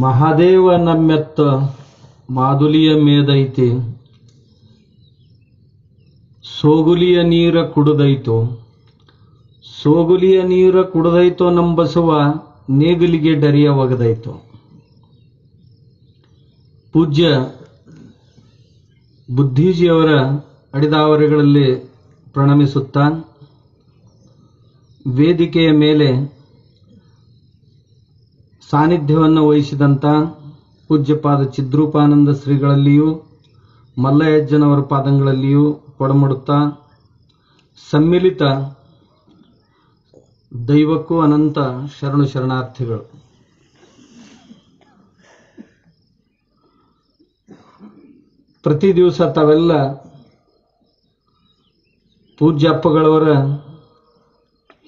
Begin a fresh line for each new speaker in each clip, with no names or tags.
ಮಹಾದೇವ ನಮ್ಮೆತ್ತ ಮಾದುಲಿಯ ಮೇದೈತೆ. ಸೋಗುಲಿಯ ನೀರ ಕುಡದೈತೋ. ಸೋಗುಲಿಯ ನೀರ ಕುಡಿದೈತೋ ನಂಬಸುವ ನೇಗಿಲಿಗೆ ಡರಿಯ ಒಗದೈತು. ಪೂಜ್ಯ ಬುದ್ಧೀಜಿಯವರ ಅಡಿದಾವರೆಗಳಲ್ಲಿ ಪ್ರಣಮಿಸುತ್ತಾ ವೇದಿಕೆಯ ಮೇಲೆ ಸಾನ್ನಿಧ್ಯವನ್ನು ವಹಿಸಿದಂತ ಪೂಜ್ಯಪಾದ ಚಿದ್ರೂಪಾನಂದ ಶ್ರೀಗಳಲ್ಲಿಯೂ ಮಲ್ಲಯಜ್ಜನವರ ಪಾದಂಗಳಲ್ಲಿಯೂ ಕೊಡಮಡುತ್ತಾ ಸಮ್ಮಿಲಿತ ದೈವಕ್ಕೂ ಅನಂತ ಶರಣು ಶರಣಾರ್ಥಿಗಳು. ಪ್ರತಿ ದಿವಸ ತಾವೆಲ್ಲ ಪೂಜ್ಯಪ್ಪಗಳವರ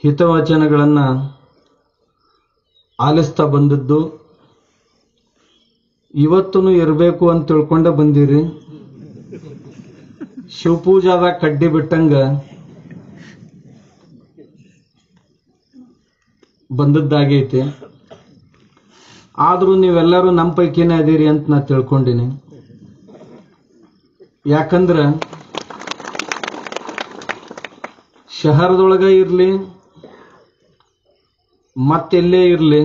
ಹಿತವಚನಗಳನ್ನು ಆಲಿಸ್ತಾ ಬಂದದ್ದು. ಇವತ್ತೂ ಇರಬೇಕು ಅಂತ ತಿಳ್ಕೊಂಡ ಬಂದಿರಿ. ಶಿವಪೂಜಾದ ಕಡ್ಡಿ ಬಿಟ್ಟಂಗ ಬಂದದ್ದಾಗೈತಿ. ಆದರೂ ನೀವೆಲ್ಲರೂ ನಮ್ಮ ಪೈಕಿನೇ ಅದೀರಿ ಅಂತ ನಾ ತಿಳ್ಕೊಂಡಿನಿ. ಯಾಕಂದ್ರ ಶಹರದೊಳಗ ಇರ್ಲಿ, ಮತ್ತೆಲ್ಲೇ ಇರ್ಲಿ,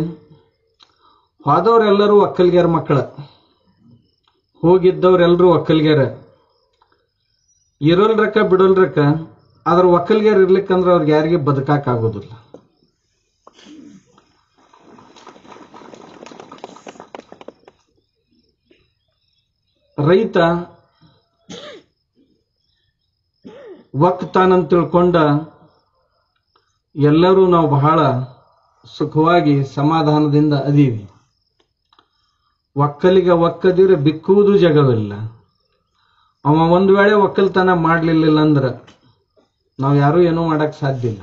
ಹೋದವ್ರೆಲ್ಲರೂ ಒಕ್ಕಲ್ಗ್ಯಾರ ಮಕ್ಕಳ. ಹೋಗಿದ್ದವ್ರೆಲ್ಲರೂ ಒಕ್ಕಲ್ಗ್ಯಾರ. ಇರೋಲ್ರಕ್ಕ ಬಿಡೋಲ್ರಕ್ಕ ಆದ್ರೆ ಒಕ್ಕಲ್ಗ್ಯಾರ ಇರ್ಲಿಕ್ಕಂದ್ರೆ ಅವ್ರಿಗೆ ಯಾರಿಗೆ ಬದುಕಾಕ್ ಆಗೋದಿಲ್ಲ. ರೈತ ಒಕ್ತಾನಂತ ತಿಳ್ಕೊಂಡ ಎಲ್ಲರೂ ನಾವು ಬಹಳ ಸುಖವಾಗಿ ಸಮಾಧಾನದಿಂದ ಅದೀವಿ. ಒಕ್ಕಲಿಗೆ ಒಕ್ಕದಿರೆ ಬಿಕ್ಕುವುದು ಜಗವಿಲ್ಲ. ಅವ ಒಂದು ವೇಳೆ ಒಕ್ಕಲ್ತನ ಮಾಡಲಿಲ್ಲ ಅಂದ್ರೆ ನಾವು ಯಾರೂ ಏನೂ ಮಾಡೋಕ್ಕೆ ಸಾಧ್ಯ ಇಲ್ಲ.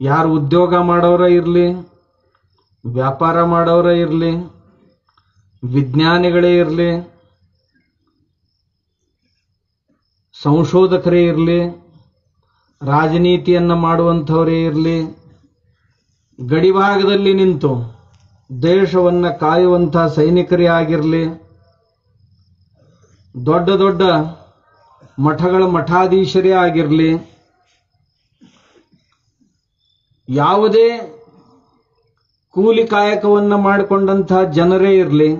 ಯಾರು ಉದ್ಯೋಗ ಮಾಡೋರ ಇರಲಿ, ವ್ಯಾಪಾರ ಮಾಡೋರ ಇರಲಿ, ವಿಜ್ಞಾನಿಗಳೇ ಇರ್ಲಿ ಸಂಶೋಧಕರೇ ಇರಲಿ, ರಾಜನೀತಿಯನ್ನು ಮಾಡುವಂಥವರೇ ಇರಲಿ, ಗಡಿಭಾಗದಲ್ಲಿ ನಿಂತು ದೇಶವನ್ನು ಕಾಯುವಂಥ ಸೈನಿಕರೇ ಆಗಿರಲಿ, ದೊಡ್ಡ ದೊಡ್ಡ ಮಠಗಳ ಮಠಾಧೀಶರೇ ಆಗಿರಲಿ, ಯಾವುದೇ ಕೂಲಿ ಕಾಯಕವನ್ನು ಮಾಡಿಕೊಂಡಂಥ ಜನರೇ ಇರಲಿ,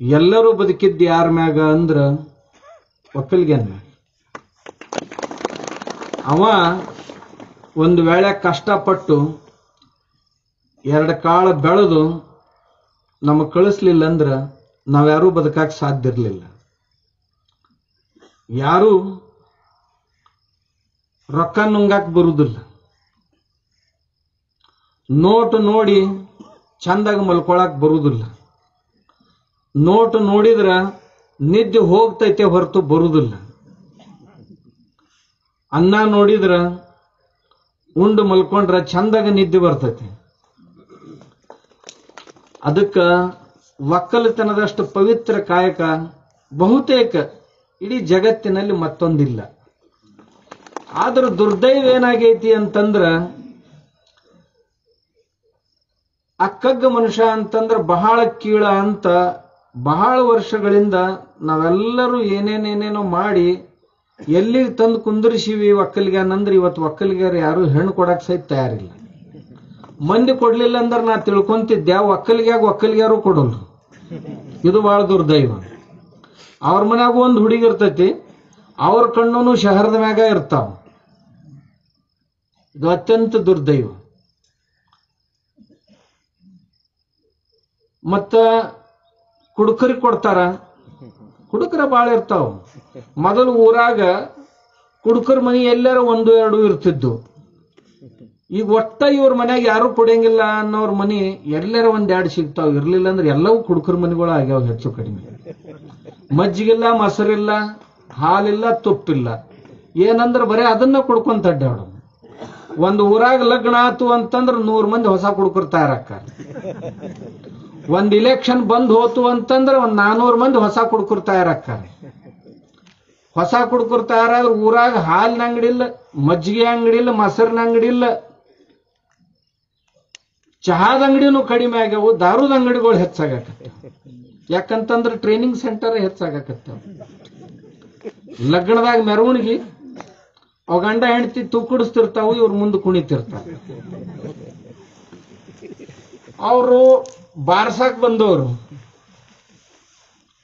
ಎಲ್ಲರೂ ಬದುಕಿದ್ದು ಯಾರ ಮ್ಯಾಗ ಅಂದ್ರ ಮ್ಯಾಗ ಅವ ಒಂದು ವೇಳೆ ಕಷ್ಟಪಟ್ಟು ಎರಡು ಕಾಳು ಬೆಳೆದು ನಮಗೆ ಕಳಿಸ್ಲಿಲ್ಲ ಅಂದ್ರೆ ನಾವ್ಯಾರೂ ಬದುಕಕ್ಕೆ ಸಾಧ್ಯ ಇರಲಿಲ್ಲ ಯಾರು ರೊಕ್ಕ ನುಂಗಾಕ್ ಬರುವುದಿಲ್ಲ ನೋಟು ನೋಡಿ ಚಂದಾಗಿ ಮಲ್ಕೊಳಕ್ ಬರುವುದಿಲ್ಲ ನೋಟು ನೋಡಿದ್ರ ನಿದ್ದೆ ಹೋಗ್ತೈತೆ ಹೊರತು ಬರುವುದಿಲ್ಲ ಅನ್ನ ನೋಡಿದ್ರ ಉಂಡು ಮಲ್ಕೊಂಡ್ರ ಚಂದಾಗ ನಿದ್ದೆ ಬರ್ತೈತೆ. ಅದಕ್ಕ ಒಕ್ಕಲತನದಷ್ಟು ಪವಿತ್ರ ಕಾಯಕ ಬಹುತೇಕ ಇಡೀ ಜಗತ್ತಿನಲ್ಲಿ ಮತ್ತೊಂದಿಲ್ಲ. ಆದರೂ ದುರ್ದೈವ ಏನಾಗೈತಿ ಅಂತಂದ್ರ ಅಕ್ಕಗ್ಗ ಮನುಷ್ಯ ಅಂತಂದ್ರ ಬಹಳ ಕೀಳ ಅಂತ ಬಹಳ ವರ್ಷಗಳಿಂದ ನಾವೆಲ್ಲರೂ ಏನೇನೇನೇನೋ ಮಾಡಿ ಎಲ್ಲಿಗೆ ತಂದು ಕುಂದರ್ಸಿವಿ ಒಕ್ಕಲಿಗ್ಯಾನಂದ್ರೆ ಇವತ್ತು ಒಕ್ಕಲಿಗರು ಯಾರು ಹೆಣ್ಣು ಕೊಡಕ್ ಸಹಿತ ತಯಾರಿಲ್ಲ. ಮಂದಿ ಕೊಡ್ಲಿಲ್ಲ ಅಂದ್ರೆ ನಾ ತಿಳ್ಕೊಂತಿದ್ದೆ ಒಕ್ಕಲಿಗ್ಯಾಗ ಒಕ್ಕಲಿಗ್ಯಾರು ಕೊಡೋಲ್ಲ. ಇದು ಬಹಳ ದುರ್ದೈವ. ಅವ್ರ ಮನ್ಯಾಗ ಒಂದು ಹುಡುಗಿ ಇರ್ತೈತಿ, ಅವ್ರ ಕಣ್ಣು ಶಹರದ ಮ್ಯಾಗ ಇರ್ತಾವ. ಇದು ಅತ್ಯಂತ ದುರ್ದೈವ. ಮತ್ತ ಕುಡುಕರಿಗೆ ಕೊಡ್ತಾರ? ಕುಡುಕರ ಬಾಳ ಇರ್ತಾವ. ಮೊದಲು ಊರಾಗ ಕುಡುಕರ ಮನಿ ಎಲ್ಲರ ಒಂದು, ಎರಡು ಇರ್ತಿದ್ದು. ಈಗ ಒಟ್ಟ ಇವ್ರ ಮನ್ಯಾಗ ಯಾರು ಕುಡಿಯಂಗಿಲ್ಲ ಅನ್ನೋರ್ ಮನಿ ಎಲ್ಲರ ಒಂದ್ ಎರಡು ಸಿಗ್ತಾವ. ಇರ್ಲಿಲ್ಲ ಅಂದ್ರೆ ಎಲ್ಲವೂ ಕುಡುಕರ ಮನಿಗಳು ಆಗ್ಯಾವ ಹೆಚ್ಚು ಕಡಿಮೆ. ಮಜ್ಜಿಗಿಲ್ಲ, ಮೊಸರಿಲ್ಲ, ಹಾಲಿಲ್ಲ, ತುಪ್ಪಿಲ್ಲ. ಏನಂದ್ರ ಬರೇ ಅದನ್ನ ಕುಡ್ಕೊಂತ ಅಡ್ಡಾಡು ಒಂದು ಊರಾಗ ಲಗ್ನ ಆತು ಅಂತಂದ್ರ ನೂರ್ ಮಂದಿ ಹೊಸ ಕುಡ್ಕರ್ ತಯಾರಾಕ ಒಂದ್ ಇಲೆಕ್ಷನ್ ಬಂದ್ ಹೋತು ಅಂತಂದ್ರೆ ಒಂದ್ ನಾನೂರು ಮಂದಿ ಹೊಸ ಕುಡ್ಕುರ್ ತಯಾರಾಕ್ತಾರೆ ಹೊಸ ಕುಡ್ಕುರ್ ತಯಾರಾದ್ರೆ ಊರಾಗ ಹಾಲಿನ ಅಂಗಡಿ ಇಲ್ಲ, ಮಜ್ಜಿಗೆ ಅಂಗಡಿ ಇಲ್ಲ, ಮೊಸರಿನ ಅಂಗಡಿ ಇಲ್ಲ. ಚಹಾದ ಅಂಗಡಿನೂ ಕಡಿಮೆ ಆಗ್ಯಾವು, ದಾರುದ ಅಂಗಡಿಗಳು ಹೆಚ್ಚಾಗತ್ತೆ ಯಾಕಂತಂದ್ರೆ ಟ್ರೈನಿಂಗ್ ಸೆಂಟರ್ ಹೆಚ್ಚಾಗತ್ತೆ ಲಗ್ನದಾಗ ಮೆರವಣಿಗೆ ಅವ ಗಂಡ ಹೆಂಡತಿ ತೂಕುಡಿಸ್ತಿರ್ತಾವು, ಇವ್ರ ಮುಂದೆ ಕುಣಿತಿರ್ತಾರೆ ಅವರು ಬಾರ್ಸಾಕ್ ಬಂದವರು.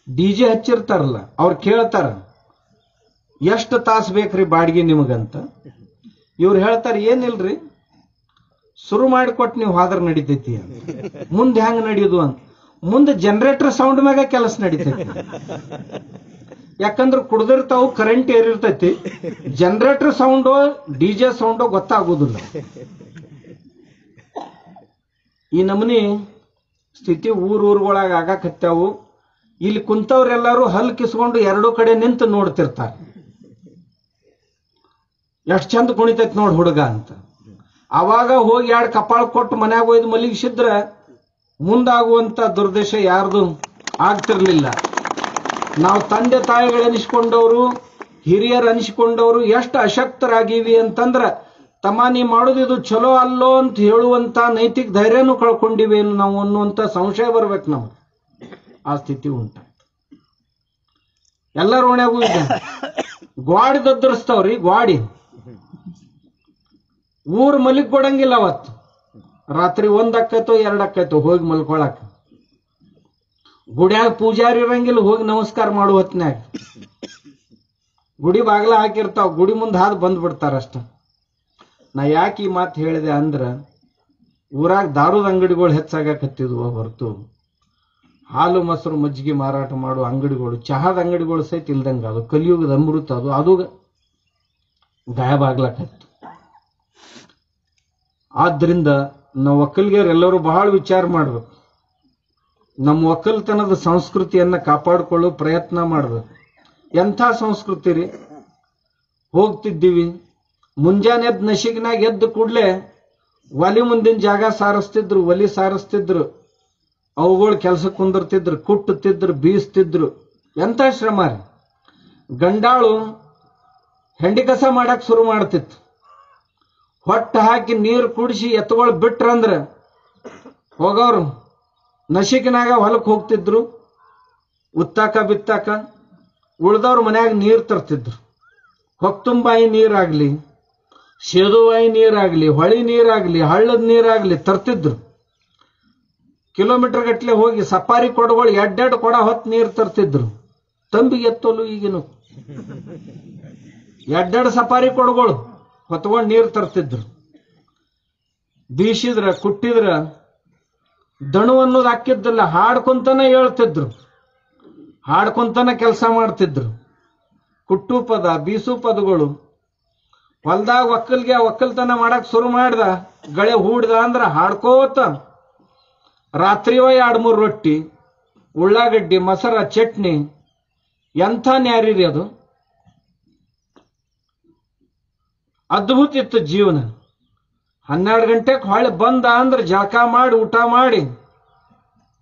ಡಿ ಡಿಜೆ ಹಚ್ಚಿರ್ತಾರಲ್ಲ, ಅವ್ರು ಕೇಳ್ತಾರ, ಎಷ್ಟು ತಾಸು ಬೇಕ್ರಿ ಬಾಡಿಗೆ ನಿಮಗಂತ? ಇವ್ರು ಹೇಳ್ತಾರೆ ಏನಿಲ್ರಿ ಶುರು ಮಾಡಿಕೊಟ್ಟು ನೀವು ಹಾದ್ರ ನಡಿತೈತಿ ಅಂತ. ಮುಂದೆ ಹೆಂಗೆ ನಡೆಯೋದು ಅಂತ. ಮುಂದೆ ಜನರೇಟರ್ ಸೌಂಡ್ ಮ್ಯಾಗ ಕೆಲಸ ನಡಿತೈತಿ. ಯಾಕಂದ್ರೆ ಕುಡ್ದಿರ್ತಾವು ಕರೆಂಟ್ ಏರಿರ್ತೈತಿ ಜನರೇಟರ್ ಸೌಂಡು ಡಿಜೆ ಸೌಂಡು ಗೊತ್ತಾಗೋದಿಲ್ಲ. ಈ ನಮನಿ ಸ್ಥಿತಿ ಊರ್ ಊರುಗಳಾಗ ಆಗಾಕತ್ಯಾವು ಇಲ್ಲಿ ಕುಂತವ್ರೆಲ್ಲರೂ ಹಲ್ ಕಿಸ್ಕೊಂಡು ಎರಡೂ ಕಡೆ ನಿಂತು ನೋಡ್ತಿರ್ತಾರೆ. ಎಷ್ಟು ಚಂದ ಕುಣಿತೈತಿ ನೋಡ್ ಹುಡುಗ ಅಂತ. ಅವಾಗ ಹೋಗಿ ಎರಡು ಕಪಾಳ ಕೊಟ್ಟು ಮನ್ಯಾಗ ಒಯ್ದು ಮಲಗಿಸಿದ್ರ ಮುಂದಾಗುವಂತ ದುರ್ದೇಶ ಯಾರ್ದು ಆಗ್ತಿರ್ಲಿಲ್ಲ. ನಾವು ತಂದೆ ತಾಯಿಗಳನಿಸ್ಕೊಂಡವರು ಹಿರಿಯರು ಅನಿಸ್ಕೊಂಡವರು ಎಷ್ಟು ಅಶಕ್ತರಾಗೀವಿ ಅಂತಂದ್ರ ತಮ್ಮ ನೀ ಮಾಡೋದು ಇದು ಚಲೋ ಅಲ್ಲೋ ಅಂತ ಹೇಳುವಂತ ನೈತಿಕ ಧೈರ್ಯನೂ ಕಳ್ಕೊಂಡಿವೇನು ನಾವು ಅನ್ನುವಂತ ಸಂಶಯ ಬರ್ಬೇಕು ನಾವು ಆ ಸ್ಥಿತಿ ಉಂಟಾಯ್ತು ಎಲ್ಲರ ಓಣ್ಯಾಗೂ ಇದೆ. ಗ್ವಾಡಿ ದದ್ದರಿಸ್ತಾವ್ರಿ, ಗ್ವಾಡಿ. ಊರ್ ಮಲಿಕ್ ಕೊಡಂಗಿಲ್ಲ ಅವತ್ತು. ರಾತ್ರಿ ಒಂದ್ ಅಕ್ಕೈತೋ ಎರಡ್ ಹೋಗಿ ಮಲ್ಕೊಳಕ್ ಗುಡಿಯಾಗ ಪೂಜಾರಿ ಇರಂಗಿಲ್ಲ, ಹೋಗಿ ನಮಸ್ಕಾರ ಮಾಡುವ ಹೊತ್ನ್ಯಾಗ. ಗುಡಿ ಬಾಗ್ಲ ಹಾಕಿರ್ತಾವ, ಗುಡಿ ಮುಂದೆ ಹಾದು ಬಂದ್ಬಿಡ್ತಾರಷ್ಟ. ನಾ ಯಾಕೆ ಈ ಮಾತು ಹೇಳಿದೆ ಅಂದ್ರ, ಊರಾಗ ದಾರುದ ಅಂಗಡಿಗಳು ಹೆಚ್ಚಾಗಕತ್ತಿದ್ವು ಹೊರತು. ಹಾಲು, ಮೊಸರು, ಮಜ್ಜಿಗೆ ಮಾರಾಟ ಮಾಡುವ ಅಂಗಡಿಗಳು, ಚಹಾದ ಅಂಗಡಿಗಳು ಸಹಿತ ಇಲ್ದಂಗ ಅದು. ಕಲಿಯುಗದ ಅಮೃತ ಅದು. ಅದು ಗಾಯಬಾಗ್ಲಕತ್ತು ಆದ್ದರಿಂದ ನಾವು ಒಕ್ಕಲಿಗರೆಲ್ಲರೂ ಬಹಳ ವಿಚಾರ ಮಾಡಬೇಕು. ನಮ್ಮ ಒಕ್ಕಲ್ತನದ ಸಂಸ್ಕೃತಿಯನ್ನ ಕಾಪಾಡಿಕೊಳ್ಳೋ ಪ್ರಯತ್ನ ಮಾಡಬೇಕು. ಎಂಥ ಸಂಸ್ಕೃತಿ ರೀ? ಹೋಗ್ತಿದ್ದೀವಿ. ಮುಂಜಾನೆ ಎದ್ದು ನಶಿಗ್ನಾಗ ಎದ್ದು ಕೂಡ್ಲೆ ಒಲಿ ಮುಂದಿನ ಜಾಗ ಸಾರಿಸ್ತಿದ್ರು, ಒಲಿ ಸಾರಿಸ್ತಿದ್ರು. ಅವುಗಳು ಕೆಲಸಕ್ಕೆ ಕುಂದಿರ್ತಿದ್ರು, ಕುಟ್ಟುತ್ತಿದ್ರು, ಬೀಸ್ತಿದ್ರು. ಎಂಥ ಶ್ರಮ ಗಂಡಾಳು ಹೆಂಡಿ ಕಸ ಮಾಡಕ್ ಶುರು ಮಾಡ್ತಿತ್ತು. ಹೊಟ್ಟು ಹಾಕಿ ನೀರು ಕುಡಿಸಿ ಎತ್ತುಗಳು ಬಿಟ್ರಂದ್ರೆ ಹೋಗೋರು ನಶಿಕಿನಾಗ ಹೊಲಕ್ಕೆ ಹೋಗ್ತಿದ್ರು. ಉತ್ತಾಕ ಬಿತ್ತಾಕ ಉಳ್ದವ್ರ ಮನ್ಯಾಗ ನೀರು ತರ್ತಿದ್ರು. ಹೊಕ್ತುಂಬಾಯಿ ನೀರಾಗ್ಲಿ ಸೇದುವಾಯಿ ನೀರಾಗಲಿ, ಹೊಳಿ ನೀರಾಗಲಿ, ಹಳ್ಳದ ನೀರಾಗಲಿ ತರ್ತಿದ್ರು. ಕಿಲೋಮೀಟರ್ ಗಟ್ಟಲೆ ಹೋಗಿ ಸಫಾರಿ ಕೊಡಗಳು ಎಡ್ಡೆಡ್ ಕೊಡ ಹೊತ್ತು ನೀರು ತರ್ತಿದ್ರು. ತಂಬಿಗೆ ಎತ್ತೋಲು ಈಗಿನ. ಎಡ್ಡೆಡ್ ಸಫಾರಿ ಕೊಡಗಳು ಹೊತ್ಕೊಂಡು ನೀರು ತರ್ತಿದ್ರು. ಬೀಸಿದ್ರ, ಕುಟ್ಟಿದ್ರ, ದಣು ಅನ್ನೋದು ಹಾಕಿದ್ದಲ್ಲ, ಹಾಡ್ಕೊಂತನ ಹೇಳ್ತಿದ್ರು. ಹಾಡ್ಕೊಂತನ ಕೆಲಸ ಮಾಡ್ತಿದ್ರು. ಕುಟ್ಟು ಪದ, ಬೀಸು ಪದಗಳು ಹೊಲ್ದಾಗ ಒಕ್ಕಲ್ಗೆ ಒಕ್ಕಲ್ತನ ಮಾಡಕ್ ಶುರು ಮಾಡ್ದ, ಗಳೆ ಹೂಡ್ದ ಅಂದ್ರ ಹಾಡ್ಕೋತ ರಾತ್ರಿಯೋ ಎರಡು ಮೂರು ರೊಟ್ಟಿ, ಉಳ್ಳಾಗಡ್ಡಿ, ಮೊಸರ, ಚಟ್ನಿ, ಎಂಥ ನ್ಯಾರಿ ಅದು? ಅದ್ಭುತ ಇತ್ತು ಜೀವನ. ಹನ್ನೆರಡು ಗಂಟೆಗೆ ಹೊಳೆ ಬಂದ ಅಂದ್ರೆ ಜಳಕ ಮಾಡಿ, ಊಟ ಮಾಡಿ,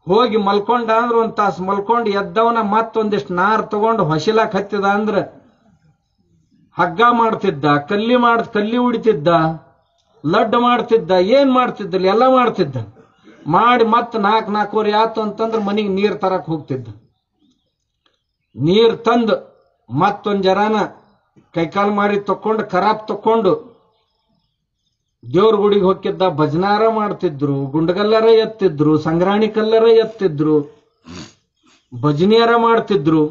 ಹೋಗಿ ಮಲ್ಕೊಂಡ ಅಂದ್ರೆ ಒಂದು ತಾಸು ಮಲ್ಕೊಂಡು ಎದ್ದವನ ಮತ್ತೊಂದಿಷ್ಟು ನಾರು ತಗೊಂಡು ಹೊಸಿಲಾಕ್ ಹತ್ತಿದ ಅಂದ್ರೆ ಹಗ್ಗ ಮಾಡ್ತಿದ್ದ, ಕಲ್ಲಿ ಮಾಡ್, ಕಲ್ಲಿ ಉಡಿತಿದ್ದ, ಲಡ್ಡು ಮಾಡ್ತಿದ್ದ, ಏನ್ ಮಾಡ್ತಿದ್ದಿಲ್ಲ ಎಲ್ಲ ಮಾಡ್ತಿದ್ದ. ಮಾಡಿ ಮತ್ತೆ ನಾಲ್ಕು ನಾಲ್ಕೂವರೆ ಆತು ಅಂತಂದ್ರೆ ಮನಿಗೆ ನೀರ್ ತರಕ್ ಹೋಗ್ತಿದ್ದ. ನೀರ್ ತಂದು ಮತ್ತೊಂದು ಜರಾನ ಕೈಕಾಲು ಮಾಡಿ ತಕ್ಕೊಂಡು ಖರಾಬ್ ತಕೊಂಡು ದೇವ್ರ ಗುಡಿಗೆ ಹೋಗಿದ್ದ ಭಜನಾರ ಮಾಡ್ತಿದ್ರು, ಗುಂಡಗಲ್ಲರ ಎತ್ತಿದ್ರು, ಸಂಗ್ರಾಣಿ ಕಲ್ಲರ ಎತ್ತಿದ್ರು, ಭಜನಿಯರ ಮಾಡ್ತಿದ್ರು,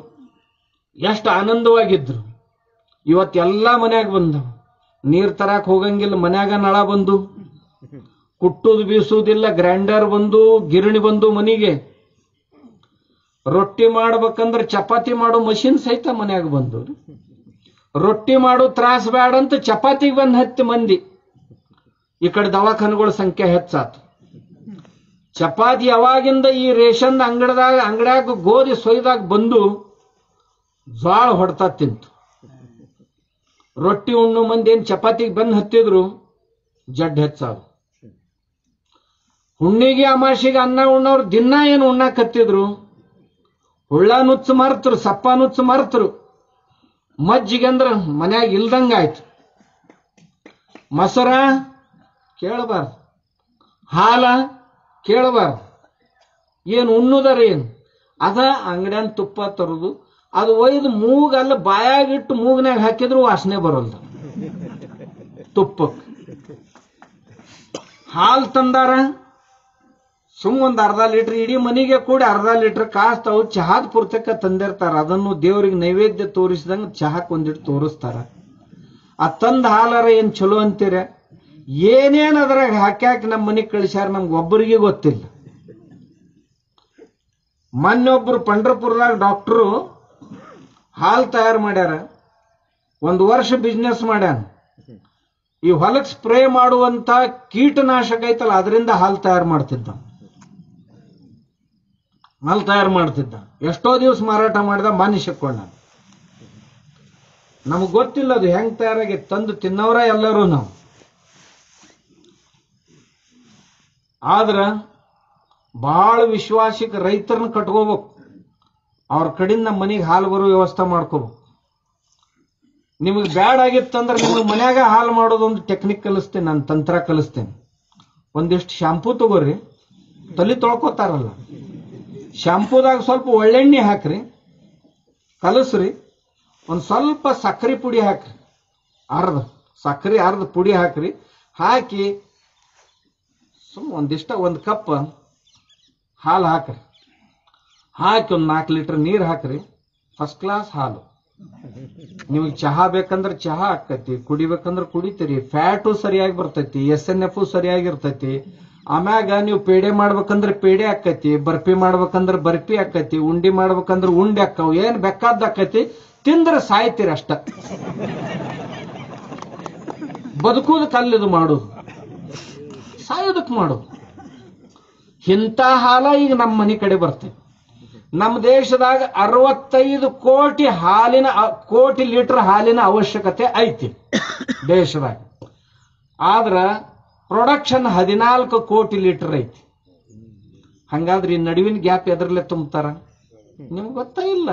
ಎಷ್ಟು ಆನಂದವಾಗಿದ್ರು. ಇವತ್ತೆಲ್ಲ ಮನ್ಯಾಗ ಬಂದವು ನೀರ್ ತರಾಕ್ ಹೋಗಂಗಿಲ್ಲ, ಮನ್ಯಾಗ ನಳ ಬಂದು. ಕುಟ್ಟುದು ಬೀಸುವುದಿಲ್ಲ ಗ್ರೈಂಡರ್ ಬಂದು, ಗಿರಣಿ ಬಂದು ಮನಿಗೆ. ರೊಟ್ಟಿ ಮಾಡ್ಬೇಕಂದ್ರೆ ಚಪಾತಿ ಮಾಡೋ ಮಷಿನ್ ಸಹಿತ ಮನ್ಯಾಗ ಬಂದು. ರೊಟ್ಟಿ ಮಾಡೋ ತ್ರಾಸ ಬೇಡ ಅಂತ ಚಪಾತಿಗೆ ಬಂದು ಹತ್ತು ಮಂದಿ. ಈ ಕಡೆ ದವಾಖಾನೆಗಳ ಸಂಖ್ಯೆ ಹೆಚ್ಚಾತು. ಚಪಾತಿ ಯಾವಾಗಿಂದ ಈ ರೇಷನ್ ಅಂಗಡದಾಗ, ಅಂಗಡ್ಯಾಗ ಗೋಧಿ ಸೊಯ್ದಾಗ ಬಂದು, ಜ್ವಾಳ ಹೊಡ್ತಾ ತಿಂತು. ರೊಟ್ಟಿ ಉಣ್ಣು ಮಂದಿ ಏನ್ ಚಪಾತಿಗೆ ಬಂದು ಹತ್ತಿದ್ರು? ಜಡ್ ಹೆಚ್ಚಾರು ಹುಣ್ಣಿಗೆ ಅಮಾಶಿಗೆ ಅನ್ನ ಉಣ್ಣವ್ರು ದಿನ ಏನು ಉಣ್ಣಾಕತ್ತಿದ್ರು ಹುಳ್ಳ ನುಚ್ಚು ಮರ್ತರು ಸಪ್ಪ ನುಚ್ಚು ಮರ್ತರು. ಮಜ್ಜಿಗೆ ಅಂದ್ರ ಮನ್ಯಾಗ ಇಲ್ದಂಗಾಯ್ತು ಮೊಸರ, ಕೇಳಬಾರ್ದು. ಹಾಲ, ಕೇಳಬಾರ್ದು. ಏನು ಉಣ್ಣುದಾರ ಏನು? ಅದ ಅಂಗಡ್ಯಾನ್ ತುಪ್ಪ ತರುದು ಅದು ಒಯ್ದು ಮೂಗಲ್ಲ ಬಾಯಾಗಿಟ್ಟು ಮೂಗ್ನಾಗ ಹಾಕಿದ್ರು ವಾಸನೆ ಬರಲ್ದ ತುಪ್ಪಕ್ಕೆ ಹಾಲು ತಂದಾರ? ಸುಮ್ ಒಂದು ಅರ್ಧ ಲೀಟರ್, ಇಡೀ ಮನೆಗೆ ಕೂಡಿ ಅರ್ಧ ಲೀಟರ್ ಕಾಸ್ತಾವು ಚಹಾದ ಪುರ್ತಕ ತಂದಿರ್ತಾರ. ಅದನ್ನು ದೇವರಿಗೆ ನೈವೇದ್ಯ ತೋರಿಸಿದಂಗೆ ಚಹಾಕ್ ಒಂದಿಟ್ಟು ತೋರಿಸ್ತಾರ. ಆ ತಂದ ಹಾಲಾರ ಏನು ಚಲೋ ಅಂತೀರ? ಏನೇನು ಅದ್ರಾಗ ಹಾಕ್ಯಾಕ ನಮ್ಮ ಮನೆಗೆ ಕಳಿಸ್ಯಾರ ನಮ್ಗೆ ಒಬ್ಬರಿಗೆ ಗೊತ್ತಿಲ್ಲ. ಮೊನ್ನೆ ಒಬ್ರು ಪಂಡ್ರಪುರದಾಗ ಡಾಕ್ಟ್ರು ಹಾಲು ತಯಾರು ಮಾಡ್ಯಾರ. ಒಂದು ವರ್ಷ ಬಿಸ್ನೆಸ್ ಮಾಡ್ಯಾನ. ಈ ಹೊಲಕ್ಕೆ ಸ್ಪ್ರೇ ಮಾಡುವಂತ ಕೀಟನಾಶಕ ಐತಲ್ಲ, ಅದರಿಂದ ಹಾಲು ತಯಾರು ಮಾಡ್ತಿದ್ದ. ಹಾಲು ತಯಾರು ಮಾಡ್ತಿದ್ದ. ಎಷ್ಟೋ ದಿವಸ ಮಾರಾಟ ಮಾಡಿದ ಮಾನಿಸಿಕೊಂಡ ನಮಗ್ ಗೊತ್ತಿಲ್ಲ ಅದು ಹೆಂಗ್ ತಯಾರಾಗಿ ತಂದು ತಿನ್ನವರ ಎಲ್ಲರೂ ನಾವು. ಆದ್ರ ಬಹಳ ವಿಶ್ವಾಸಿಕ ರೈತರನ್ನ ಕಟ್ಕೋಬೇಕು. ಅವ್ರ ಕಡೆಯಿಂದ ನಮ್ಮ ಮನೆಗೆ ಹಾಲು ಬರೋ ವ್ಯವಸ್ಥೆ ಮಾಡ್ಕೋಬೇಕು ನಿಮಗೆ ಬ್ಯಾಡ್ ಆಗಿತ್ತಂದ್ರೆ ನಿಮಗೆ ಮನ್ಯಾಗ ಹಾಲು ಮಾಡೋದೊಂದು ಟೆಕ್ನಿಕ್ ಕಲಿಸ್ತೇನೆ ನಾನು ತಂತ್ರ ಕಲಿಸ್ತೇನೆ. ಒಂದಿಷ್ಟು ಶಾಂಪೂ ತಗೋರಿ, ತಲೆ ತೊಳ್ಕೊತಾರಲ್ಲ. ಶಾಂಪೂದಾಗ ಸ್ವಲ್ಪ ಒಳ್ಳೆಣ್ಣೆ ಹಾಕ್ರಿ, ಕಲಸ್ರಿ, ಒಂದು ಸ್ವಲ್ಪ ಸಕ್ಕರೆ ಪುಡಿ ಹಾಕ್ರಿ, ಅರ್ಧ ಸಕ್ಕರೆ, ಅರ್ಧ ಪುಡಿ ಹಾಕ್ರಿ, ಹಾಕಿ ಸುಮ್ಮ ಒಂದಿಷ್ಟ ಒಂದು ಕಪ್ ಹಾಲು ಹಾಕ್ರಿ. ಹಾಕಿ ಒಂದು ನಾಲ್ಕು ಲೀಟರ್ ನೀರು ಹಾಕ್ರಿ. ಫಸ್ಟ್ ಕ್ಲಾಸ್ ಹಾಲು. ನಿಮಗೆ ಚಹಾ ಬೇಕಂದ್ರೆ ಚಹಾ ಹಾಕತಿ ಕುಡಿಬೇಕಂದ್ರೆ ಕುಡಿತೀರಿ. ಫ್ಯಾಟು ಸರಿಯಾಗಿ ಬರ್ತೈತಿ ಎಸ್ ಎನ್ ಎಫ್ ಸರಿಯಾಗಿರ್ತೈತಿ ಆಮ್ಯಾಗ ನೀವು ಪೇಡೆ ಮಾಡ್ಬೇಕಂದ್ರೆ ಪೇಡೆ ಆಕತಿ ಬರ್ಫಿ ಮಾಡ್ಬೇಕಂದ್ರೆ ಬರ್ಫಿ ಆಕತಿ ಉಂಡಿ ಮಾಡ್ಬೇಕಂದ್ರೆ ಉಂಡಿ ಹಾಕವು ಏನ್ ಬೇಕಾದ ಆಕತಿ ತಿಂದ್ರೆ ಸಾಯ್ತೀರಿ ಅಷ್ಟ. ಬದುಕುದು ಕಲ್ಲಿದು ಮಾಡೋದು ಸಾಯೋದಕ್ಕೆ ಮಾಡೋದು ಇಂಥ ಹಾಲ ಈಗ ನಮ್ಮ ಮನೆ ಕಡೆ ಬರ್ತೈತಿ. ನಮ್ಮ ದೇಶದಾಗ ಅರವತ್ತೈದು ಕೋಟಿ ಹಾಲಿನ, ಕೋಟಿ ಲೀಟರ್ ಹಾಲಿನ ಅವಶ್ಯಕತೆ ಐತಿ ದೇಶದಾಗ. ಆದ್ರ ಪ್ರೊಡಕ್ಷನ್ ಹದಿನಾಲ್ಕು ಕೋಟಿ ಲೀಟರ್ ಐತಿ. ಹಂಗಾದ್ರೆ ಈ ನಡುವಿನ ಗ್ಯಾಪ್ ಎದ್ರಲ್ಲೇ ತುಂಬ್ತಾರ? ನಿಮ್ಗೆ ಗೊತ್ತಾ ಇಲ್ಲ.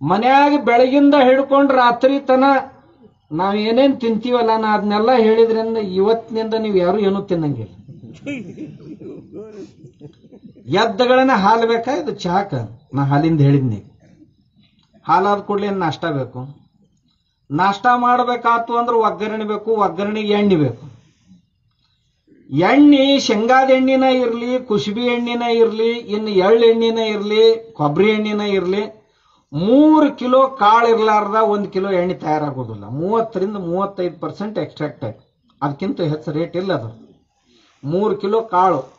ಮನ್ಯಾಗ ಬೆಳಗಿಂದ ಹಿಡ್ಕೊಂಡು ರಾತ್ರಿ ತನ ನಾವ್ ಏನೇನ್ ತಿಂತೀವಲ್ಲ ನಾ ಅದನ್ನೆಲ್ಲ ಹೇಳಿದ್ರಿಂದ ಇವತ್ತಿನಿಂದ ನೀವು ಯಾರು ಏನೂ ತಿನ್ನಂಗಿಲ್ಲ. ಎದ್ದಗಳನ್ನ ಹಾಲು ಬೇಕಾ? ಇದು ಚಾಕ. ನಾ ಹಾಲಿಂದ ಹೇಳಿದ್ನಿ. ಹಾಲಾದ ಕೂಡಲೇ ನಾಷ್ಟ ಬೇಕು? ನಾಷ್ಟ ಮಾಡಬೇಕಾತು ಅಂದ್ರೆ ಒಗ್ಗರಣೆ ಬೇಕು, ಒಗ್ಗರಣೆಗೆ ಎಣ್ಣೆ ಬೇಕು. ಎಣ್ಣೆ ಶೇಂಗಾದ ಎಣ್ಣಿನ ಇರಲಿ, ಕುಸುಬಿ ಎಣ್ಣಿನ ಇರಲಿ, ಇನ್ನು ಎಳ್ಳು ಎಣ್ಣಿನ ಇರಲಿ ಕೊಬ್ಬರಿ ಎಣ್ಣಿನ ಇರಲಿ, ಮೂರು ಕಿಲೋ ಕಾಳು ಇರಲಾರ್ದ ಒಂದು ಕಿಲೋ ಎಣ್ಣೆ ತಯಾರಾಗೋದಿಲ್ಲ. ಮೂವತ್ತರಿಂದ ಮೂವತ್ತೈದು ಪರ್ಸೆಂಟ್ ಎಕ್ಸ್ಟ್ರಾಕ್ಟ್ ಆಯ್ತು. ಅದಕ್ಕಿಂತ ಹೆಚ್ಚು ರೇಟ್ ಇಲ್ಲ ಅದು. ಮೂರು ಕಿಲೋ ಕಾಳು.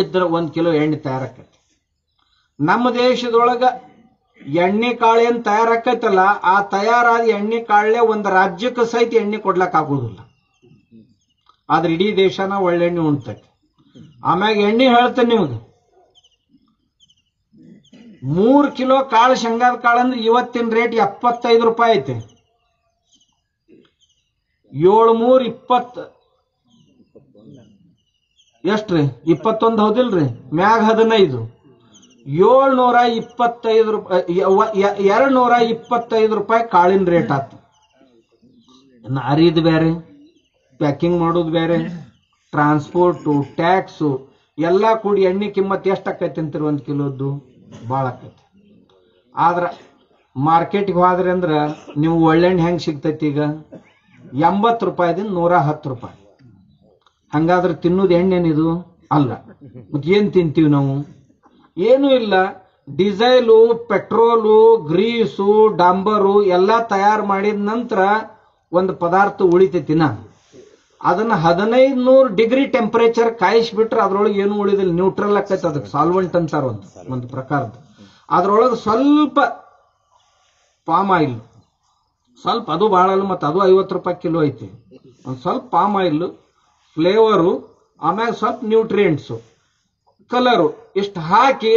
ಇದ್ರೆ ಒಂದು ಕಿಲೋ ಎಣ್ಣೆ ತಯಾರಾಕೈತಿ ನಮ್ಮ ದೇಶದೊಳಗ ಎಣ್ಣೆ ಕಾಳು ಏನ್ ತಯಾರಾಕೈತಲ್ಲ ಆ ತಯಾರಾದ ಎಣ್ಣೆ ಕಾಳೇ ಒಂದು ರಾಜ್ಯಕ್ಕೆ ಸಹಿತ ಎಣ್ಣೆ ಕೊಡ್ಲಕ್ಕೆ ಆಗೋದಿಲ್ಲ. ಆದ್ರೆ ಇಡೀ ದೇಶನ ಒಳ್ಳೆಣ್ಣೆ ಉಣ್ತೈತಿ. ಆಮ್ಯಾಗ ಎಣ್ಣೆ ಹೇಳ್ತೇನೆ ನಿಮ್ಗೆ. ಮೂರ್ ಕಿಲೋ ಕಾಳು ಶೇಂಗಾದ ಕಾಳು ಅಂದ್ರೆ ಇವತ್ತಿನ ರೇಟ್ ಎಪ್ಪತ್ತೈದು ರೂಪಾಯಿ ಐತೆ. ಏಳು ಮೂರ್ ಇಪ್ಪತ್ ಎಷ್ಟ್ರಿ? ಇಪ್ಪತ್ತೊಂದು ಹೌದಿಲ್ರಿ? ಮ್ಯಾಗ ಹದಿನೈದು. ಏಳ್ನೂರ ಇಪ್ಪತ್ತೈದು ರೂಪಾಯಿ ಎರಡ್ ನೂರ ಇಪ್ಪತ್ತೈದು ರೂಪಾಯಿ ಕಾಳಿನ ರೇಟ್ ಆತು. ನಾರಿದು ಬೇರೆ ಪ್ಯಾಕಿಂಗ್ ಮಾಡೋದು ಬೇರೆ ಟ್ರಾನ್ಸ್ಪೋರ್ಟು, ಟ್ಯಾಕ್ಸು, ಎಲ್ಲ ಕೂಡಿ ಎಣ್ಣೆ ಕಿಮ್ಮತ್ ಎಷ್ಟು ಆಕೈತಿ ಅಂತೀರಿ ಒಂದು ಕಿಲೋದ್ದು? ಭಾಳ ಆಕೈತಿ ಆದ್ರೆ ಮಾರ್ಕೆಟ್ಗೆ ಹೋದ್ರಿ ಅಂದ್ರೆ ನೀವು ಒಳ್ಳೆಣ್ಣೆ ಹೆಂಗೆ ಸಿಗ್ತೈತಿ ಈಗ? ಎಂಬತ್ತು ರೂಪಾಯಿದಿಂದ ನೂರ ಹತ್ತು ರೂಪಾಯಿ. ಹಂಗಾದ್ರೆ ತಿನ್ನೋದು ಎಣ್ಣೆನಿದು? ಅಲ್ಲ. ಮತ್ತೆ ಏನ್ ತಿಂತೀವಿ ನಾವು? ಏನೂ ಇಲ್ಲ. ಡೀಸೆಲು, ಪೆಟ್ರೋಲು, ಗ್ರೀಸು, ಡಾಂಬರು ಎಲ್ಲ ತಯಾರು ಮಾಡಿದ ನಂತರ ಒಂದು ಪದಾರ್ಥ ಉಳಿತೈತಿ ಉಳಿತೈತಿನ ಅದನ್ನ ಹದಿನೈದು ನೂರು ಡಿಗ್ರಿ ಟೆಂಪರೇಚರ್ ಕಾಯಿಸ್ಬಿಟ್ರೆ ಅದ್ರೊಳಗೆ ಏನು ಉಳಿದಿಲ್ಲ. ನ್ಯೂಟ್ರಲ್ ಆಕೈತೆ ಅದಕ್ಕೆ ಸಾಲ್ವೆಂಟ್ ಅಂತಾರ ಒಂದು ಒಂದು ಪ್ರಕಾರದ. ಅದ್ರೊಳಗೆ ಸ್ವಲ್ಪ ಪಾಮ್ ಆಯಿಲ್. ಸ್ವಲ್ಪ ಅದು ಭಾಳ ಮತ್ತು ಅದು ಐವತ್ತು ರೂಪಾಯಿ ಕಿಲೋ ಐತಿ. ಒಂದು ಸ್ವಲ್ಪ ಪಾಮ್ ಆಯಿಲ್ ಫ್ಲೇವರು ಆಮ್ಯಾಗ ಸ್ವಲ್ಪ ನ್ಯೂಟ್ರಿಯೆಂಟ್ಸು ಕಲರು ಇಷ್ಟು ಹಾಕಿ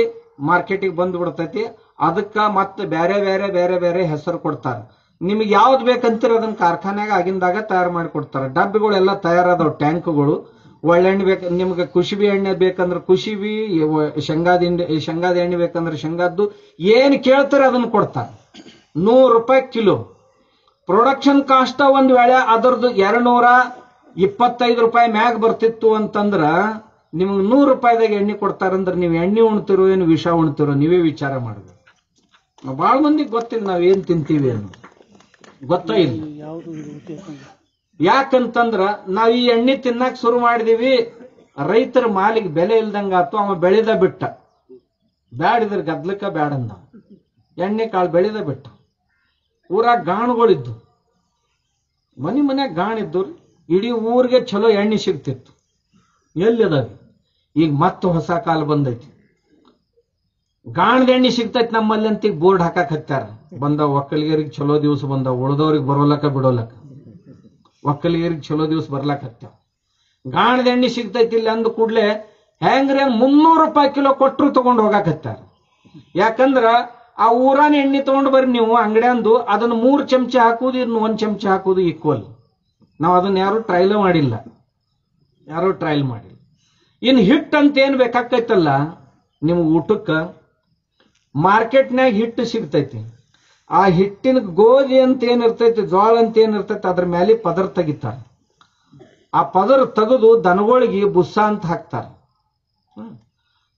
ಮಾರ್ಕೆಟಿಗೆ ಬಂದು ಬಿಡ್ತೈತಿ. ಅದಕ್ಕೆ ಮತ್ತೆ ಬೇರೆ ಬೇರೆ ಬೇರೆ ಬೇರೆ ಹೆಸರು ಕೊಡ್ತಾರೆ. ನಿಮಗೆ ಯಾವ್ದು ಬೇಕಂತೀರ ಅದನ್ನ ಕಾರ್ಖಾನೆಗೆ ಆಗಿಂದಾಗ ತಯಾರು ಮಾಡಿ ಕೊಡ್ತಾರೆ. ಡಬ್ಬಿಗಳೆಲ್ಲ ತಯಾರಾದವು, ಟ್ಯಾಂಕ್ಗಳು. ಒಳ್ಳೆ ಎಣ್ಣೆ ಬೇಕು, ನಿಮ್ಗೆ ಕುಶಿಬಿ ಎಣ್ಣೆ ಬೇಕಂದ್ರೆ ಕುಶಿಬಿ ಶೇಂಗಾದ ಶೇಂಗಾದ ಎಣ್ಣೆ ಬೇಕಂದ್ರೆ ಶೇಂಗಾದ್ದು, ಏನು ಕೇಳ್ತಾರೆ ಅದನ್ನು ಕೊಡ್ತಾರೆ. ನೂರು ರೂಪಾಯಿ ಕಿಲೋ. ಪ್ರೊಡಕ್ಷನ್ ಕಾಸ್ಟ್ ಒಂದು ವೇಳೆ ಅದರದ್ದು ಎರಡ್ನೂರ ಇಪ್ಪತ್ತೈದು ರೂಪಾಯಿ ಮ್ಯಾಗ ಬರ್ತಿತ್ತು ಅಂತಂದ್ರ ನಿಮ್ಗೆ ನೂರು ರೂಪಾಯಿದಾಗ ಎಣ್ಣೆ ಕೊಡ್ತಾರಂದ್ರೆ ನೀವು ಎಣ್ಣೆ ಉಣ್ತಿರೋ ಏನು ವಿಷ ಉಣ್ತಿರೋ ನೀವೇ ವಿಚಾರ ಮಾಡಬೇಕು. ಭಾಳ ಮಂದಿಗೆ ಗೊತ್ತಿಲ್ಲ ನಾವ್ ಏನ್ ತಿಂತೀವಿ ಅನ್ನೋದು ಗೊತ್ತ ಇಲ್ಲ. ಯಾಕಂತಂದ್ರ ನಾವ್ ಈ ಎಣ್ಣೆ ತಿನ್ನಕ್ ಶುರು ಮಾಡಿದೀವಿ, ರೈತರ ಮಾಲಿಗೆ ಬೆಲೆ ಇಲ್ದಂಗ ಆತು, ಅವ ಬೆಳೆದ ಬಿಟ್ಟ. ಬ್ಯಾಡಿದ್ರ ಗದ್ಲಕ್ಕ ಬ್ಯಾಡಂದ. ಎಣ್ಣೆ ಕಾಳು ಬೆಳೆದ ಬಿಟ್ಟ. ಊರಾಗ ಗಾಣಗಳಿದ್ದು. ಮನಿ ಮನ್ಯಾಗ ಗಾಣಿದ್ದು ಇಡೀ ಊರಿಗೆ ಚಲೋ ಎಣ್ಣೆ ಸಿಗ್ತಿತ್ತು. ಎಲ್ಲಿದಾವೆ ಈಗ ಮತ್ತೆ ಹೊಸ ಕಾಲ ಬಂದೈತಿ. ಗಾಣದ ಎಣ್ಣೆ ಸಿಗ್ತೈತಿ ನಮ್ಮಲ್ಲಿ ಅಂತ ಈಗ ಬೋರ್ಡ್ ಹಾಕಕ್ ಹತ್ತಾರ ಬಂದ ಒಕ್ಕಲಿಗರಿಗೆ ಚಲೋ ದಿವಸ ಬಂದ, ಉಳ್ದವ್ರಿಗೆ ಬರೋಲಕ್ಕ ಬಿಡೋಲಕ್ಕ. ಒಕ್ಕಲಿಗರಿಗೆ ಚಲೋ ದಿವಸ ಬರ್ಲಾಕ್ ಹತ್ತಾವ ಗಾಣದ ಎಣ್ಣೆ ಸಿಗ್ತೈತಿ ಇಲ್ಲಿ ಅಂದ ಕೂಡ್ಲೆ ಹೆಂಗ್ರೆ ಮುನ್ನೂರು ರೂಪಾಯಿ ಕಿಲೋ ಕೊಟ್ಟರು ತಗೊಂಡು ಹೋಗಕ್ ಹತ್ತಾರ ಯಾಕಂದ್ರ ಆ ಊರಾನ ಎಣ್ಣೆ ತಗೊಂಡು ಬರ್ರಿ ನೀವು ಅಂಗಡಿಯಂದು ಅದನ್ನ ಮೂರು ಚಮಚ ಹಾಕುದು ಇನ್ನು ಒಂದ್ ಚಮಚ ಹಾಕುದು ಈಕ್ವಲ್ ನಾವು ಅದನ್ನ ಯಾರು ಟ್ರಯಲ್ ಮಾಡಿಲ್ಲ. ಯಾರು ಟ್ರಯಲ್ ಮಾಡಿಲ್ಲ. ಇನ್ನು ಹಿಟ್ ಅಂತ ಏನು ಬೇಕಾಕೈತಲ್ಲ ನಿಮ್ಗೆ ಊಟಕ್ಕೆ ಮಾರ್ಕೆಟ್ನಾಗ ಹಿಟ್ಟು ಸಿಗ್ತೈತಿ. ಆ ಹಿಟ್ಟಿನ ಗೋಧಿ ಅಂತ ಏನಿರ್ತೈತಿ ಜೋಳ ಅಂತ ಏನಿರ್ತೈತಿ ಅದ್ರ ಮೇಲೆ ಪದರ್ ತೆಗಿತಾರೆ. ಆ ಪದರ್ ತೆಗೆದು ದನಗಳಿಗೆ ಬುಸ್ಸ ಅಂತ ಹಾಕ್ತಾರೆ.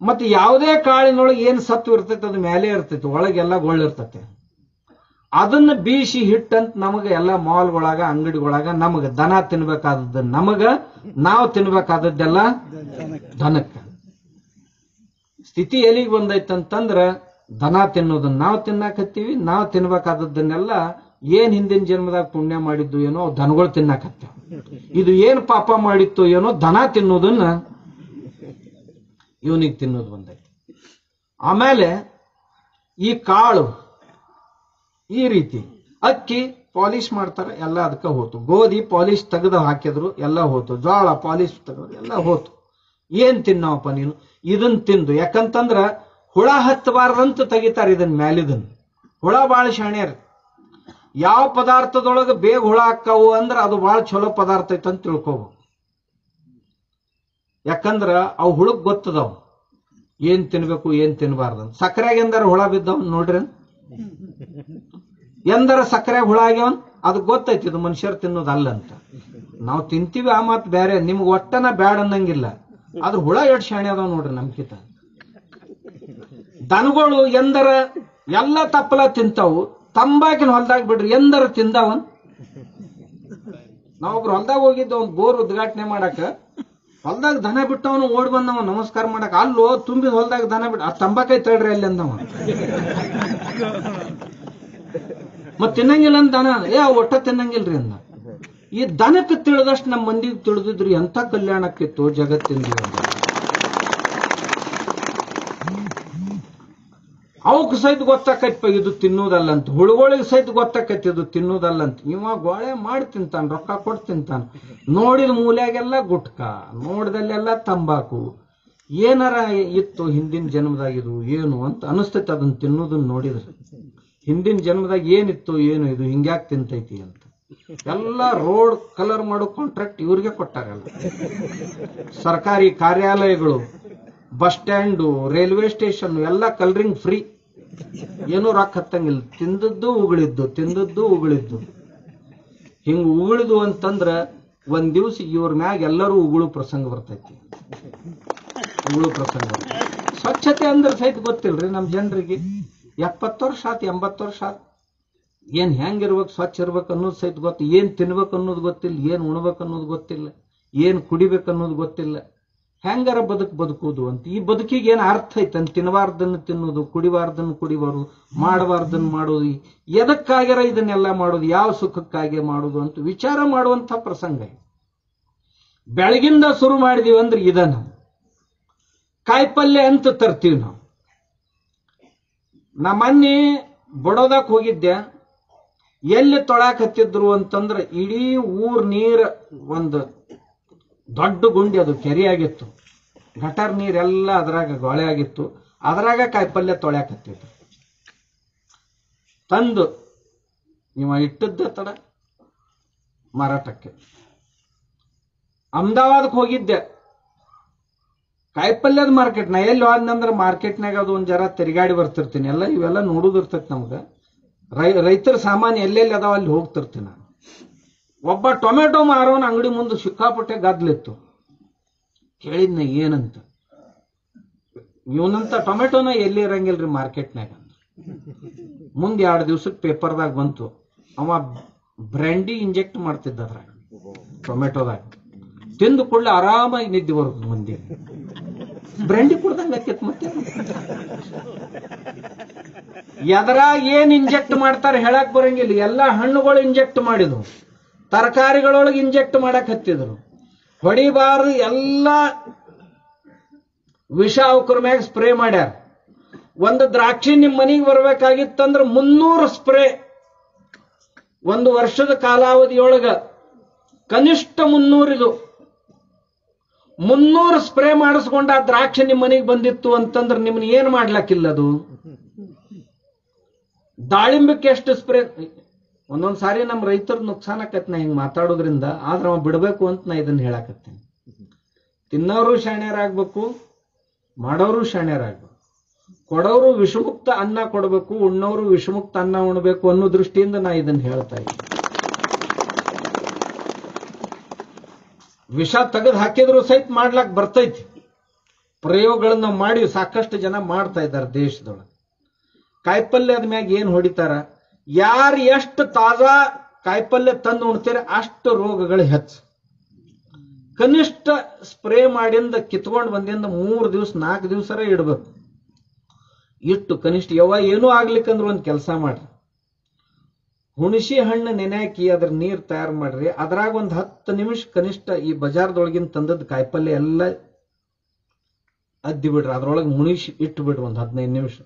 ಮತ್ತು ಯಾವುದೇ ಕಾಳಿನೊಳಗೆ ಏನು ಸತ್ವ ಇರ್ತೈತಿ, ಅದು ಮೇಲೆ ಇರ್ತೈತಿ, ಒಳಗೆಲ್ಲ ಗೊಳ್ಳಿರ್ತೈತಿ ಅದನ್ನ ಬೀಸಿ ಹಿಟ್ಟಂತ ನಮಗೆ ಎಲ್ಲ ಮಾಲ್ಗಳಾಗ, ಅಂಗಡಿಗಳಾಗ ನಮಗೆ ದನ ತಿನ್ಬೇಕಾದದ್ದು ನಮಗ, ನಾವು ತಿನ್ಬೇಕಾದದ್ದೆಲ್ಲ ದನಕ್ಕ. ಸ್ಥಿತಿ ಎಲ್ಲಿಗೆ ಬಂದೈತಂತಂದ್ರ ದನ ತಿನ್ನೋದನ್ನ ನಾವು ತಿನ್ನಾಕತ್ತೀವಿ, ನಾವು ತಿನ್ಬೇಕಾದದ್ದನ್ನೆಲ್ಲ ಏನ್ ಹಿಂದಿನ ಜನ್ಮದಾಗ ಪುಣ್ಯ ಮಾಡಿದ್ದು ಏನೋ ದನಗಳು ತಿನ್ನಾಕತ್ತೇವ. ಇದು ಏನ್ ಪಾಪ ಮಾಡಿತ್ತು ಏನೋ ದನ ತಿನ್ನೋದನ್ನ ಇವನಿಗೆ ತಿನ್ನೋದು ಬಂದೈತಿ. ಆಮೇಲೆ ಈ ಕಾಳು ಈ ರೀತಿ. ಅಕ್ಕಿ ಪಾಲಿಶ್ ಮಾಡ್ತಾರೆ, ಎಲ್ಲ ಅದಕ್ಕೆ ಹೋತು. ಗೋಧಿ ಪಾಲಿಶ್ ತೆಗೆದು ಹಾಕಿದ್ರು, ಎಲ್ಲ ಹೋತು. ಜೋಳ ಪಾಲಿಶ್ ತೆಗೆದ್ರು, ಎಲ್ಲ ಹೋತು. ಏನ್ ತಿನ್ನವಪ್ಪ ನೀನು? ಇದನ್ ತಿಂದು. ಯಾಕಂತಂದ್ರ ಹುಳ ಹತ್ತಬಾರ್ದಂತ ತೆಗಿತಾರೆ ಇದನ್ ಮ್ಯಾಲಿದನ್. ಹುಳ ಬಾಳ ಶಾಣ್ಯರ್. ಯಾವ ಪದಾರ್ಥದೊಳಗೆ ಬೇಗ ಹುಳ ಹಾಕವು ಅಂದ್ರ ಅದು ಬಹಳ ಚಲೋ ಪದಾರ್ಥ ಐತೆ ಅಂತ ತಿಳ್ಕೋಬೇಕು. ಯಾಕಂದ್ರ ಅವು ಹುಳಕ್ ಗೊತ್ತದವ್. ಏನ್ ತಿನ್ಬೇಕು, ಏನ್ ತಿನ್ಬಾರ್ದು ಸಕ್ಕರೆಗೆ ಎಂದಾರ ಹುಳ ಬಿದ್ದವ್ ನೋಡ್ರಿ. ಎಂದರ ಸಕ್ಕರೆ ಹುಳ ಆಗ್ಯವನ್? ಅದು ಗೊತ್ತೈತಿ, ಇದು ಮನುಷ್ಯರು ತಿನ್ನೋದಲ್ಲ ಅಂತ ನಾವು ತಿಂತೀವಿ ಆ ಮಾತು ಬೇರೆ ನಿಮ್ಗೆ ಒಟ್ಟನ ಬ್ಯಾಡ ಅನ್ನಂಗಿಲ್ಲ. ಅದ್ರ ಹುಳ ಎಷ್ಟು ಶಾಣೆ ಅದಾವ ನೋಡ್ರಿ ನಮ್ಕಿತ. ದನಗಳು ಎಂದರ ಎಲ್ಲ ತಪ್ಪಲ ತಿಂತಾವು, ತಂಬಾಕಿನ ಹೊಲ್ದಾಗ ಬಿಡ್ರಿ, ಎಂದರ ತಿಂದವನ್? ನಾವೊಬ್ರು ಹೊಲ್ದಾಗ ಹೋಗಿದ್ದ ಒಂದ್ ಬೋರ್ ಉದ್ಘಾಟನೆ ಮಾಡಕ, ಹೊಲ್ದಾಗ ದನ ಬಿಟ್ಟವನು ಓಡ್ ಬಂದವ ನಮಸ್ಕಾರ ಮಾಡಕ್. ಅಲ್ಲೋ, ತುಂಬಿದ ಹೊಲ್ದಾಗ ದನ ಬಿಟ್ಟ ಆ ತಂಬಾಕೈ ತಡ್ರಿ ಅಲ್ಲಿ ಅಂದವ ಮತ್ ತಿನ್ನಂಗಿಲ್ಲ ಅಂತ ದನ ಏ ಒಟ್ಟ ತಿನ್ನಂಗಿಲ್ರಿ ಅಂದ. ಈ ದನಕ್ಕೆ ತಿಳಿದಷ್ಟು ನಮ್ಮ ಮಂದಿಗೆ ತಿಳಿದಿದ್ರಿ ಎಂತ ಕಲ್ಯಾಣಕ್ಕಿತ್ತು ಜಗತ್ತಿನ ಅವಕ್ ಸಹಿತ ಗೊತ್ತಾಕೈತಿ ಇದು ತಿನ್ನೋದಲ್ಲ ಅಂತ. ಹುಳುಗಳಿಗೆ ಸಹಿತ ಗೊತ್ತಾಕೈತಿ, ಇದು ತಿನ್ನೋದಲ್ಲ ಅಂತ. ಇವ ಗೋಳೆ ಮಾಡಿ ತಿಂತಾನ, ರೊಕ್ಕ ಕೊಟ್ಟು ತಿಂತಾನ. ನೋಡಿದ ಮೂಲೆಗೆಲ್ಲ ಗುಟ್ಕ, ನೋಡಿದಲ್ಲೆಲ್ಲ ತಂಬಾಕು. ಏನಾರ ಇತ್ತು ಹಿಂದಿನ ಜನ್ಮದಾಗ ಇದು ಏನು ಅಂತ ಅನಿಸ್ತೈತಿ ಅದನ್ನ ತಿನ್ನೋದನ್ನ ನೋಡಿದ್ರೆ. ಹಿಂದಿನ ಜನ್ಮದಾಗ ಏನಿತ್ತು ಏನು ಇದು, ಹಿಂಗ್ಯಾಕ್ ತಿಂತೈತಿ ಅಂತ. ಎಲ್ಲ ರೋಡ್ ಕಲರ್ ಮಾಡೋ ಕಾಂಟ್ರಾಕ್ಟ್ ಇವ್ರಿಗೆ ಕೊಟ್ಟಾಗಲ್ಲ ಸರ್ಕಾರಿ ಕಾರ್ಯಾಲಯಗಳು, ಬಸ್ ಸ್ಟ್ಯಾಂಡು, ರೈಲ್ವೆ ಸ್ಟೇಷನ್, ಎಲ್ಲ ಕಲರಿಂಗ್ ಫ್ರೀ ಏನೂ ರೊಕ್ಕ ಹತ್ತಂಗಿಲ್ಲ. ತಿಂದದ್ದು ಉಗುಳಿದ್ದು ತಿಂದದ್ದು ಉಗುಳಿದ್ದು. ಹಿಂಗ್ ಉಗುಳಿದು ಅಂತಂದ್ರ ಒಂದ್ ದಿವ್ಸ ಇವ್ರ ಮ್ಯಾಗ ಎಲ್ಲರೂ ಉಗುಳು ಪ್ರಸಂಗ ಬರ್ತೈತಿ. ಉಗುಳು ಪ್ರಸಂಗ ಸ್ವಚ್ಛತೆ ಅಂದ್ರೆ ಸಹಿತ ಗೊತ್ತಿಲ್ರಿ ನಮ್ ಜನರಿಗೆ. ಎಪ್ಪತ್ತು ವರ್ಷ ಆತ್ ಎಂಬತ್ತು ವರ್ಷ. ಆತು ಏನ್ ಹೆಂಗಿರ್ಬೇಕು, ಸ್ವಚ್ಛ ಇರ್ಬೇಕು ಅನ್ನೋದು ಸಹಿತ ಗೊತ್ತು, ಏನು ತಿನ್ಬೇಕು ಅನ್ನೋದು ಗೊತ್ತಿಲ್ಲ, ಏನು ಉಣ್ಬೇಕು ಅನ್ನೋದು ಗೊತ್ತಿಲ್ಲ, ಏನು ಕುಡಿಬೇಕು ಅನ್ನೋದು ಗೊತ್ತಿಲ್ಲ. ಹೆಂಗಾರ ಬದುಕು ಬದುಕುವುದು ಅಂತ. ಈ ಬದುಕಿಗೆ ಏನು ಅರ್ಥ ಐತೆ ಅಂತ. ತಿನ್ನಬಾರ್ದನ್ನು ತಿನ್ನೋದು ಕುಡಿಬಾರ್ದನ್ನು ಕುಡಿಬಾರ್ದು ಮಾಡಬಾರ್ದನ್ನು ಮಾಡೋದು, ಎದಕ್ಕಾಗ್ಯಾರ ಇದನ್ನೆಲ್ಲ ಮಾಡೋದು, ಯಾವ ಸುಖಕ್ಕಾಗಿ ಮಾಡೋದು ಅಂತ ವಿಚಾರ ಮಾಡುವಂತ ಪ್ರಸಂಗ. ಬೆಳಗಿಂದ ಶುರು ಮಾಡಿದೀವಿ ಅಂದ್ರೆ ಇದನ್ನ. ಕಾಯಿಪಲ್ಯ ಅಂತ ತರ್ತೀವಿ ನಾವು. ನಾ ಮೊನ್ನೆ ಬಡೋದಕ್ ಹೋಗಿದ್ದೆ. ಎಲ್ಲಿ ತೊಳಾಕ್ ಹತ್ತಿದ್ರು ಅಂತಂದ್ರ ಇಡೀ ಊರ್ ನೀರ್ ಒಂದು ದೊಡ್ಡ ಗುಂಡಿ ಅದು ಕೆರೆ ಆಗಿತ್ತು. ಗಟರ್ ನೀರೆಲ್ಲ ಅದ್ರಾಗ ಗೊಳೆ ಆಗಿತ್ತು. ಅದ್ರಾಗ ಕಾಯಿಪಲ್ಯ ತೊಳ್ಯಾಕ ಹತ್ತಿದ್ರು. ತಂದು ಇವ ಇಟ್ಟದ್ದ ತಡ ಮಾರಾಟಕ್ಕೆ. ಅಹಮದಾಬಾದ್ಗೆ ಹೋಗಿದ್ದೆ. ಕಾಯಿಪಲ್ಯದ ಮಾರ್ಕೆಟ್ ನಾ, ಎಲ್ಲಿ ಹೋದ್ನಂದ್ರೆ ಮಾರ್ಕೆಟ್ನಾಗ ಅದು ಒಂದು ಜರ ತಿರುಗಾಡಿ ಬರ್ತಿರ್ತೀನಿ. ಎಲ್ಲ ಇವೆಲ್ಲ ನೋಡೋದಿರ್ತೈತೆ ನಮ್ಗೆ. ರೈ, ರೈತರ ಸಾಮಾನು ಎಲ್ಲೆಲ್ಲಿ ಅದಾವ ಅಲ್ಲಿ ಹೋಗ್ತಿರ್ತೀನಿ ಒಬ್ಬ ಟೊಮೆಟೊ ಮಾರೋನ ಅಂಗಡಿ ಮುಂದೆ ಸಿಕ್ಕಾಪಟ್ಟೆ ಗದ್ಲಿತ್ತು. ಕೇಳಿದ್ನ ಏನಂತ? ಇವನಂತ ಟೊಮೆಟೊನ ಎಲ್ಲಿ ಇರಂಗಿಲ್ರಿ ಮಾರ್ಕೆಟ್ನಾಗ ಮುಂದೆ ಎರಡು ದಿವ್ಸಕ್ಕೆ ಪೇಪರ್ದಾಗ ಬಂತು. ಅವ ಬ್ರ್ಯಾಂಡಿ ಇಂಜೆಕ್ಟ್ ಮಾಡ್ತಿದ್ದ ಅದ್ರಾಗ ಟೊಮೆಟೊದಾಗ ತಿಂದು ಕೂಡಲೇ ಆರಾಮಾಗಿ ನಿದ್ದೆ ಬರುತ್ತೆ ಮಂದಿ. ಬ್ರ್ಯಾಂಡಿ ಮತ್ತೆ. ಎದರಾಗ ಏನ್ ಇಂಜೆಕ್ಟ್ ಮಾಡ್ತಾರೆ ಹೇಳಕ್ ಬರಂಗಿಲ್ಲ. ಎಲ್ಲಾ ಹಣ್ಣುಗಳು ಇಂಜೆಕ್ಟ್ ಮಾಡಿದ್ವು ತರಕಾರಿಗಳೊಳಗೆ ಇಂಜೆಕ್ಟ್ ಮಾಡಕ್ ಹತ್ತಿದ್ರು. ಹೊಡಿಬಾರ್ದು ಎಲ್ಲ ವಿಷ ಅವಕ್ರ ಮ್ಯಾಗ ಸ್ಪ್ರೇ ಮಾಡ್ಯಾರ. ಒಂದು ದ್ರಾಕ್ಷಿ ನಿಮ್ಮ ಮನೆಗೆ ಬರ್ಬೇಕಾಗಿತ್ತಂದ್ರೆ ಮುನ್ನೂರು ಸ್ಪ್ರೇ ಒಂದು ವರ್ಷದ ಕಾಲಾವಧಿಯೊಳಗ ಕನಿಷ್ಠ ಮುನ್ನೂರಿದು. ಮುನ್ನೂರು ಸ್ಪ್ರೇ ಮಾಡಿಸ್ಕೊಂಡ ದ್ರಾಕ್ಷಿ ನಿಮ್ಮ ಮನೆಗೆ ಬಂದಿತ್ತು ಅಂತಂದ್ರೆ ನಿಮ್ನ ಏನ್ ಮಾಡ್ಲಕ್ಕಿಲ್ಲ ಅದು ದಾಳಿಂಬಕ್ಕೆ ಎಷ್ಟು ಸ್ಪ್ರೇ ಒಂದೊಂದ್ ಸಾರಿ ನಮ್ಮ ರೈತರ ನುಕ್ಸಾನ್ ಆಕತ್ ನಾ ಹಿಂಗೆ ಮಾತಾಡೋದ್ರಿಂದ ಆದ್ರೆ ಅವ ಬಿಡಬೇಕು ಅಂತ ನಾ ಇದನ್ನ ಹೇಳಾಕತ್ತೇನೆ. ತಿನ್ನೋರು ಶಾಣ್ಯರಾಗ್ಬೇಕು, ಮಾಡೋರು ಶಾಣ್ಯರಾಗ್ಬೇಕು. ಕೊಡೋರು ವಿಷಮುಕ್ತ ಅನ್ನ ಕೊಡಬೇಕು, ಉಣ್ಣೋರು ವಿಷಮುಕ್ತ ಅನ್ನ ಉಣಬೇಕು ಅನ್ನೋ ದೃಷ್ಟಿಯಿಂದ ನಾ ಇದನ್ನ ಹೇಳ್ತಾ ಇದ್ದೀನಿ. ವಿಷ ತೆಗೆದು ಹಾಕಿದ್ರು ಸಹಿತ ಮಾಡ್ಲಾಕ್ ಬರ್ತೈತಿ. ಪ್ರಯೋಗಗಳನ್ನ ಮಾಡಿ ಸಾಕಷ್ಟು ಜನ ಮಾಡ್ತಾ ಇದ್ದಾರೆ ದೇಶದೊಳಗೆ. ಕಾಯಿಪಲ್ಯದ ಮ್ಯಾಗ ಏನು ಹೊಡಿತಾರ? ಯಾರು ಎಷ್ಟು ತಾಜಾ ಕಾಯಿಪಲ್ಯ ತಂದು ಉಣ್ತೀರ ಅಷ್ಟು ರೋಗಗಳು ಹೆಚ್ಚು. ಕನಿಷ್ಠ ಸ್ಪ್ರೇ ಮಾಡಿಂದ ಕಿತ್ಕೊಂಡು ಬಂದಿಂದ ಮೂರು ದಿವಸ, ನಾಲ್ಕು ದಿವಸರ ಇಡ್ಬೇಕು. ಇಟ್ಟು ಕನಿಷ್ಠ ಯಾವ ಏನೂ ಆಗ್ಲಿಕ್ಕಂದ್ರೆ ಒಂದು ಕೆಲಸ ಮಾಡ್ರಿ. ಹುಣಸಿ ಹಣ್ಣು ನೆನೆಹಾಕಿ ಅದ್ರ ನೀರ್ ತಯಾರು ಮಾಡ್ರಿ. ಅದ್ರಾಗ ಒಂದ್ ಹತ್ತು ನಿಮಿಷ ಕನಿಷ್ಠ ಈ ಬಜಾರ್ದೊಳಗಿನ ತಂದದ್ ಕಾಯಿಪಲ್ಯ ಎಲ್ಲ ಅದ್ದಿ ಬಿಡ್ರಿ. ಅದ್ರೊಳಗೆ ಮುಣಿಸಿ ಇಟ್ಟು ಬಿಡ್ರಿ ಒಂದ್ ಹದಿನೈದು ನಿಮಿಷ.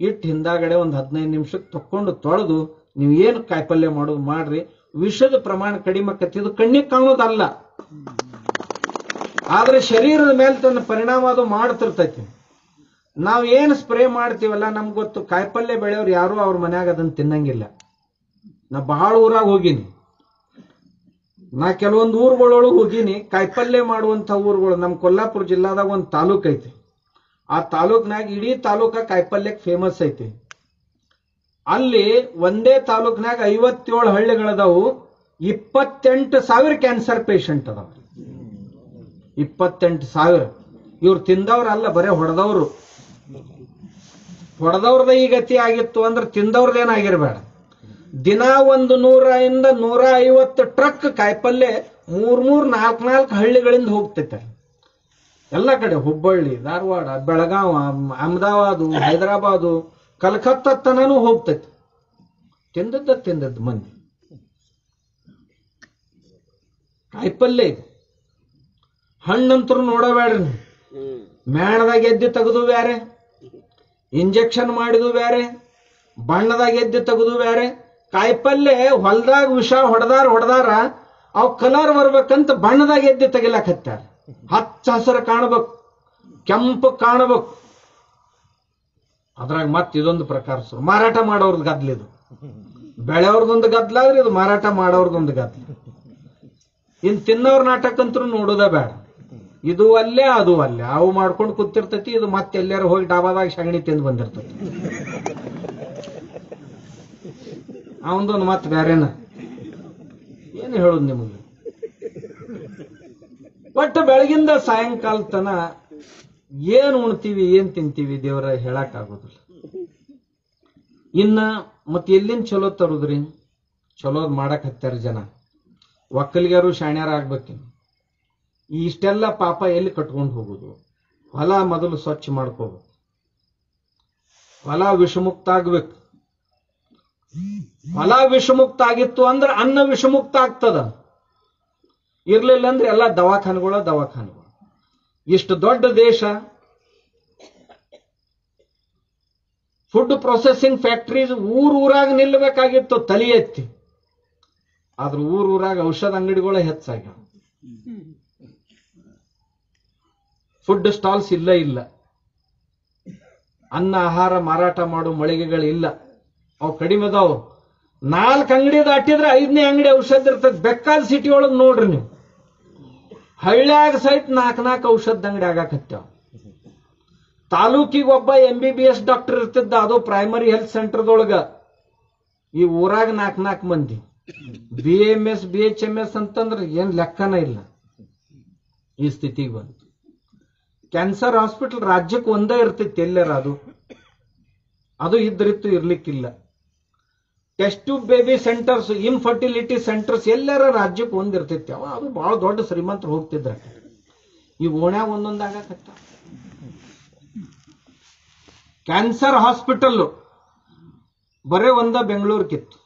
ಇಟ್ಟು ಹಿಂದಾಗಡೆ ಒಂದ್ ಹದಿನೈದು ನಿಮಿಷಕ್ಕೆ ತಕ್ಕೊಂಡು ತೊಳೆದು ನೀವು ಏನು ಕಾಯಿಪಲ್ಯ ಮಾಡೋದು ಮಾಡ್ರಿ. ವಿಷದ ಪ್ರಮಾಣ ಕಡಿಮೆ ಕತ್ತಿದ್ದು ಕಣ್ಣಿಗೆ ಕಾಣೋದಲ್ಲ. ಆದ್ರೆ ಶರೀರದ ಮೇಲೆ ತನ್ನ ಪರಿಣಾಮ ಅದು ಮಾಡ್ತಿರ್ತೈತಿ. ನಾವ್ ಏನ್ ಸ್ಪ್ರೇ ಮಾಡ್ತೀವಲ್ಲ ನಮ್ಗೆ ಗೊತ್ತು. ಕಾಯಿಪಲ್ಯ ಬೆಳೆಯೋರು ಯಾರು ಅವ್ರ ಮನ್ಯಾಗ ಅದನ್ನ ತಿನ್ನಂಗಿಲ್ಲ. ನಾ ಬಹಳ ಊರಾಗ ಹೋಗಿನಿ. ನಾ ಕೆಲವೊಂದು ಊರುಗಳೊಳಗೆ ಹೋಗಿನಿ ಕಾಯಿಪಲ್ಯ ಮಾಡುವಂತ ಊರುಗಳು ನಮ್ಮ ಕೊಲ್ಲಾಪುರ ಜಿಲ್ಲಾದಾಗ ಒಂದು ತಾಲೂಕ್ ಐತಿ. ಆ ತಾಲೂಕ್ನಾಗ ಇಡೀ ತಾಲೂಕ ಕಾಯಿಪಲ್ಯಕ್ಕೆ ಫೇಮಸ್ ಐತಿ. ಅಲ್ಲಿ ಒಂದೇ ತಾಲೂಕ್ನಾಗ ಐವತ್ತೇಳು ಹಳ್ಳಿಗಳದಾವು, ಇಪ್ಪತ್ತೆಂಟು ಸಾವಿರ ಕ್ಯಾನ್ಸರ್ ಪೇಷಂಟ್ ಅದಾವ. ಇಪ್ಪತ್ತೆಂಟು ಸಾವಿರ. ಇವ್ರು ತಿಂದವ್ರ ಅಲ್ಲ, ಬರೇ ಹೊಡೆದವ್ರು. ಹೊಡೆದವ್ರದ ಈ ಗತಿ ಆಗಿತ್ತು ಅಂದ್ರೆ ತಿಂದವ್ರದ್ದೇನಾಗಿರ್ಬೇಡ ದಿನ ಒಂದು ನೂರ ಇಂದ ನೂರ ಐವತ್ತು ಟ್ರಕ್ ಕಾಯಿಪಲ್ಯ ಮೂರ್ ಮೂರ್ ನಾಲ್ಕ್ ನಾಲ್ಕು ಹಳ್ಳಿಗಳಿಂದ ಹೋಗ್ತೈತೆ. ಎಲ್ಲ ಕಡೆ ಹುಬ್ಬಳ್ಳಿ, ಧಾರವಾಡ, ಬೆಳಗಾವ ಅಹಮದಾಬಾದು, ಹೈದರಾಬಾದ್ ಕಲ್ಕತ್ತಾ ತನೂ ಹೋಗ್ತೈತಿ. ತಿಂದದ್ದ ತಿಂದದ್ದು ಮಂದಿ. ಕಾಯಿಪಲ್ಯ ಇದು. ಹಣ್ಣಂತರೂ ನೋಡಬೇಡ್ರಿ ಮೇಣದಾಗ ಎದ್ದು ತೆಗೆದು ಬೇರೆ ಇಂಜೆಕ್ಷನ್ ಮಾಡಿದು ಬೇರೆ ಬಣ್ಣದಾಗ ಎದ್ದು ತೆಗೆದು ಬ್ಯಾರೆ ಕಾಯಿಪಲ್ಯ ಹೊಲದಾಗ ವಿಷ ಹೊಡೆದಾರ ಹೊಡೆದಾರ, ಅವ್ ಕಲರ್ ಬರ್ಬೇಕಂತ ಬಣ್ಣದಾಗ ಎದ್ದು ತೆಗಿಲಾಕತ್ಯಾರ ಹಚ್ಚ ಹಸಿರು ಕಾಣಬೇಕು, ಕೆಂಪು ಕಾಣಬೇಕು. ಅದ್ರಾಗ ಮತ್ತೆ ಇದೊಂದು ಪ್ರಕಾರ ಶುರು. ಮಾರಾಟ ಮಾಡೋರ್ದು ಗದ್ಲಿದು ಬೆಳೆಯವ್ರದೊಂದು ಗದ್ಲಾದ್ರೆ ಇದು ಮಾರಾಟ ಮಾಡೋರ್ದೊಂದು ಗದ್ಲ. ಇನ್ ತಿನ್ನೋರ್ ನಾಟಕ ಅಂತೂ ನೋಡೋದ ಬೇಡ. ಇದು ಅಲ್ಲೇ, ಅದು ಅಲ್ಲೇ. ಅವು ಮಾಡ್ಕೊಂಡು ಕೂತಿರ್ತೈತಿ, ಇದು ಮತ್ತೆ ಎಲ್ಲಾರು ಹೋಗಿ ಡಾಬಾದಾಗ ಸಗಣಿ ತಿಂದು ಬಂದಿರ್ತೈತಿ. ಅವಂದೊಂದು ಮತ್ತೆ ಬೇರೆನ ಏನು ಹೇಳೋದು ನಿಮಗೆ? ಒಟ್ಟು ಬೆಳಗಿಂದ ಸಾಯಂಕಾಲ ತನ ಏನು ಉಣ್ತೀವಿ, ಏನು ತಿಂತೀವಿ ದೇವರ ಹೇಳಕ್ ಆಗೋದಿಲ್ಲ ಇನ್ನ ಮತ್ತೆ ಎಲ್ಲಿಂದ ಚಲೋ ತರುದ್ರಿ? ಚಲೋದ್ ಮಾಡಕ್ ಹತ್ತಾರ ಜನ. ಒಕ್ಕಲಿಗರು ಶಾಣ್ಯಾರ ಆಗ್ಬೇಕಿನ್ ಇಷ್ಟೆಲ್ಲ ಪಾಪ ಎಲ್ಲಿ ಕಟ್ಕೊಂಡು ಹೋಗುದು? ಹೊಲ ಮೊದಲು ಸ್ವಚ್ಛ ಮಾಡ್ಕೋಬೇಕು. ಹೊಲ ವಿಷಮುಕ್ತ ಆಗ್ಬೇಕು. ಹೊಲ ವಿಷಮುಕ್ತ ಆಗಿತ್ತು ಅಂದ್ರೆ ಅನ್ನ ವಿಷಮುಕ್ತ ಆಗ್ತದ ಇರ್ಲಿಲ್ಲ ಅಂದ್ರೆ ಎಲ್ಲ ದವಾಖಾನೆಗಳ ದವಾಖಾನೆಗಳು. ಇಷ್ಟು ದೊಡ್ಡ ದೇಶ ಫುಡ್ ಪ್ರೊಸೆಸಿಂಗ್ ಫ್ಯಾಕ್ಟ್ರೀಸ್ ಊರ್ ಊರಾಗ ನಿಲ್ಲಬೇಕಾಗಿತ್ತು ತಲೆ ಎತ್ತಿ. ಆದ್ರೆ ಊರ್ ಊರಾಗ ಔಷಧ ಅಂಗಡಿಗಳ ಹೆಚ್ಚಾಗ್ಯಾವ. ಫುಡ್ ಸ್ಟಾಲ್ಸ್ ಇಲ್ಲ ಇಲ್ಲ. ಅನ್ನ, ಆಹಾರ ಮಾರಾಟ ಮಾಡೋ ಮಳಿಗೆಗಳು ಇಲ್ಲ ಅವು ಕಡಿಮೆ ಅದಾವು. ನಾಲ್ಕು ಅಂಗಡಿ ದಾಟಿದ್ರೆ ಐದನೇ ಅಂಗಡಿ ಔಷಧ ಇರ್ತದೆ. ಬೆಕ್ಕಾದ ಸಿಟಿ ಒಳಗೆ ನೋಡ್ರಿ ನೀವು. ಹಳ್ಳ್ಯಾಗ ಸಹಿತ ನಾಲ್ಕು ನಾಲ್ಕು ಔಷಧ ಅಂಗಡಿ ಆಗಾಕತ್ತೇವ. ತಾಲೂಕಿಗೆ ಒಬ್ಬ M B B S doctor ಇರ್ತಿದ್ದ, ಅದು ಪ್ರೈಮರಿ ಹೆಲ್ತ್ ಸೆಂಟರ್ದೊಳಗ ಈ ಊರಾಗ ನಾಲ್ಕು ನಾಲ್ಕು ಮಂದಿ. B M S B H M S ಅಂತಂದ್ರೆ ಏನು ಲೆಕ್ಕನ ಇಲ್ಲ. ಈ ಸ್ಥಿತಿಗೆ ಬಂತು ಕ್ಯಾನ್ಸರ್ ಹಾಸ್ಪಿಟಲ್ ರಾಜ್ಯಕ್ಕೆ ಒಂದೇ ಇರ್ತಿತ್ತು ಎಲ್ಲರ ಅದು. ಅದು ಇದ್ರಿತ್ತು ಇರ್ಲಿಕ್ಕಿಲ್ಲ. Test baby centres infertility centres ಎಲ್ಲರ ರಾಜ್ಯಕ್ಕೆ ಒಂದಿರ್ತಿತ್ತು ಅವ ಅದು ಬಹಳ ದೊಡ್ಡ ಶ್ರೀಮಂತರು ಹೋಗ್ತಿದ್ರ. ಈ ಓಣ್ಯಾಗ ಒಂದೊಂದಾಗತ್ತ ಕ್ಯಾನ್ಸರ್ ಹಾಸ್ಪಿಟಲ್ ಬರೇ ಒಂದ ಬೆಂಗಳೂರ್ಕಿತ್ತು.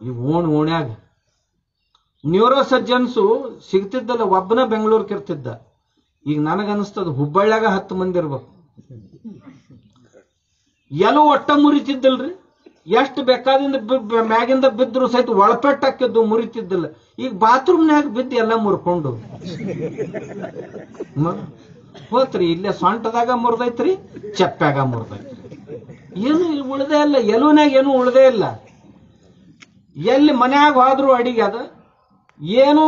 ಈ ಓಣ್ ಓಣ್ಯಾಗ. ನ್ಯೂರೋ ಸರ್ಜನ್ಸು ಸಿಗ್ತಿದ್ದಲ್ಲ, ಒಬ್ಬನ ಬೆಂಗಳೂರಿಗೆ ಇರ್ತಿದ್ದ ಈಗ ನನಗನ್ನಿಸ್ತದ ಹುಬ್ಬಳ್ಳಿಯಾಗ ಹತ್ತು ಮಂದಿ ಇರ್ಬೇಕು. ಎಲ್ಲೋ ಒಟ್ಟ ಮುರಿತಿದ್ದಲ್ರಿ? ಎಷ್ಟು ಬೇಕಾದಿಂದ ಮ್ಯಾಗಿಂದ ಬಿದ್ರು ಸಹಿತ ಒಳಪೆಟ್ಟ ಹಾಕಿದ್ದು ಮುರಿತಿದ್ದಿಲ್ಲ. ಈಗ ಬಾತ್ರೂಮ್ನ್ಯಾಗ ಬಿದ್ದು ಎಲ್ಲ ಮುರ್ಕೊಂಡು. ಹೋತ್ರಿ, ಇಲ್ಲೇ ಸೊಂಟದಾಗ ಮುರಿದೈತ್ರಿ, ಚಪ್ಪ್ಯಾಗ ಮುರಿದೈತ್ರಿ. ಏನು ಇಲ್ಲಿ ಉಳ್ದೇ ಇಲ್ಲ ಎಲ್ಲೂನಾಗ ಏನು ಉಳ್ದೇ ಇಲ್ಲ. ಎಲ್ಲಿ ಮನ್ಯಾಗ ಹೋದ್ರು ಅಡಿಗೆ ಅದ. ಏನು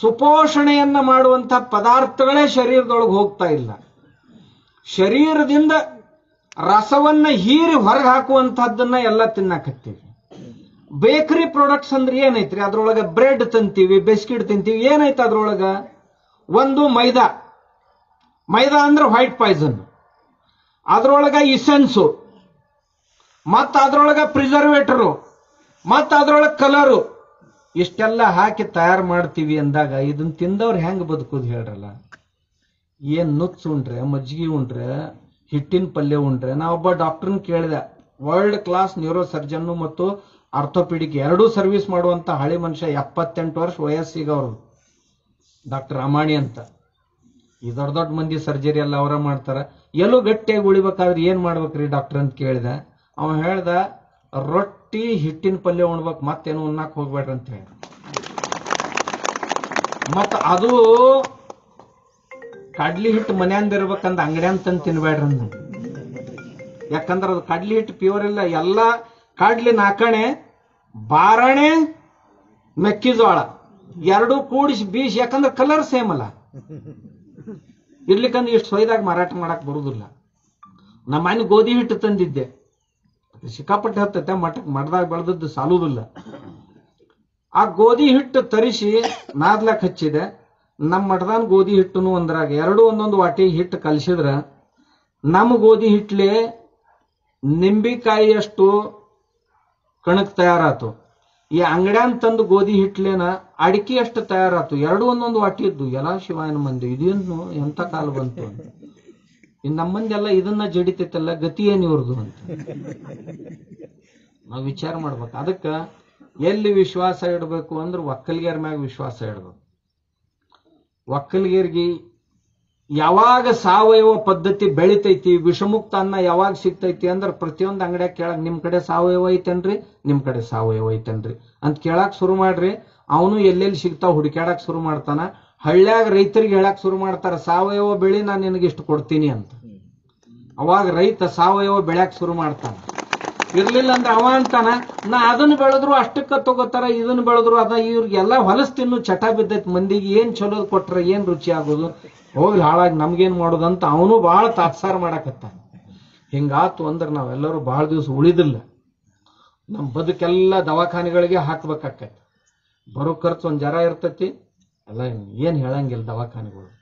ಸುಪೋಷಣೆಯನ್ನ ಮಾಡುವಂತ ಪದಾರ್ಥಗಳೇ ಶರೀರದೊಳಗೆ ಹೋಗ್ತಾ ಇಲ್ಲ. ಶರೀರದಿಂದ ರಸವನ್ನ ಹೀರಿ ಹೊರಗೆ ಹಾಕುವಂತಹದ್ದನ್ನ ಎಲ್ಲ ತಿನ್ನಕತ್ತೀವಿ. ಬೇಕರಿ ಪ್ರಾಡಕ್ಟ್ಸ್ ಅಂದ್ರೆ ಏನೈತ್ರಿ? ಅದ್ರೊಳಗೆ ಬ್ರೆಡ್ ತಿಂತೀವಿ, ಬಿಸ್ಕಿಟ್ ತಿಂತೀವಿ. ಏನೈತೆ ಅದ್ರೊಳಗ? ಒಂದು ಮೈದಾ. ಮೈದಾ ಅಂದ್ರೆ ವೈಟ್ ಪಾಯ್ಸನ್ ಅದ್ರೊಳಗ ಇಸೆನ್ಸು ಮತ್ತ ಅದ್ರೊಳಗ ಪ್ರಿಸರ್ವೇಟರ್ ಮತ್ತ ಅದ್ರೊಳಗ ಕಲರು ಇಷ್ಟೆಲ್ಲ ಹಾಕಿ ತಯಾರು ಮಾಡ್ತೀವಿ ಅಂದಾಗ ಇದನ್ನ ತಿಂದವ್ರು ಹೆಂಗ್ ಬದುಕೋದು ಹೇಳ್ರಲ್ಲ? ಏನ್ ನುಚ್ಚು ಉಂಡ್ರೆ ಮಜ್ಜಿಗೆ ಉಂಡ್ರೆ ಹಿಟ್ಟಿನ ಪಲ್ಯ ಉಂಡ್ರೆ. ನಾ ಒಬ್ಬ ಡಾಕ್ಟರ್ನ ಕೇಳಿದೆ ವರ್ಲ್ಡ್ ಕ್ಲಾಸ್ ನ್ಯೂರೋ ಸರ್ಜನ್ ಮತ್ತು ಆರ್ಥೋಪಿಡಿಕ್ ಎರಡೂ ಸರ್ವಿಸ್ ಮಾಡುವಂತ ಹಳೆ ಮನುಷ್ಯ ಎಪ್ಪತ್ತೆಂಟು ವರ್ಷ ವಯಸ್ಸಿಗೆ ಅವರು. ಡಾಕ್ಟರ್ ಅಮಾಣಿ ಅಂತ. ಈ ದೊಡ್ಡ ದೊಡ್ಡ ಮಂದಿ ಸರ್ಜರಿ ಎಲ್ಲ ಅವರ ಮಾಡ್ತಾರ. ಎಲ್ಲೂ ಗಟ್ಟಿಯಾಗಿ ಉಳಿಬೇಕಾದ್ರೆ ಏನ್ ಮಾಡ್ಬೇಕ್ರಿ ಡಾಕ್ಟರ್ ಅಂತ ಕೇಳಿದ. ಅವ ಹೇಳ್ದ, ರೊಟ್ಟಿ ಹಿಟ್ಟಿನ ಪಲ್ಯ ಉಣ್ಬೇಕು, ಮತ್ತೇನು ಉಣ್ಣಾಕ್ ಹೋಗ್ಬೇಡ್ರಿ ಅಂತ ಹೇಳಿ ಮತ್ತ ಅದು ಕಡ್ಲಿ ಹಿಟ್ಟು ಮನ್ಯಾಂದ ಇರ್ಬೇಕಂದ ಅಂಗಡ್ಯಾನ್ ತಂದು ತಿನ್ಬೇಡ್ರಿ ಯಾಕಂದ್ರೆ ಅದು ಕಡ್ಲಿ ಹಿಟ್ಟು ಪ್ಯೂರ್ ಇಲ್ಲ, ಎಲ್ಲ ಕಡ್ಲಿ ನಾಕಣೆ, ಬಾರಣೆ, ಮೆಕ್ಕೆಜೋಳ. ಎರಡು ಕೂಡಿಸಿ ಬೀಸಿ, ಯಾಕಂದ್ರೆ ಕಲರ್ ಸೇಮ್ ಅಲ್ಲ. ಇರ್ಲಿಕ್ಕಂದ್ರೆ ಇಷ್ಟು ಸೊಯ್ದಾಗ ಮಾರಾಟ ಮಾಡಕ್ ಬರುದಿಲ್ಲ. ನಮ್ಮ ಮನೆ ಗೋಧಿ ಹಿಟ್ಟು ತಂದಿದ್ದೆ. ಸಿಕ್ಕಾಪಟ್ಟೆ ಹತ್ತೈತೆ ಮಠಕ್ಕೆ ಮಠದಾಗ ಬೆಳೆದದ್ದು ಸಾಲುದಿಲ್ಲ. ಆ ಗೋಧಿ ಹಿಟ್ಟು ತರಿಸಿ ನಾದ್ಲಕ್ ಹಚ್ಚಿದೆ. ನಮ್ಮ ಮಠದಾನ್ ಗೋಧಿ ಹಿಟ್ಟುನು ಅಂದ್ರಾಗ ಎರಡು ಒಂದೊಂದು ವಾಟಿ ಹಿಟ್ಟು ಕಲಸಿದ್ರ ನಮ್ಮ ಗೋಧಿ ಹಿಟ್ಲೆ ನಿಂಬಿಕಾಯಿಯಷ್ಟು ಕಣಕ್ ತಯಾರಾತು. ಈ ಅಂಗಡ್ಯಾನ್ ತಂದು ಗೋಧಿ ಹಿಟ್ಲೇನ ಅಡಿಕೆ ಅಷ್ಟು ತಯಾರಾತು. ಎರಡು ಒಂದೊಂದು ವಾಟಿ ಇದ್ದು ಎಲ್ಲ ಶಿವಾಯನ ಮಂದಿ ಇದೇನು ಎಂತ ಕಾಲ ಬಂತು ಅಂತ. ನಮ್ಮ ಮಂದಿ ಎಲ್ಲ ಇದನ್ನ ಜಡಿತೈತಲ್ಲ, ಗತಿ ಏನು ಇವ್ರದು ಅಂತ. ನಾವು ವಿಚಾರ ಮಾಡ್ಬೇಕು. ಅದಕ್ಕ ಎಲ್ಲಿ ವಿಶ್ವಾಸ ಇಡಬೇಕು ಅಂದ್ರೆ, ಒಕ್ಕಲಿಗರ ಮ್ಯಾಗ ವಿಶ್ವಾಸ ಇಡಬೇಕು. ಒಕ್ಕಲಿಗರಿಗೆ ಯಾವಾಗ ಸಾವಯವ ಪದ್ಧತಿ ಬೆಳಿತೈತಿ, ವಿಷಮುಕ್ತ ಅನ್ನ ಯಾವಾಗ ಸಿಗ್ತೈತಿ ಅಂದ್ರೆ ಪ್ರತಿಯೊಂದು ಅಂಗಡಿಯಾಗ ಕೇಳಕ್ ನಿಮ್ ಕಡೆ ಸಾವಯವ ಐತೇನ್ರಿ? ನಿಮ್ ಕಡೆ ಸಾವಯವ ಐತೇನ್ರಿ? ಅಂತ ಕೇಳಕ್ ಶುರು ಮಾಡ್ರಿ. ಅವನು ಎಲ್ಲೆಲ್ಲಿ ಸಿಗ್ತಾವ ಹುಡುಕ್ಯಾಡಕ್ ಶುರು ಮಾಡ್ತಾನ. ಹಳ್ಳ್ಯಾಗ ರೈತರಿಗೆ ಹೇಳಕ್ ಶುರು ಮಾಡ್ತಾರ, ಸಾವಯವ ಬೆಳಿ ನಾನು ನಿನಗೆ ಇಷ್ಟು ಕೊಡ್ತೀನಿ ಅಂತ. ಅವಾಗ ರೈತ ಸಾವಯವ ಬೆಳ್ಯಾಕ್ ಶುರು ಮಾಡ್ತಾನ. ಇರ್ಲಿಲ್ಲ ಅಂದ್ರೆ ಅವ ಅಂತಾನ, ನಾ ಅದನ್ನ ಬೆಳೆದ್ರು ಅಷ್ಟಕ್ಕ ತಗೋತಾರ, ಇದನ್ನ ಬೆಳೆದ್ರು ಅದ, ಇವ್ರಿಗೆಲ್ಲ ಹೊಲಸ್ ತಿನ್ನು, ಚಟ ಬಿದ್ದೈತಿ, ಮಂದಿಗೆ ಏನ್ ಚಲೋದ್ ಕೊಟ್ರ ಏನ್ ರುಚಿ ಆಗೋದು? ಹೋಗ್ಲಿ, ಹಾಳಾಗಿ ನಮ್ಗೇನ್ ಮಾಡೋದಂತ ಅವನು ಬಹಳ ತಾತ್ಸಾರ ಮಾಡಕತ್ತ ಹಿಂಗಾತು ಅಂದ್ರೆ ನಾವೆಲ್ಲರೂ ಬಹಳ ದಿವಸ ಉಳಿದಿಲ್ಲ. ನಮ್ಮ ಬದುಕೆಲ್ಲ ದವಾಖಾನೆಗಳಿಗೆ ಹಾಕ್ಬೇಕಾಕೈತಿ. ಬರೋ ಖರ್ಚು ಒಂದ್ ಜರ ಇರ್ತತಿ. ಅಲ್ಲ, ಏನ್ ಹೇಳಂಗಿಲ್ಲ ದವಾಖಾನೆಗಳು.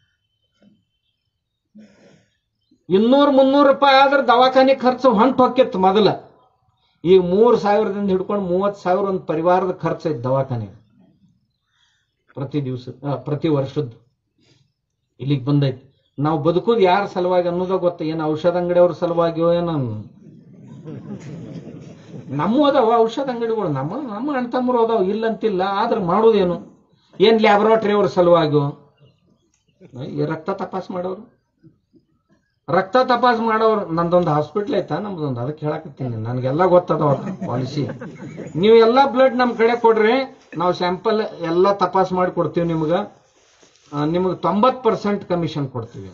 ಇನ್ನೂರ್ ಮುನ್ನೂರು ರೂಪಾಯಿ ಆದ್ರೆ ದವಾಖಾನೆ ಖರ್ಚು ಹೊಂಟು ಹೊಕ್ಕಿತ್ತು ಮೊದಲ. ಈಗ ಮೂರ್ ಸಾವಿರದಿಂದ ಹಿಡ್ಕೊಂಡು ಮೂವತ್ ಸಾವಿರ ಒಂದು ಪರಿವಾರದ ಖರ್ಚು ಐತೆ ದವಾಖಾನೆ ಪ್ರತಿ ದಿವಸ ಪ್ರತಿ ವರ್ಷದ್ದು. ಇಲ್ಲಿಗೆ ಬಂದೈತಿ. ನಾವು ಬದುಕೋದು ಯಾರ ಸಲುವಾಗಿ ಅನ್ನೋದ ಗೊತ್ತ, ಏನು ಔಷಧ ಅಂಗಡಿಯವ್ರ ಸಲುವಾಗಿಯೋ ಏನೋ ನಮ್ಮ ಅದಾವ ಔಷಧ ಅಂಗಡಿಗಳು, ನಮ್ಮ ನಮ್ಮ ಅಣ್ಣ ತಮ್ಮರು ಅದಾವ, ಇಲ್ಲಂತಿಲ್ಲ, ಆದ್ರೆ ಮಾಡೋದೇನು? ಏನು ಲ್ಯಾಬ್ರೋಟರಿಯವ್ರ ಸಲುವಾಗಿಯೋ? ರಕ್ತ ತಪಾಸ್ ಮಾಡೋರು. ರಕ್ತ ತಪಾಸ್ ಮಾಡೋರು ನಂದೊಂದು ಹಾಸ್ಪಿಟ್ಲ್ ಐತಾ, ನಮ್ದೊಂದು ಅದಕ್ಕೆ ಹೇಳಕತ್ತೀನಿ. ನನಗೆಲ್ಲ ಗೊತ್ತದ ಪಾಲಿಸಿ ನೀವು ಎಲ್ಲ ಬ್ಲಡ್ ನಮ್ಮ ಕಡೆ ಕೊಡ್ರಿ, ನಾವು ಸ್ಯಾಂಪಲ್ ಎಲ್ಲ ತಪಾಸ್ ಮಾಡಿ ಕೊಡ್ತೀವಿ ನಿಮ್ಗೆ. ನಿಮಗೆ ತೊಂಬತ್ತು ಪರ್ಸೆಂಟ್ ಕಮಿಷನ್ ಕೊಡ್ತೀವಿ.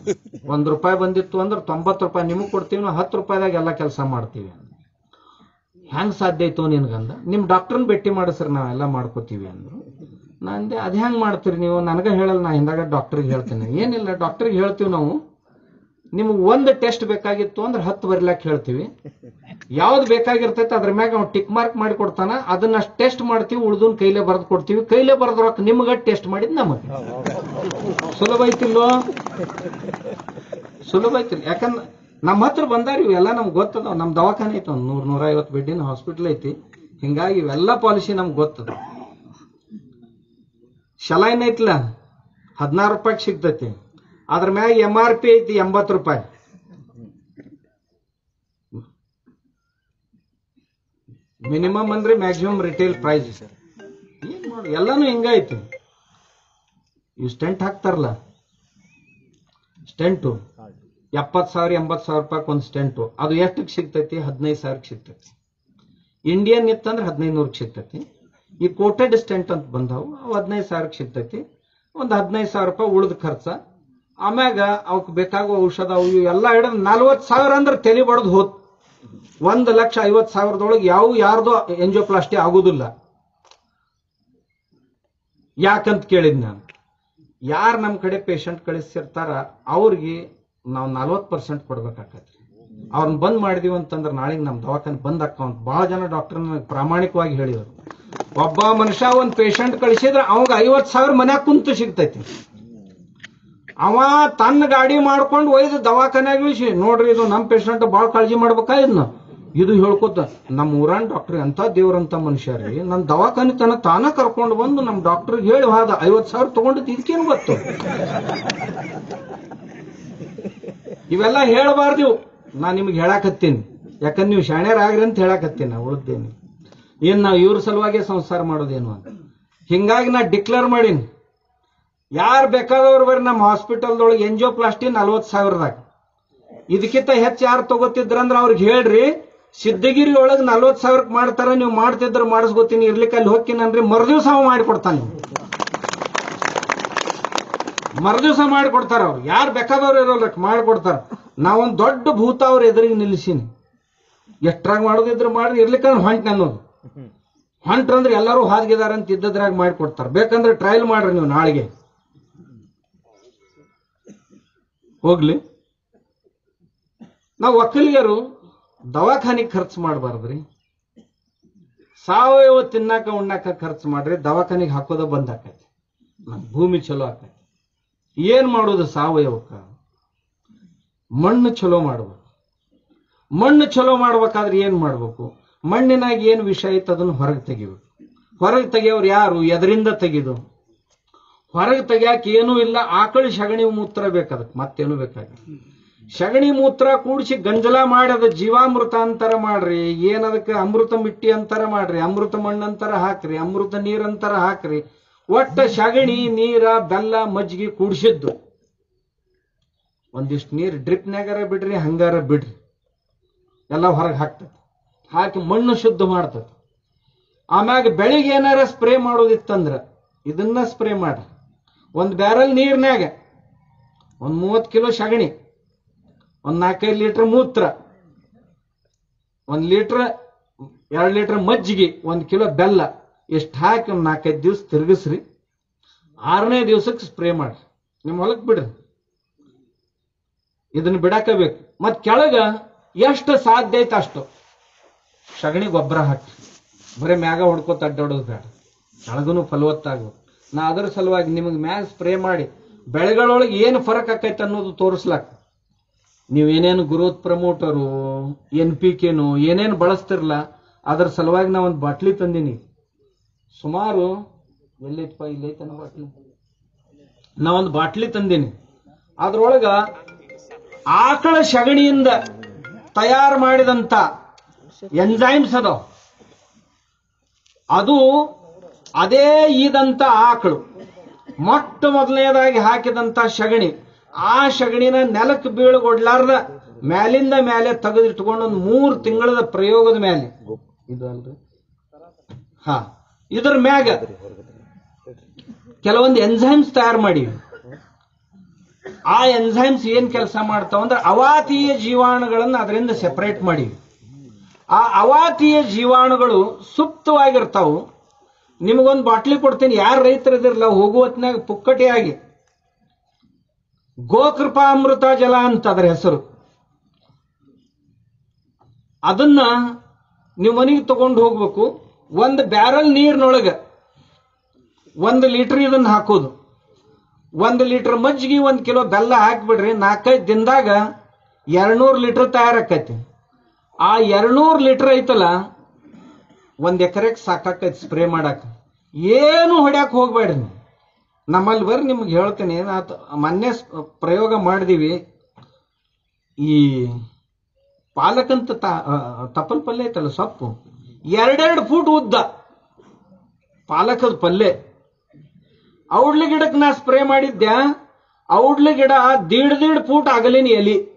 ಒಂದು ರೂಪಾಯಿ ಬಂದಿತ್ತು ಅಂದ್ರೆ ತೊಂಬತ್ತು ರೂಪಾಯಿ ನಿಮಗೆ ಕೊಡ್ತೀವಿ, ನಾವು ಹತ್ತು ರೂಪಾಯಿದಾಗ ಎಲ್ಲ ಕೆಲಸ ಮಾಡ್ತೀವಿ. ಹೆಂಗೆ ಸಾಧ್ಯ ಆಯ್ತು ನಿನ್ಗಂದ? ನಿಮ್ಮ ಡಾಕ್ಟರ್ನ ಭೇಟಿ ಮಾಡಿಸ್ರಿ ನಾವೆಲ್ಲ ಮಾಡ್ಕೋತೀವಿ ಅಂದ್ರು. ನಂದೆ, ಅದು ಹೆಂಗೆ ಮಾಡ್ತೀರಿ ನೀವು? ನನಗೆ ಹೇಳಲ್ಲ, ನಾ ಹಿಂದಾಗ ಡಾಕ್ಟ್ರಿಗೆ ಹೇಳ್ತೀನಿ. ಏನಿಲ್ಲ ಡಾಕ್ಟ್ರಿಗೆ ಹೇಳ್ತೀವಿ ನಾವು. ನಿಮ್ಗೆ ಒಂದು ಟೆಸ್ಟ್ ಬೇಕಾಗಿತ್ತು ಅಂದ್ರೆ ಹತ್ತು ಬರ್ಲಾಕ್ ಹೇಳ್ತೀವಿ. ಯಾವ್ದು ಬೇಕಾಗಿರ್ತೈತೆ ಅದ್ರ ಮ್ಯಾಗ ಅವ್ನು ಟಿಕ್ ಮಾರ್ಕ್ ಮಾಡಿ ಕೊಡ್ತಾನ. ಅದನ್ನ ಟೆಸ್ಟ್ ಮಾಡ್ತೀವಿ, ಉಳ್ದನ್ ಕೈಲೇ ಬರೆದು ಕೊಡ್ತೀವಿ. ಕೈಲೇ ಬರೆದ ರೊಕ್ಕ ನಿಮ್ಗ ಟೆಸ್ಟ್ ಮಾಡಿದ್ ನಮಗೆ. ಸುಲಭ ಐತಿಲ್ವೋ ಸುಲಭ ಐತಿಲ್ಲ. ಯಾಕಂದ್ರೆ ನಮ್ಮ ಹತ್ರ ಬಂದಾರ ಇವೆಲ್ಲ ನಮ್ಗೆ ಗೊತ್ತದ ನಮ್ ದವಾಖಾನೆ ಐತೆ ಒಂದು ನೂರ್ ನೂರ ಐವತ್ತು ಬೆಡ್ಡಿನ ಹಾಸ್ಪಿಟಲ್ ಐತಿ. ಹಿಂಗಾಗಿ ಇವೆಲ್ಲ ಪಾಲಿಸಿ ನಮ್ಗೆ ಗೊತ್ತದ. ಶಲೈನ್ ಏನೈತಿಲ್ಲ ಹದಿನಾರು ರೂಪಾಯಿಗೆ ಸಿಗ್ತೈತಿ. ಅದ್ರ ಮ್ಯಾಗ ಎಂ ಆರ್ ಪಿ ಐತಿ ಎಂಬತ್ತು ರೂಪಾಯಿ. ಮಿನಿಮಮ್ ಅಂದ್ರೆ ಮ್ಯಾಕ್ಸಿಮಮ್ ರಿಟೇಲ್ ಪ್ರೈಸ್ ಮಾಡಿ ಎಲ್ಲಾನು ಹಿಂಗಾಯ್ತು ಇವು ಸ್ಟೆಂಟ್ ಹಾಕ್ತಾರಲ್ಲ. ಸ್ಟೆಂಟು. ಎಪ್ಪತ್ತು ಸಾವಿರ, ಎಂಬತ್ತು ಸಾವಿರ ರೂಪಾಯಿ ಒಂದು ಸ್ಟೆಂಟು. ಅದು ಎಷ್ಟಕ್ಕೆ ಸಿಗ್ತೈತಿ? ಹದಿನೈದು ಸಾವಿರಕ್ಕೆ ಸಿಗ್ತೈತಿ. ಇಂಡಿಯನ್ ಇತ್ತಂದ್ರೆ ಹದಿನೈದು ನೂರಕ್ಕೆ ಸಿಗ್ತೈತಿ. ಈ ಕೋಟೆಡ್ ಸ್ಟೆಂಟ್ ಅಂತ ಬಂದವು, ಅವು ಹದಿನೈದು ಸಾವಿರಕ್ಕೆ ಸಿಗ್ತೈತಿ. ಒಂದು ಹದಿನೈದು ಸಾವಿರ ರೂಪಾಯಿ ಉಳಿದ ಖರ್ಚ. ಆಮ್ಯಾಗ ಅವಕ್ ಬೇಕಾಗುವ ಔಷಧ ಅವು ಎಲ್ಲ ಹಿಡಿದು ನಲ್ವತ್ತು ಸಾವಿರ ಅಂದ್ರೆ ತಲೆ ಬಡ್ದು ಹೋತ್. ಒಂದು ಲಕ್ಷ ಐವತ್ ಸಾವಿರದೊಳಗೆ ಯಾವ ಯಾರ್ದು ಎಂಜೋಪ್ಲಾಸ್ಟಿ ಆಗುದಿಲ್ಲ. ಯಾಕಂತ ಕೇಳಿದ್ ನಾನು? ಯಾರು ನಮ್ಮ ಕಡೆ ಪೇಷಂಟ್ ಕಳಿಸಿರ್ತಾರ ಅವ್ರಿಗೆ ನಾವು ನಲ್ವತ್ತು ಪರ್ಸೆಂಟ್ ಕೊಡ್ಬೇಕಾಕತ್ರಿ. ಅವ್ರನ್ನ ಬಂದ್ ಮಾಡಿದೀವಿ ಅಂತಂದ್ರೆ ನಾಳೆಗೆ ನಮ್ಮ ದವಾಖಾನೆ ಬಂದ್ ಅಕ್ಕವಂತ ಬಹಳ ಜನ ಡಾಕ್ಟರ್ ಪ್ರಾಮಾಣಿಕವಾಗಿ ಹೇಳಿದ್ರು. ಒಬ್ಬ ಮನುಷ್ಯ ಒಂದ್ ಪೇಷಂಟ್ ಕಳಿಸಿದ್ರೆ, ಅವಾಗ ಐವತ್ ಸಾವಿರ ಮನ್ಯಾಗ ಕುಂತು ಸಿಗ್ತೈತಿ. ಅವ ತನ್ನ ಗಾಡಿ ಮಾಡ್ಕೊಂಡು ಒಯ್ದು ದವಾಖಾನ್ಯಾಗ ಇಳಿಸಿ. ನೋಡ್ರಿ, ಇದು ನಮ್ಮ ಪೇಷಂಟ್ ಭಾಳ ಕಾಳಜಿ ಮಾಡ್ಬೇಕಾ ಇದನ್ನ ಇದು ಹೇಳ್ಕೊತ ನಮ್ಮ ಊರಾನ್ ಡಾಕ್ಟರ್ ಎಂತ ದೇವ್ರಂತ ಮನುಷ್ಯ ರೀ. ನನ್ನ ದವಾಖಾನೆ ತನ ತಾನ ಕರ್ಕೊಂಡು ಬಂದು ನಮ್ಮ ಡಾಕ್ಟರ್ಗೆ ಹೇಳಿ ಹೋದ. ಐವತ್ ಸಾವಿರ ತಗೊಂಡು ಇದಕ್ಕೇನು ಗೊತ್ತು? ಇವೆಲ್ಲ ಹೇಳಬಾರ್ದು. ನಾ ನಿಮ್ಗೆ ಹೇಳಾಕತ್ತೀನಿ. ಯಾಕಂದ್ರೆ ನೀವು ಶಾಣ್ಯರಾಗ್ರಿ ಅಂತ ಹೇಳಾಕತ್ತೀನಿ ನಾ ಉಳಿದ್ದೇನೆ ಏನ್ ನಾವು ಇವ್ರ ಸಲುವಾಗಿ ಸಂಸಾರ ಮಾಡೋದೇನು ಅಂತ. ಹಿಂಗಾಗಿ ನಾ ಡಿಕ್ಲೇರ್ ಮಾಡೀನಿ. ಯಾರು ಬೇಕಾದವ್ರು ಬರ್ರಿ ನಮ್ಮ ಹಾಸ್ಪಿಟಲ್ದೊಳಗೆ ಎಂಜಿಯೋಪ್ಲಾಸ್ಟಿ ನಲ್ವತ್ತು ಸಾವಿರದಾಗ. ಇದಕ್ಕಿಂತ ಹೆಚ್ಚು ಯಾರು ತಗೋತಿದ್ರಂದ್ರೆ ಅವ್ರಿಗೆ ಹೇಳ್ರಿ ಸಿದ್ದಗಿರಿ ಒಳಗೆ ನಲ್ವತ್ತು ಸಾವಿರಕ್ಕೆ ಮಾಡ್ತಾರ ನೀವು ಮಾಡ್ತಿದ್ರೆ ಮಾಡಿಸ್ಕೋತೀನಿ ಇರ್ಲಿಕ್ಕೆ ಅಲ್ಲಿ ಹೋಗ್ತೀನನ್ರಿ ಮರುದಿವ್ಸ ಅವ ಮಾಡಿಕೊಡ್ತಾನೆ ಮರುದಿವ್ಸ ಮಾಡಿಕೊಡ್ತಾರ ಅವ್ರು. ಯಾರು ಬೇಕಾದವ್ರು ಇರೋಲ್ಲ ಮಾಡಿಕೊಡ್ತಾರ. ನಾವೊಂದು ದೊಡ್ಡ ಭೂತ ಅವ್ರ ಎದುರಿಗೆ ನಿಲ್ಲಿಸೀನಿ ಎಷ್ಟ್ರಾಗ ಮಾಡೋದಿದ್ರೆ ಮಾಡಿ ಇರ್ಲಿಕ್ಕೆ ಹೊಂಟ್ ಅನ್ನೋದು. ಹೊಂಟ್ರಂದ್ರೆ ಎಲ್ಲರೂ ಹಾದ್ಗಿದಾರ ಅಂತ ಇದ್ದದ್ರಾಗ ಮಾಡಿಕೊಡ್ತಾರೆ. ಬೇಕಂದ್ರೆ ಟ್ರಯಲ್ ಮಾಡ್ರಿ ನೀವು ನಾಳೆಗೆ. ಹೋಗ್ಲಿ. ನಾವು ಒಕ್ಕಲಿಗರು ದವಾಖಾನಿಗೆ ಖರ್ಚು ಮಾಡಬಾರ್ದ್ರಿ. ಸಾವಯವ ತಿನ್ನಾಕ, ಉಣ್ಣಾಕ ಖರ್ಚು ಮಾಡ್ರಿ, ದವಾಖಾನಿಗೆ ಹಾಕೋದ ಬಂದ್ ಆಕೈತಿ. ನಮ್ ಭೂಮಿ ಚಲೋ ಆಕೈತಿ. ಏನ್ ಮಾಡೋದು ಸಾವಯವಕ್ಕ? ಮಣ್ಣು ಚಲೋ ಮಾಡ್ಬೇಕು. ಮಣ್ಣು ಚಲೋ ಮಾಡ್ಬೇಕಾದ್ರೆ ಏನ್ ಮಾಡ್ಬೇಕು? ಮಣ್ಣಿನಾಗ ಏನ್ ವಿಷಯ ಐತೆ ಅದನ್ನ ಹೊರಗೆ ತೆಗಿಬೇಕು. ಹೊರಗೆ ತೆಗಿಯೋರು ಯಾರು? ಎದರಿಂದ ತೆಗಿದು. ಹೊರಗೆ ತೆಗಿಯಾಕ ಏನೂ ಇಲ್ಲ, ಆಕಳ ಸಗಣಿ ಮೂತ್ರ ಬೇಕದಕ್ಕೆ ಮತ್ತೇನು ಬೇಕಾಗಿ ಸಗಣಿ ಮೂತ್ರ ಕೂಡಿಸಿ ಗಂಜಲ ಮಾಡಿ ಅದ ಜೀವಾಮೃತ ಅಂತರ ಮಾಡ್ರಿ ಏನದಕ್ಕೆ ಅಮೃತ ಮಿಟ್ಟಿ ಅಂತರ ಮಾಡ್ರಿ, ಅಮೃತ ಮಣ್ಣಂತರ ಹಾಕ್ರಿ, ಅಮೃತ ನೀರಂತರ ಹಾಕ್ರಿ, ಒಟ್ಟ ಸಗಣಿ ನೀರ, ಬೆಲ್ಲ, ಮಜ್ಜಿಗೆ ಕೂಡಿಸಿದ್ದು. ಒಂದಿಷ್ಟು ನೀರು ಡ್ರಿಪ್ನಾಗಾರ ಬಿಡ್ರಿ, ಹಂಗಾರ ಬಿಡ್ರಿ. ಎಲ್ಲ ಹೊರಗೆ ಹಾಕ್ತದೆ. ಹಾಕಿ ಮಣ್ಣು ಶುದ್ಧ ಮಾಡ್ತದೆ. ಆಮ್ಯಾಗ ಬೆಳಿಗ್ಗೆ ಏನಾರ ಸ್ಪ್ರೇ ಮಾಡೋದಿತ್ತಂದ್ರ, ಇದನ್ನ ಸ್ಪ್ರೇ ಮಾಡ್ರಿ. ಒಂದು ಬ್ಯಾರಲ್ ನೀರ್ನ್ಯಾಗ. ಒಂದು ಮೂವತ್ತು ಕಿಲೋ ಸಗಣಿ. ಒಂದು ನಾಲ್ಕೈದು ಲೀಟರ್ ಮೂತ್ರ. ಒಂದು ಲೀಟರ್, ಎರಡು ಲೀಟರ್ ಮಜ್ಜಿಗೆ, ಒಂದು ಕಿಲೋ ಬೆಲ್ಲ. ಎಷ್ಟು ಹಾಕಿ ಒಂದು ನಾಲ್ಕೈದು ದಿವಸ ತಿರುಗಿಸ್ರಿ. ಆರನೇ ದಿವಸಕ್ಕೆ ಸ್ಪ್ರೇ ಮಾಡ್ರಿ. ನಿಮ್ಮ ಹೊಲಕ್ಕೆ ಬಿಡ್ರಿ. ಇದನ್ನ ಬಿಡಾಕಬೇಕು. ಮತ್ತು ಕೆಳಗ ಎಷ್ಟು ಸಾಧ್ಯ ಐತೆ ಅಷ್ಟು. ಸಗಣಿ ಗೊಬ್ಬರ ಹಾಕಿ ಬರೀ ಮ್ಯಾಗ ಹೊಡ್ಕೋತ ಅಡ್ಡಾಡೋದು ಬೇಡ ಕೆಳಗೂ ಫಲವತ್ತಾಗಬೇಕು ನಾ ಅದರ ಸಲುವಾಗಿ ನಿಮಗೆ ಮ್ಯಾಗ ಸ್ಪ್ರೇ ಮಾಡಿ ಬೆಳೆಗಳೊಳಗೆ ಏನು ಫರಕ್ ಆಕೈತೆ ಅನ್ನೋದು ತೋರಿಸ್ಲಾಕ. ನೀವೇನೇನು ಗ್ರೋತ್ ಪ್ರಮೋಟರು ಎನ್ ಪಿ ಕೆನು ಏನೇನು ಬಳಸ್ತಿರಲ್ಲ ಅದ್ರ ಸಲುವಾಗಿ ನಾ ಒಂದು ಬಾಟ್ಲಿ ತಂದೀನಿ. ಸುಮಾರು ಎಲ್ಲೈತಪ್ಪ ಇಲ್ಲೈತನ ಬಾಟ್ಲಿ? ನಾ ಒಂದು ಬಾಟ್ಲಿ ತಂದೀನಿ. ಅದ್ರೊಳಗ ಆಕಳ ಸಗಣಿಯಿಂದ ತಯಾರು ಮಾಡಿದಂತ ಎಂಜೈಮ್ಸ್ ಅದಾವ. ಅದು ಅದೇ ಈದಂತ ಆಕಳು. ಮೊಟ್ಟ ಮೊದಲನೇದಾಗಿ ಹಾಕಿದಂತ ಸಗಣಿ ಆ ಸಗಣಿನ ನೆಲಕ್ಕೆ ಬೀಳಗೊಡ್ಲಾರ್ದ ಮ್ಯಾಲಿಂದ ಮೇಲೆ ತೆಗೆದಿಟ್ಕೊಂಡು ಒಂದು ಮೂರು ತಿಂಗಳದ ಪ್ರಯೋಗದ ಮೇಲೆ ಹಾ ಇದ್ರ ಮ್ಯಾಗ ಕೆಲವೊಂದು ಎಂಜೈಮ್ಸ್ ತಯಾರು ಮಾಡಿವಿ ಆ ಎಂಜೈಮ್ಸ್ ಏನ್ ಕೆಲಸ ಮಾಡ್ತಾವ ಅಂದ್ರೆ ಅವಾತೀಯ ಜೀವಾಣುಗಳನ್ನು ಅದರಿಂದ ಸೆಪರೇಟ್ ಮಾಡಿ. ಆ ಅವಾತೀಯ ಜೀವಾಣುಗಳು ಸುಪ್ತವಾಗಿರ್ತಾವು. ನಿಮಗೊಂದು ಬಾಟ್ಲಿ ಕೊಡ್ತೀನಿ. ಯಾರು ರೈತರು ಇದಿರಲ್ಲ ಹೋಗುವ ಹೊತ್ನಾಗ ಪುಕ್ಕಟೆಯಾಗಿ. ಗೋಕೃಪಾ ಅಮೃತ ಜಲ ಅಂತ ಅದರ ಹೆಸರು. ಅದನ್ನ ನೀವು ಮನೆಗೆ ತಗೊಂಡು ಹೋಗ್ಬೇಕು. ಒಂದು ಬ್ಯಾರಲ್ ನೀರಿನೊಳಗೆ ಒಂದು ಲೀಟರ್ ಇದನ್ನ ಹಾಕೋದು. ಒಂದು ಲೀಟರ್ ಮಜ್ಜಿಗೆ ಒಂದು ಕಿಲೋ ಬೆಲ್ಲ ಹಾಕಿಬಿಡ್ರಿ. ನಾಲ್ಕೈದು ದಿನದಾಗ ಎರಡ್ನೂರು ಲೀಟರ್ ತಯಾರಾಕೈತಿ. ಆ ಎರಡ್ನೂರು ಲೀಟರ್ ಐತಲ್ಲ ಒಂದ್ ಎಕರೆಗೆ ಸಾಕಾಕೈತಿ ಸ್ಪ್ರೇ ಮಾಡಾಕ. ಏನು ಹೊಡ್ಯಾಕ ಹೋಗ್ಬೇಡ್ರಿ ನಮ್ಮಲ್ಲಿ ಬರ್ರಿ, ನಿಮ್ಗೆ ಹೇಳ್ತೀನಿ ಏನಾಯ್ತು ತ- ಮೊನ್ನೆ ಪ್ರಯೋಗ ಮಾಡಿದೀವಿ. ಈ ಪಾಲಕಂತ ತಪ್ಪಲ್ ಪಲ್ಯ ಐತಲ್ಲ ಸೊಪ್ಪು? ಎರಡೆರಡು ಫೂಟ್ ಉದ್ದ. ಪಾಲಕದ ಪಲ್ಯ ಔಡ್ಲಿ ಗಿಡಕ್ಕೆ ನಾ ಸ್ಪ್ರೇ ಮಾಡಿದ್ದೆ. ಔಡ್ಲಿ ಗಿಡ ದೀಡ್ ದೀಡ್ ಫೂಟ್ ಆಗಲಿನ ಎಲಿ.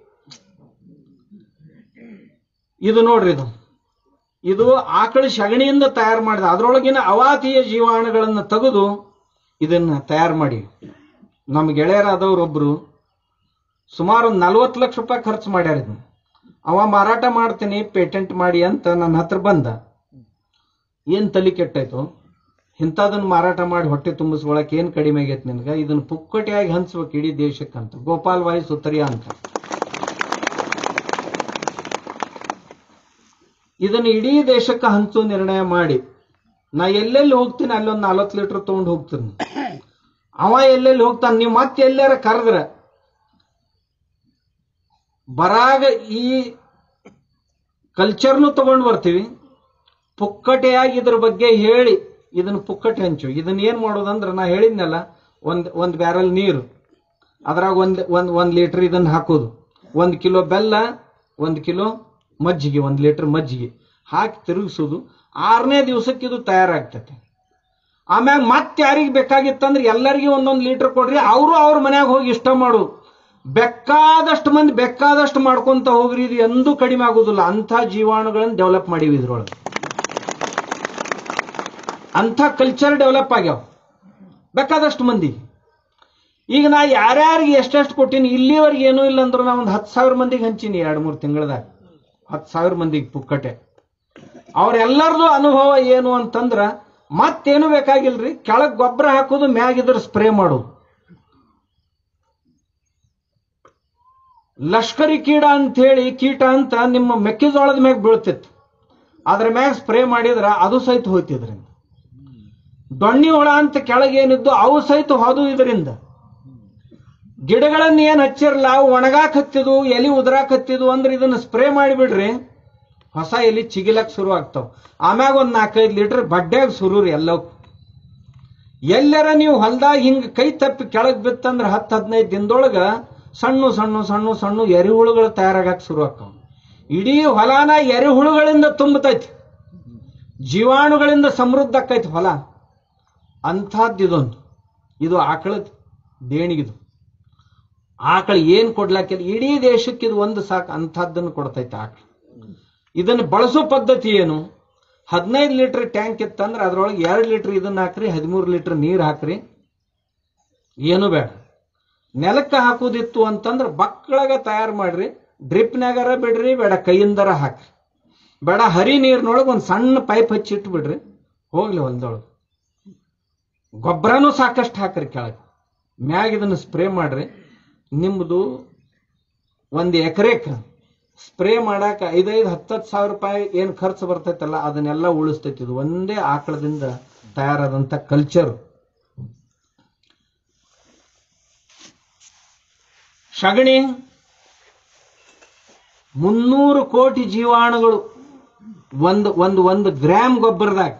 ಇದು ನೋಡ್ರಿ ಇದು. ಇದು ಆಕಳ ಸಗಣಿಯಿಂದ ತಯಾರು ಮಾಡಿದ. ಅದರೊಳಗಿನ ಅವಾತೀಯ ಜೀವಾಣುಗಳನ್ನು ತೆಗೆದು ಇದನ್ನ ತಯಾರು ಮಾಡಿ. ನಮ್ಮ ಗೆಳೆಯರಾದವ್ರೊಬ್ರು ಸುಮಾರು ನಲ್ವತ್ತು ಲಕ್ಷ ರೂಪಾಯಿ ಖರ್ಚು ಮಾಡ್ಯಾರ ಇದನ್ನು. ಅವ ಮಾರಾಟ ಮಾಡ್ತೀನಿ, ಪೇಟೆಂಟ್ ಮಾಡಿ ಅಂತ ನನ್ನ ಹತ್ರ ಬಂದ. ಏನು ತಲೆ ಕೆಟ್ಟಾಯ್ತು? ಇಂಥದನ್ನ ಮಾರಾಟ ಮಾಡಿ ಹೊಟ್ಟೆ ತುಂಬಿಸ್ಕೊಳಕ್ಕೆ ಏನು ಕಡಿಮೆ ಆಗೈತೆ ನಿನ್ಗ? ಇದನ್ನ ಪುಕ್ಕಟಿಯಾಗಿ ಹಂಚ್ಬೇಕು ಇಡೀ ದೇಶಕ್ಕಂತ. ಗೋಪಾಲ್ ವಾಯ್ ಸುತ್ತರಿಯ ಅಂತ. ಇದನ್ನ ಇಡೀ ದೇಶಕ್ಕೆ ಹಂಚು ನಿರ್ಣಯ ಮಾಡಿ, ನಾ ಎಲ್ಲೆಲ್ಲಿ ಹೋಗ್ತೀನಿ ಅಲ್ಲೊಂದು ನಲ್ವತ್ತು ಲೀಟರ್ ತಗೊಂಡು ಹೋಗ್ತೀನಿ. ಅವ ಎಲ್ಲೆಲ್ಲಿ ಹೋಗ್ತಾನೆ? ನೀವು ಮತ್ತೆ ಎಲ್ಲಾರ ಕರೆದ್ರೆ? ಬರಾಗ ಈ ಕಲ್ಚರ್ನು ತಗೊಂಡು ಬರ್ತೀವಿ. ಪುಕ್ಕಟೆಯಾಗಿ ಇದ್ರ ಬಗ್ಗೆ ಹೇಳಿ ಇದನ್ನು ಪುಕ್ಕಟೆ ಹಂಚು. ಇದನ್ನ ಏನ್ ಮಾಡೋದಂದ್ರೆ, ನಾ ಹೇಳಿದ್ನಲ್ಲ, ಒಂದ್ ಒಂದ್ ಬ್ಯಾರಲ್ ನೀರು. ಅದ್ರಾಗ ಒಂದು, ಒಂದ್ ಒಂದ್ ಲೀಟರ್ ಇದನ್ನ ಹಾಕೋದು. ಒಂದ್ ಕಿಲೋ ಬೆಲ್ಲ, ಒಂದ್ ಕಿಲೋ ಮಜ್ಜಿಗೆ, ಒಂದು ಲೀಟರ್ ಮಜ್ಜಿಗೆ ಹಾಕಿ ತಿರುಗಿಸೋದು. ಆರನೇ ದಿವಸಕ್ಕೆ ಇದು ತಯಾರಾಗ್ತೈತೆ. ಆಮ್ಯಾಗ ಮತ್ತೆ ಯಾರಿಗೆ ಬೇಕಾಗಿತ್ತಂದ್ರೆ ಎಲ್ಲರಿಗೂ ಒಂದೊಂದು ಲೀಟರ್ ಕೊಡ್ರಿ. ಅವರು ಅವ್ರ ಮನ್ಯಾಗ ಹೋಗಿ ಇಷ್ಟ ಮಾಡು. ಬೇಕಾದಷ್ಟು ಮಂದಿ ಬೇಕಾದಷ್ಟು ಮಾಡ್ಕೊಂತ ಹೋಗ್ರಿ. ಇದು ಎಂದೂ ಕಡಿಮೆ ಆಗೋದಿಲ್ಲ. ಅಂಥ ಜೀವಾಣುಗಳನ್ನು ಡೆವಲಪ್ ಮಾಡೀವಿ ಇದ್ರೊಳಗೆ. ಅಂಥ ಕಲ್ಚರ್ ಡೆವಲಪ್ ಆಗ್ಯಾವ. ಬೇಕಾದಷ್ಟು ಮಂದಿ. ಈಗ ನಾ ಯಾರ್ಯಾರಿಗೆ ಎಷ್ಟೆಷ್ಟು ಕೊಟ್ಟಿನಿ, ಇಲ್ಲಿವರೆಗೆ ಏನೂ ಇಲ್ಲ ಅಂದ್ರೆ ನಾ ಒಂದು ಹತ್ತು ಸಾವಿರ ಮಂದಿಗೆ ಹಂಚಿನಿ ಎರಡು ಮೂರು ತಿಂಗಳದಾಗ. ಹತ್ತು ಸಾವಿರ ಮಂದಿಗೆ ಪುಕ್ಕಟೆ ಅವ್ರೆಲ್ಲರದು ಅನುಭವ ಏನು ಅಂತಂದ್ರ ಮತ್ತೇನು ಬೇಕಾಗಿಲ್ರಿ? ಕೆಳಗ್ ಗೊಬ್ಬರ ಹಾಕೋದು ಮ್ಯಾಗಿದ್ರ ಸ್ಪ್ರೇ ಮಾಡೋದು. ಲಷ್ಕರಿ ಕೀಟ ಅಂತ ಹೇಳಿ ಕೀಟ ಅಂತ ನಿಮ್ಮ ಮೆಕ್ಕೆಜೋಳದ ಮ್ಯಾಗ ಬೀಳ್ತಿತ್ತು. ಅದ್ರ ಮ್ಯಾಗ ಸ್ಪ್ರೇ ಮಾಡಿದ್ರ ಅದು ಸಹಿತ ಹೋಯ್ತಿದ್ರಿಂದ. ದೊಣ್ಣಿ ಹುಳ ಅಂತ ಕೆಳಗೇನಿದ್ದು ಅವು ಸಹಿತ ಹೋದು ಇದರಿಂದ. ಗಿಡಗಳನ್ನ ಏನು ಹಚ್ಚಿರಲ್ಲ ಒಣಗಾಕ್ ಹತ್ತಿದು ಎಲಿ ಉದ್ರಾಕ್ ಹತ್ತಿದು ಅಂದ್ರೆ ಇದನ್ನ ಸ್ಪ್ರೇ ಮಾಡಿಬಿಡ್ರಿ. ಹೊಸ ಎಲಿ ಚಿಗಿಲಕ್ ಶುರು ಆಗ್ತಾವ. ಆಮ್ಯಾಗ ಒಂದ್ ನಾಲ್ಕೈದು ಲೀಟರ್ ಬಡ್ಡ್ಯಾಗ ಸುರೂರಿ ಎಲ್ಲವಕ್ಕೂ ಎಲ್ಲರ ನೀವು ಹೊಲ್ದಾಗ ಹಿಂಗ ಕೈ ತಪ್ಪಿ ಕೆಳಗ್ ಬಿತ್ತಂದ್ರೆ ಹತ್ತು ಹದಿನೈದು ದಿನದೊಳಗ ಸಣ್ಣ ಸಣ್ಣ ಸಣ್ಣ ಸಣ್ಣ ಎರಿಹುಳುಗಳು ತಯಾರಾಗಕ್ ಶುರು ಆಗ್ತಾವ. ಇಡೀ ಹೊಲನ ಎರಿಹುಳುಗಳಿಂದ ತುಂಬತೈತಿ. ಜೀವಾಣುಗಳಿಂದ ಸಮೃದ್ಧ ಆಕೈತಿ ಹೊಲ. ಅಂಥದ್ದು ಇದೊಂದು ಇದು ಆಕಳದ ದೇಣಿಗಿದು. ಆಕಳ ಏನು ಕೊಡ್ಲಾಕಿಲ್ಲ ಇಡೀ ದೇಶಕ್ಕೆ ಇದು ಒಂದು ಸಾಕು. ಅಂಥದ್ದನ್ನು ಕೊಡ್ತೈತೆ ಆಕಳು. ಇದನ್ನು ಬಳಸೋ ಪದ್ಧತಿ ಏನು? ಹದಿನೈದು ಲೀಟರ್ ಟ್ಯಾಂಕ್ ಇತ್ತಂದ್ರೆ ಅದರೊಳಗೆ ಎರಡು ಲೀಟರ್ ಇದನ್ನ ಹಾಕ್ರಿ, ಹದಿಮೂರು ಲೀಟರ್ ನೀರು ಹಾಕ್ರಿ. ಏನು ಬೇಡ. ನೆಲಕ್ಕೆ ಹಾಕೋದಿತ್ತು ಅಂತಂದ್ರೆ ಬಕ್ಕಳಾಗ ತಯಾರು ಮಾಡ್ರಿ ಡ್ರಿಪ್ನಾಗಾರ ಬಿಡ್ರಿ, ಬೇಡ ಕೈಯಿಂದರ ಹಾಕ್ರಿ. ಬೇಡ ಹರಿ ನೀರಿನೊಳಗೆ ಒಂದು ಸಣ್ಣ ಪೈಪ್ ಹಚ್ಚಿಟ್ಟು ಬಿಡ್ರಿ ಹೋಗ್ಲಿ ಹೊಲದೊಳಗೆ ಗೊಬ್ಬರನೂ ಸಾಕಷ್ಟು ಹಾಕ್ರಿ ಕೆಳಗೆ. ಮ್ಯಾಗ ಇದನ್ನು ಸ್ಪ್ರೇ ಮಾಡ್ರಿ. ನಿಮ್ಮದು ಒಂದು ಎಕರೆಕ್ ಸ್ಪ್ರೇ ಮಾಡಾಕ ಐದೈದು, ಹತ್ತತ್ತು ಸಾವಿರ ರೂಪಾಯಿ ಏನು ಖರ್ಚು ಬರ್ತೈತಲ್ಲ, ಅದನ್ನೆಲ್ಲ ಉಳಿಸ್ತೈತಿ. ಇದು ಒಂದೇ ಆಕಳದಿಂದ ತಯಾರಾದಂಥ ಕಲ್ಚರ್ ಸಗಣಿ, ಮುನ್ನೂರು ಕೋಟಿ ಜೀವಾಣುಗಳು ಒಂದು ಒಂದು ಒಂದು ಗ್ರಾಮ್ ಗೊಬ್ಬರದಾಗ.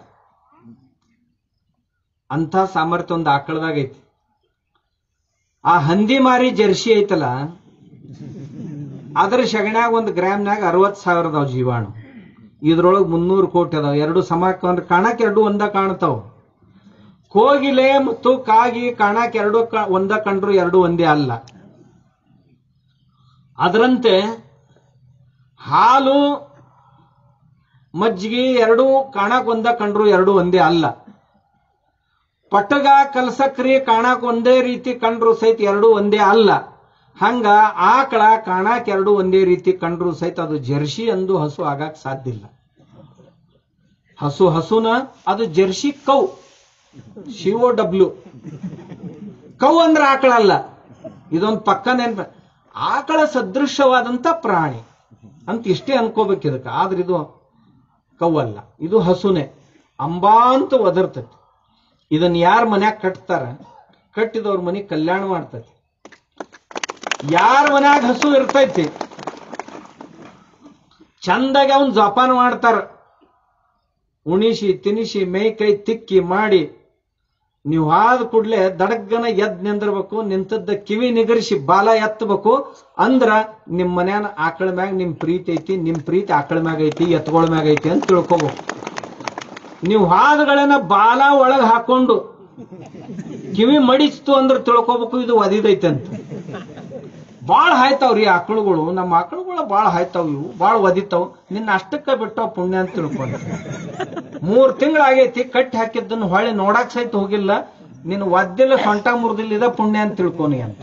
ಅಂಥ ಸಾಮರ್ಥ್ಯ ಒಂದು ಆಕಳದಾಗ ಐತಿ. ಆ ಹಂದಿ ಮಾರಿ ಜರ್ಸಿ ಐತಲ್ಲ? ಅದ್ರ ಶಗಣ್ಯಾಗ ಒಂದು ಗ್ರಾಮ್ನಾಗ ಅರವತ್ ಸಾವಿರ ಜೀವಾಣು. ಇದ್ರೊಳಗೆ ಮುನ್ನೂರು ಕೋಟಿ ಅದಾವ. ಎರಡು ಸಮಕ್ಕೆ ಅಂದ್ರೆ ಕಾಣಕ್ಕೆ ಎರಡು ಒಂದ ಕಾಣ್ತಾವ. ಕೋಗಿಲೆ ಮತ್ತು ಕಾಗಿ ಕಾಣಕ್ಕೆ ಎರಡು ಒಂದ ಕಂಡ್ರು ಎರಡು ಒಂದೇ ಅಲ್ಲ. ಅದರಂತೆ ಹಾಲು, ಮಜ್ಜಿಗೆ ಎರಡು ಕಾಣಕ್ಕೆ ಒಂದ ಕಂಡ್ರು ಎರಡು ಒಂದೇ ಅಲ್ಲ. ಪಟಗ ಕಲಸಕ್ರಿ ಕಾಣಕ್ ಒಂದೇ ರೀತಿ ಕಂಡ್ರು ಸಹಿತ ಎರಡು ಒಂದೇ ಅಲ್ಲ. ಹಂಗ ಆಕಳ ಕಾಣಾಕ್ ಎರಡು ಒಂದೇ ರೀತಿ ಕಂಡ್ರು ಸಹಿತ ಅದು ಜರ್ಸಿ ಅಂದು ಹಸು ಆಗಾಕ್ ಸಾಧ್ಯ ಇಲ್ಲ. ಹಸು ಹಸುನ, ಅದು jersey cow. Shiva W. Cow ಅಂದ್ರೆ ಆಕಳ ಅಲ್ಲ. ಇದೊಂದು ಪಕ್ಕ ನೆನ್ಪ. ಆಕಳ ಸದೃಶವಾದಂತ ಪ್ರಾಣಿ. ಅಂತ ಇಷ್ಟೇ ಅನ್ಕೋಬೇಕು ಇದಕ್ಕೆ. ಆದ್ರೆ ಇದು ಕವ್ವಲ್ಲ ಇದು ಹಸುನೆ. ಅಂಬಾ ಅಂತ ಒದರ್ತೈತಿ. ಇದನ್ನ ಯಾರ ಮನ್ಯಾಗ ಕಟ್ತಾರ? ಕಟ್ಟಿದವ್ರ ಮನೆ ಕಲ್ಯಾಣ ಮಾಡ್ತೈತಿ. ಯಾರ ಮನ್ಯಾಗ ಹಸು ಇರ್ತೈತಿ? ಚಂದಾಗಿ ಅವನ್ ಜಪಾನ ಮಾಡ್ತಾರ. ಉಣಿಸಿ, ತಿನಿಸಿ ಮೇಕೈ ತಿಕ್ಕಿ ಮಾಡಿ ನೀವು ಆದ ಕೂಡ್ಲೆ ದಡಗ್ಗನ ಎದ್ ನಿಂದಿರ್ಬೇಕು, ನಿಂತದ್ದ ಕಿವಿ ನಿಗರಿಸಿ ಬಾಲ ಎತ್ತಬೇಕು ಅಂದ್ರ ನಿಮ್ಮ ಮನ್ಯಾನ ಆಕಳ ಮ್ಯಾಗ ನಿಮ್ ಪ್ರೀತಿ ಐತಿ, ನಿಮ್ ಪ್ರೀತಿ ಆಕಳ ಮ್ಯಾಗ ಐತಿ, ಎತ್ಕೊಳ ಮ್ಯಾಗ ಐತಿ ಅಂತ ತಿಳ್ಕೊಬೇಕು. ನೀವು ಹಾದುಗಳನ್ನ ಬಾಲ ಒಳಗೆ ಹಾಕೊಂಡು ಕಿವಿ ಮಡಿಸ್ತು ಅಂದ್ರೆ ತಿಳ್ಕೊಬೇಕು, ಇದು ಒದಿದೈತೆ ಅಂತ ಬಾಳ ಹಾಯ್ತಾವ್ರಿ ಆಕಳುಗಳು. ನಮ್ಮ ಆಕಳುಗಳು ಬಾಳ ಹಾಯ್ತಾವ್ ಇವು. ಬಾಳ ಒದಿತಾವ್. ನಿನ್ನ ಅಷ್ಟಕ್ಕ ಬಿಟ್ಟಾವ ಪುಣ್ಯ ಅಂತ ತಿಳ್ಕೊಂಡು. ಮೂರ್ ತಿಂಗಳಾಗೈತಿ ಕಟ್ಟಿ ಹಾಕಿದ್ದನ್ನು ಹೊಳೆ ನೋಡಕ್ ಸಹಿತ ಹೋಗಿಲ್ಲ. ನಿನ್ನ ಒದ್ದಿಲ್ಲ, ಸೊಂಟ ಮುರಿದಿಲ್ಲ ಇದ ಪುಣ್ಯ ಅಂತ ತಿಳ್ಕೊನಿ ಅಂತ.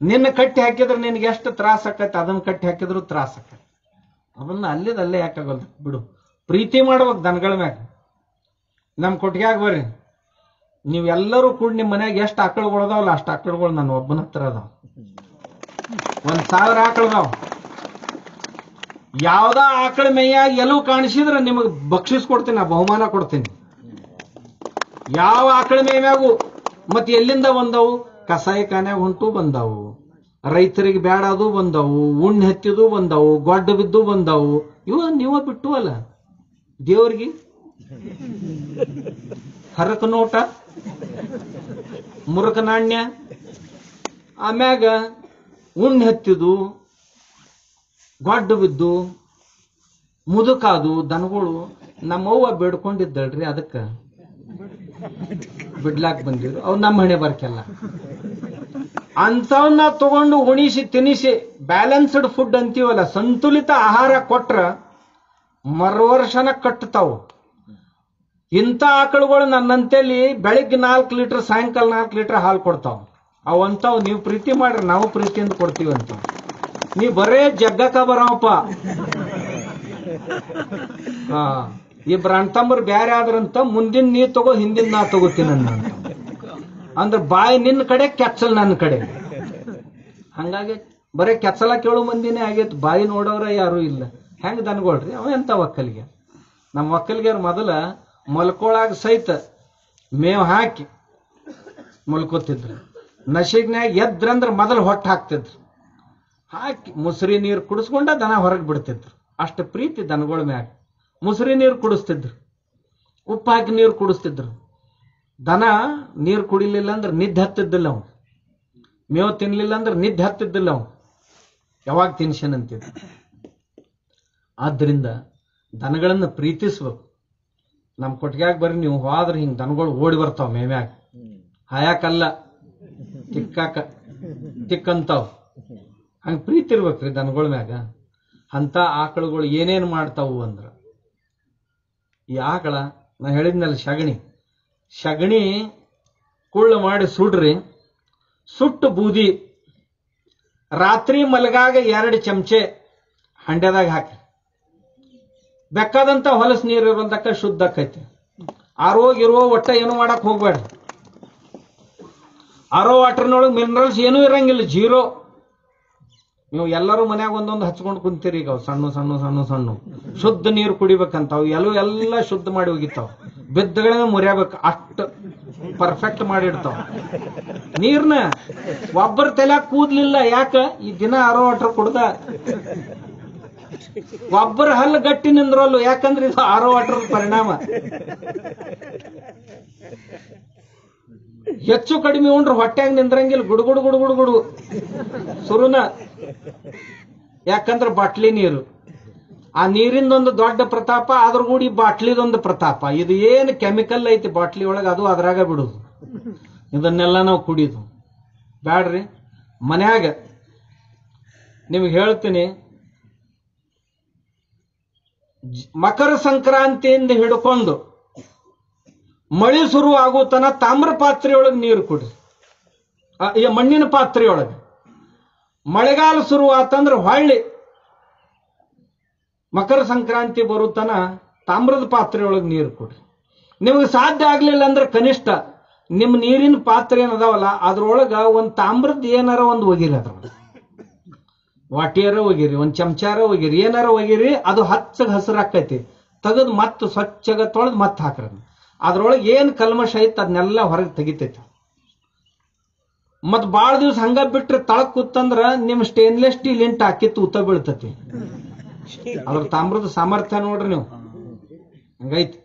ನಿನ್ನ ಕಟ್ಟಿ ಹಾಕಿದ್ರೆ ನಿನ್ಗೆ ಎಷ್ಟು ತ್ರಾಸ ಆಕೈತಿ? ಅದನ್ನ ಕಟ್ಟಿ ಹಾಕಿದ್ರು ತ್ರಾಸ ಆಕೈತಿ. ಅದನ್ನ ಅಲ್ಲೇದಲ್ಲೇ ಯಾಕಾಗಲ್ಲ ಬಿಡು. ಪ್ರೀತಿ ಮಾಡ್ಬೇಕು ದನಗಳ ಮ್ಯಾಗ. ನಮ್ ಕೊಟ್ಟಿಗೆ ಬರ್ರಿ. ನೀವೆಲ್ಲರೂ ಕೂಡ ನಿಮ್ಮ ಮನ್ಯಾಗ ಎಷ್ಟು ಆಕಳುಗಳದಾವಲ್ಲ ಅಷ್ಟು ಆಕಳುಗಳು ನನ್ನ ಒಬ್ಬನ ಹತ್ರ ಅದಾವ. ಒಂದ್ ಸಾವಿರ ಆಕಳದಾವ ಯಾವ್ದ ಆಕಳ ಮೈಯಾಗ ಎಲ್ಲೂ ಕಾಣಿಸಿದ್ರೆ ನಿಮಗೆ ಬಕ್ಷಿಸ್ ಕೊಡ್ತೀನಿ ಬಹುಮಾನ ಕೊಡ್ತೀನಿ. ಯಾವ ಆಕಳ ಮೇಯ್ಯಾಗು ಮತ್ತೆ ಎಲ್ಲಿಂದ ಬಂದವು? ಕಸಾಯಿ ಖಾನ್ಯಾಗ ಹೊಂಟು ಬಂದವು. ರೈತರಿಗೆ ಬೇಡ ಅದು ಬಂದವು. ಉಣ್ಣು ಹತ್ತಿದು ಬಂದವು. ಗೊಡ್ಡ ಬಿದ್ದು ಬಂದವು. ಇವ ನೀವ ಬಿಟ್ಟು ಅಲ್ಲ ದೇವ್ರಿಗೆ? ಹರಕ ನೋಟ? ಮುರಕ ನಾಣ್ಯ? ಆಮ್ಯಾಗ ಉಣ್ಣ ಹತ್ತಿದು ಗೊಡ್ಡ ಬಿದ್ದು, ಮುದುಕಾದು ದನಗಳು ನಮ್ಮವ್ವ ಬೇಡ್ಕೊಂಡಿದ್ದಳ್ರಿ ಅದಕ್ಕ. ಬಿಡ್ಲಾಕ್ ಬಂದಿದ್ರು. ಅವ್ ನಮ್ಮ ಹಣೆ ಬರ್ಕೆಲ್ಲ. ಅಂತವನ್ನ ತಗೊಂಡು ಉಣಿಸಿ ತಿನಿಸಿ ಬ್ಯಾಲೆನ್ಸ್ಡ್ ಫುಡ್ ಅಂತೀವಲ್ಲ, ಸಂತುಲಿತ ಆಹಾರ ಕೊಟ್ರ ಮರುವರ್ಷನ ಕಟ್ಟತಾವು ಇಂಥ ಆಕಳುಗಳು ನನ್ನಂತೇಳಿ ಬೆಳಿಗ್ಗೆ ನಾಲ್ಕು ಲೀಟರ್, ಸಾಯಂಕಾಲ ನಾಲ್ಕು ಲೀಟರ್ ಹಾಲು ಕೊಡ್ತಾವ. ಅವಂತಾವ್ ನೀವು ಪ್ರೀತಿ ಮಾಡ್ರಿ, ನಾವು ಪ್ರೀತಿಯಿಂದ ಕೊಡ್ತೀವಿ ಅಂತ. ನೀ ಬರೇ ಜಗ್ಗಕ್ಕ ಬರವಪ್ಪ. ಹಾ, ಇಬ್ರ ಅಣ್ತಂಬರ್ ಬ್ಯಾರೆ ಆದ್ರಂತ, ಮುಂದಿನ ನೀ ತಗೋ, ಹಿಂದಿನ ನಾ ತಗೋತೀನಿ ಅಂತ. ಅಂದ್ರೆ ಬಾಯಿ ನಿನ್ನ ಕಡೆ, ಕೆಚ್ಚಲ್ ನನ್ನ ಕಡೆ. ಹಂಗಾಗಿ ಬರೇ ಕೆಚ್ಚಲ ಕೇಳು ಮಂದಿನೇ ಆಗೈತೆ ಬಾಯಿ ನೋಡೋರ ಯಾರು ಇಲ್ಲ. ಹೆಂಗ್ ದನಗೊಳ್ರಿ? ಅವ ಎಂತ ಒಕ್ಕಲಿಗೆ? ನಮ್ಮ ಒಕ್ಕಲಿಗೆಯವ್ರು ಮೊದಲ ಮಲ್ಕೊಳಾಗ ಸಹಿತ ಮೇವು ಹಾಕಿ ಮಲ್ಕೋತಿದ್ರು. ನಶಿಗ್ನ್ಯಾಗ ಎದ್ರಂದ್ರ ಮೊದಲು ಹೊಟ್ಟೆ ಹಾಕ್ತಿದ್ರು. ಹಾಕಿ ಮುಸ್ರಿ ನೀರು ಕುಡಿಸ್ಕೊಂಡ ದನ ಹೊರಗೆ ಬಿಡ್ತಿದ್ರು. ಅಷ್ಟು ಪ್ರೀತಿ ದನಗಳ ಮ್ಯಾಗ. ಮುಸ್ರಿ ನೀರು ಕುಡಿಸ್ತಿದ್ರು. ಉಪ್ಪು ಹಾಕಿ ನೀರು ಕುಡಿಸ್ತಿದ್ರು. ದನ ನೀರು ಕುಡಿಲಿಲ್ಲ ಅಂದ್ರೆ ನಿದ್ದೆ ಹತ್ತಿದ್ದಿಲ್ಲ ಅವ್. ಮೇವು ತಿನ್ನಲಿಲ್ಲ ಅಂದ್ರೆ ನಿದ್ದೆ ಹತ್ತಿದ್ದಿಲ್ಲ ಅವ್. ಯಾವಾಗ ತಿನ್ಸನ್ ಅಂತಿದ್ರು. ಆದ್ದರಿಂದ ದನಗಳನ್ನು ಪ್ರೀತಿಸ್ಬೇಕು. ನಮ್ಮ ಕೊಟ್ಟಿಗೆಯಾಗ ಬರ್ರಿ, ನೀವು ಹೋದ್ರೆ ಹಿಂಗೆ ದನಗಳು ಓಡಿ ಬರ್ತಾವ ಮೇಮ್ಯಾಗ. ಹಾಯಾಕಲ್ಲ, ತಿಕ್ಕಾಕ, ತಿಕ್ಕಂತಾವ್. ಹಂಗೆ ಪ್ರೀತಿ ಇರ್ಬೇಕ್ರಿ ದನಗಳ ಮ್ಯಾಗ. ಅಂತ ಆಕಳುಗಳು ಏನೇನು ಮಾಡ್ತಾವು ಅಂದ್ರೆ, ಈ ಆಕಳ, ನಾ ಹೇಳಿದ್ನಲ್ಲ ಸಗಣಿ ಸಗಣಿ ಕುಳ್ಳು ಮಾಡಿ ಸುಡ್ರಿ, ಸುಟ್ಟು ಬೂದಿ, ರಾತ್ರಿ ಮಲಗಾಗ ಎರಡು ಚಮಚೆ ಹಂಡ್ಯದಾಗ ಹಾಕಿ ಬೇಕಾದಂತ ಹೊಲಸ್ ನೀರು ಇರುವಂತಕ್ಕ ಶುದ್ಧ ಆಕೈತಿ. ಆರೋ ಗಿರೋ ಒಟ್ಟ ಏನು ಮಾಡಕ್ ಹೋಗ್ಬೇಡ. ಆರೋ ವಾಟರ್ನೊಳಗೆ ಮಿನರಲ್ಸ್ ಏನೂ ಇರಂಗಿಲ್ಲ, ಜೀರೋ. ನೀವು ಎಲ್ಲರೂ ಮನ್ಯಾಗ ಒಂದೊಂದು ಹಚ್ಕೊಂಡು ಕುಂತೀರಿ ಈಗ ಸಣ್ಣ ಸಣ್ಣ ಸಣ್ಣ ಸಣ್ಣ. ಶುದ್ಧ ನೀರು ಕುಡಿಬೇಕಂತ ಅವು ಎಲ್ಲೂ ಎಲ್ಲ ಶುದ್ಧ ಮಾಡಿ ಹೋಗಿತ್ತಾವ. ಬಿದ್ದಗಳನ್ನ ಮುರಿಯಬೇಕು, ಅಷ್ಟು ಪರ್ಫೆಕ್ಟ್ ಮಾಡಿಡ್ತಾವ. ನೀರ್ನ ಒಬ್ಬರ ತಲೆ ಕೂದ್ಲಿಲ್ಲ, ಯಾಕ? ಈ ದಿನ ಆರೋ ವಾಟರ್ ಕುಡ್ದ ಒಬ್ಬರ ಹಲ್ಲು ಗಟ್ಟಿ ನಿಂದ್ರಲ್ಲು, ಯಾಕಂದ್ರೆ ಇದು ಆರೋ ವಾಟರ್ ಪರಿಣಾಮ. ಹೆಚ್ಚು ಕಡಿಮೆ ಉಂಡ್ರ ಹೊಟ್ಟ್ಯಾಗ ನಿಂದ್ರಂಗಿಲ್ಲ ಗುಡುಗುಡು ಗುಡುಗುಡು ಗುಡು ಸುರುನ. ಯಾಕಂದ್ರೆ ಬಾಟ್ಲಿ ನೀರು. ಆ ನೀರಿಂದೊಂದು ದೊಡ್ಡ ಪ್ರತಾಪ ಅದ್ರ ಕೂಡಿ ಬಾಟ್ಲಿದೊಂದು ಪ್ರತಾಪ. ಇದು ಏನು ಕೆಮಿಕಲ್ ಐತಿ ಬಾಟ್ಲಿ ಒಳಗೆ, ಅದು ಅದ್ರಾಗ ಬಿಡುದು. ಇದನ್ನೆಲ್ಲ ನಾವು ಕುಡಿದು. ಬ್ಯಾಡ್ರಿ. ಮನ್ಯಾಗ ನಿಮ್ಗೆ ಹೇಳ್ತೀನಿ ಮಕರ ಸಂಕ್ರಾಂತಿಯಿಂದ ಹಿಡ್ಕೊಂಡು ಮಳೆ ಶುರು ಆಗೋ ತಾಮ್ರ ಪಾತ್ರೆಯೊಳಗೆ ನೀರು ಕುಡ್ರಿ. ಮಣ್ಣಿನ ಪಾತ್ರೆಯೊಳಗೆ. ಮಳೆಗಾಲ ಶುರು ಆತಂದ್ರೆ ಹೊಳ್ಳಿ ಮಕರ ಸಂಕ್ರಾಂತಿ ಬರೋ ತನ ತಾಮ್ರದ ಪಾತ್ರೆಯೊಳಗೆ ನೀರು ಕುಡ್ರಿ. ನಿಮಗೆ ಸಾಧ್ಯ ಆಗ್ಲಿಲ್ಲ ಅಂದ್ರೆ ಕನಿಷ್ಠ ನಿಮ್ಮ ನೀರಿನ ಪಾತ್ರೆ ಏನದಾವಲ್ಲ ಅದ್ರೊಳಗ ಒಂದು ತಾಮ್ರದ ಏನಾರ ಒಂದು ಒಗಿರಿ ಅದ್ರೊಳಗ. ವಾಟಿಯಾರ ಒಗಿರಿ, ಒಂದ್ ಚಮಚಾರ ಒಗಿರಿ, ಏನಾರ ಒಗಿರಿ, ಅದು ಹಚ್ಚಗ ಹಸಿರಾಕೈತಿ ತೆಗೆದು ಮತ್ತೆ ಸ್ವಚ್ಛಗ ತೊಳೆದು ಮತ್ತೆ ಹಾಕ್ರಿ. ಅದ್ರೊಳಗೆ ಏನ್ ಕಲ್ಮಶ ಐತ್ ಅದನ್ನೆಲ್ಲ ಹೊರಗೆ ತೆಗಿತೈತಿ. ಮತ್ ಬಾಳ ದಿವ್ಸ ಹಂಗ ಬಿಟ್ರೆ ತಳಕ್ ಕೂತಂದ್ರ ನಿಮ್ ಸ್ಟೇನ್ಲೆಸ್ ಸ್ಟೀಲ್ ಇಂಟ್ ಹಾಕಿತ್ತು ಉತ್ತ ಬೀಳ್ತತಿ. ಅದ್ರ ತಾಮ್ರದ ಸಾಮರ್ಥ್ಯ ನೋಡ್ರಿ ನೀವು. ಹಂಗೈತಿ.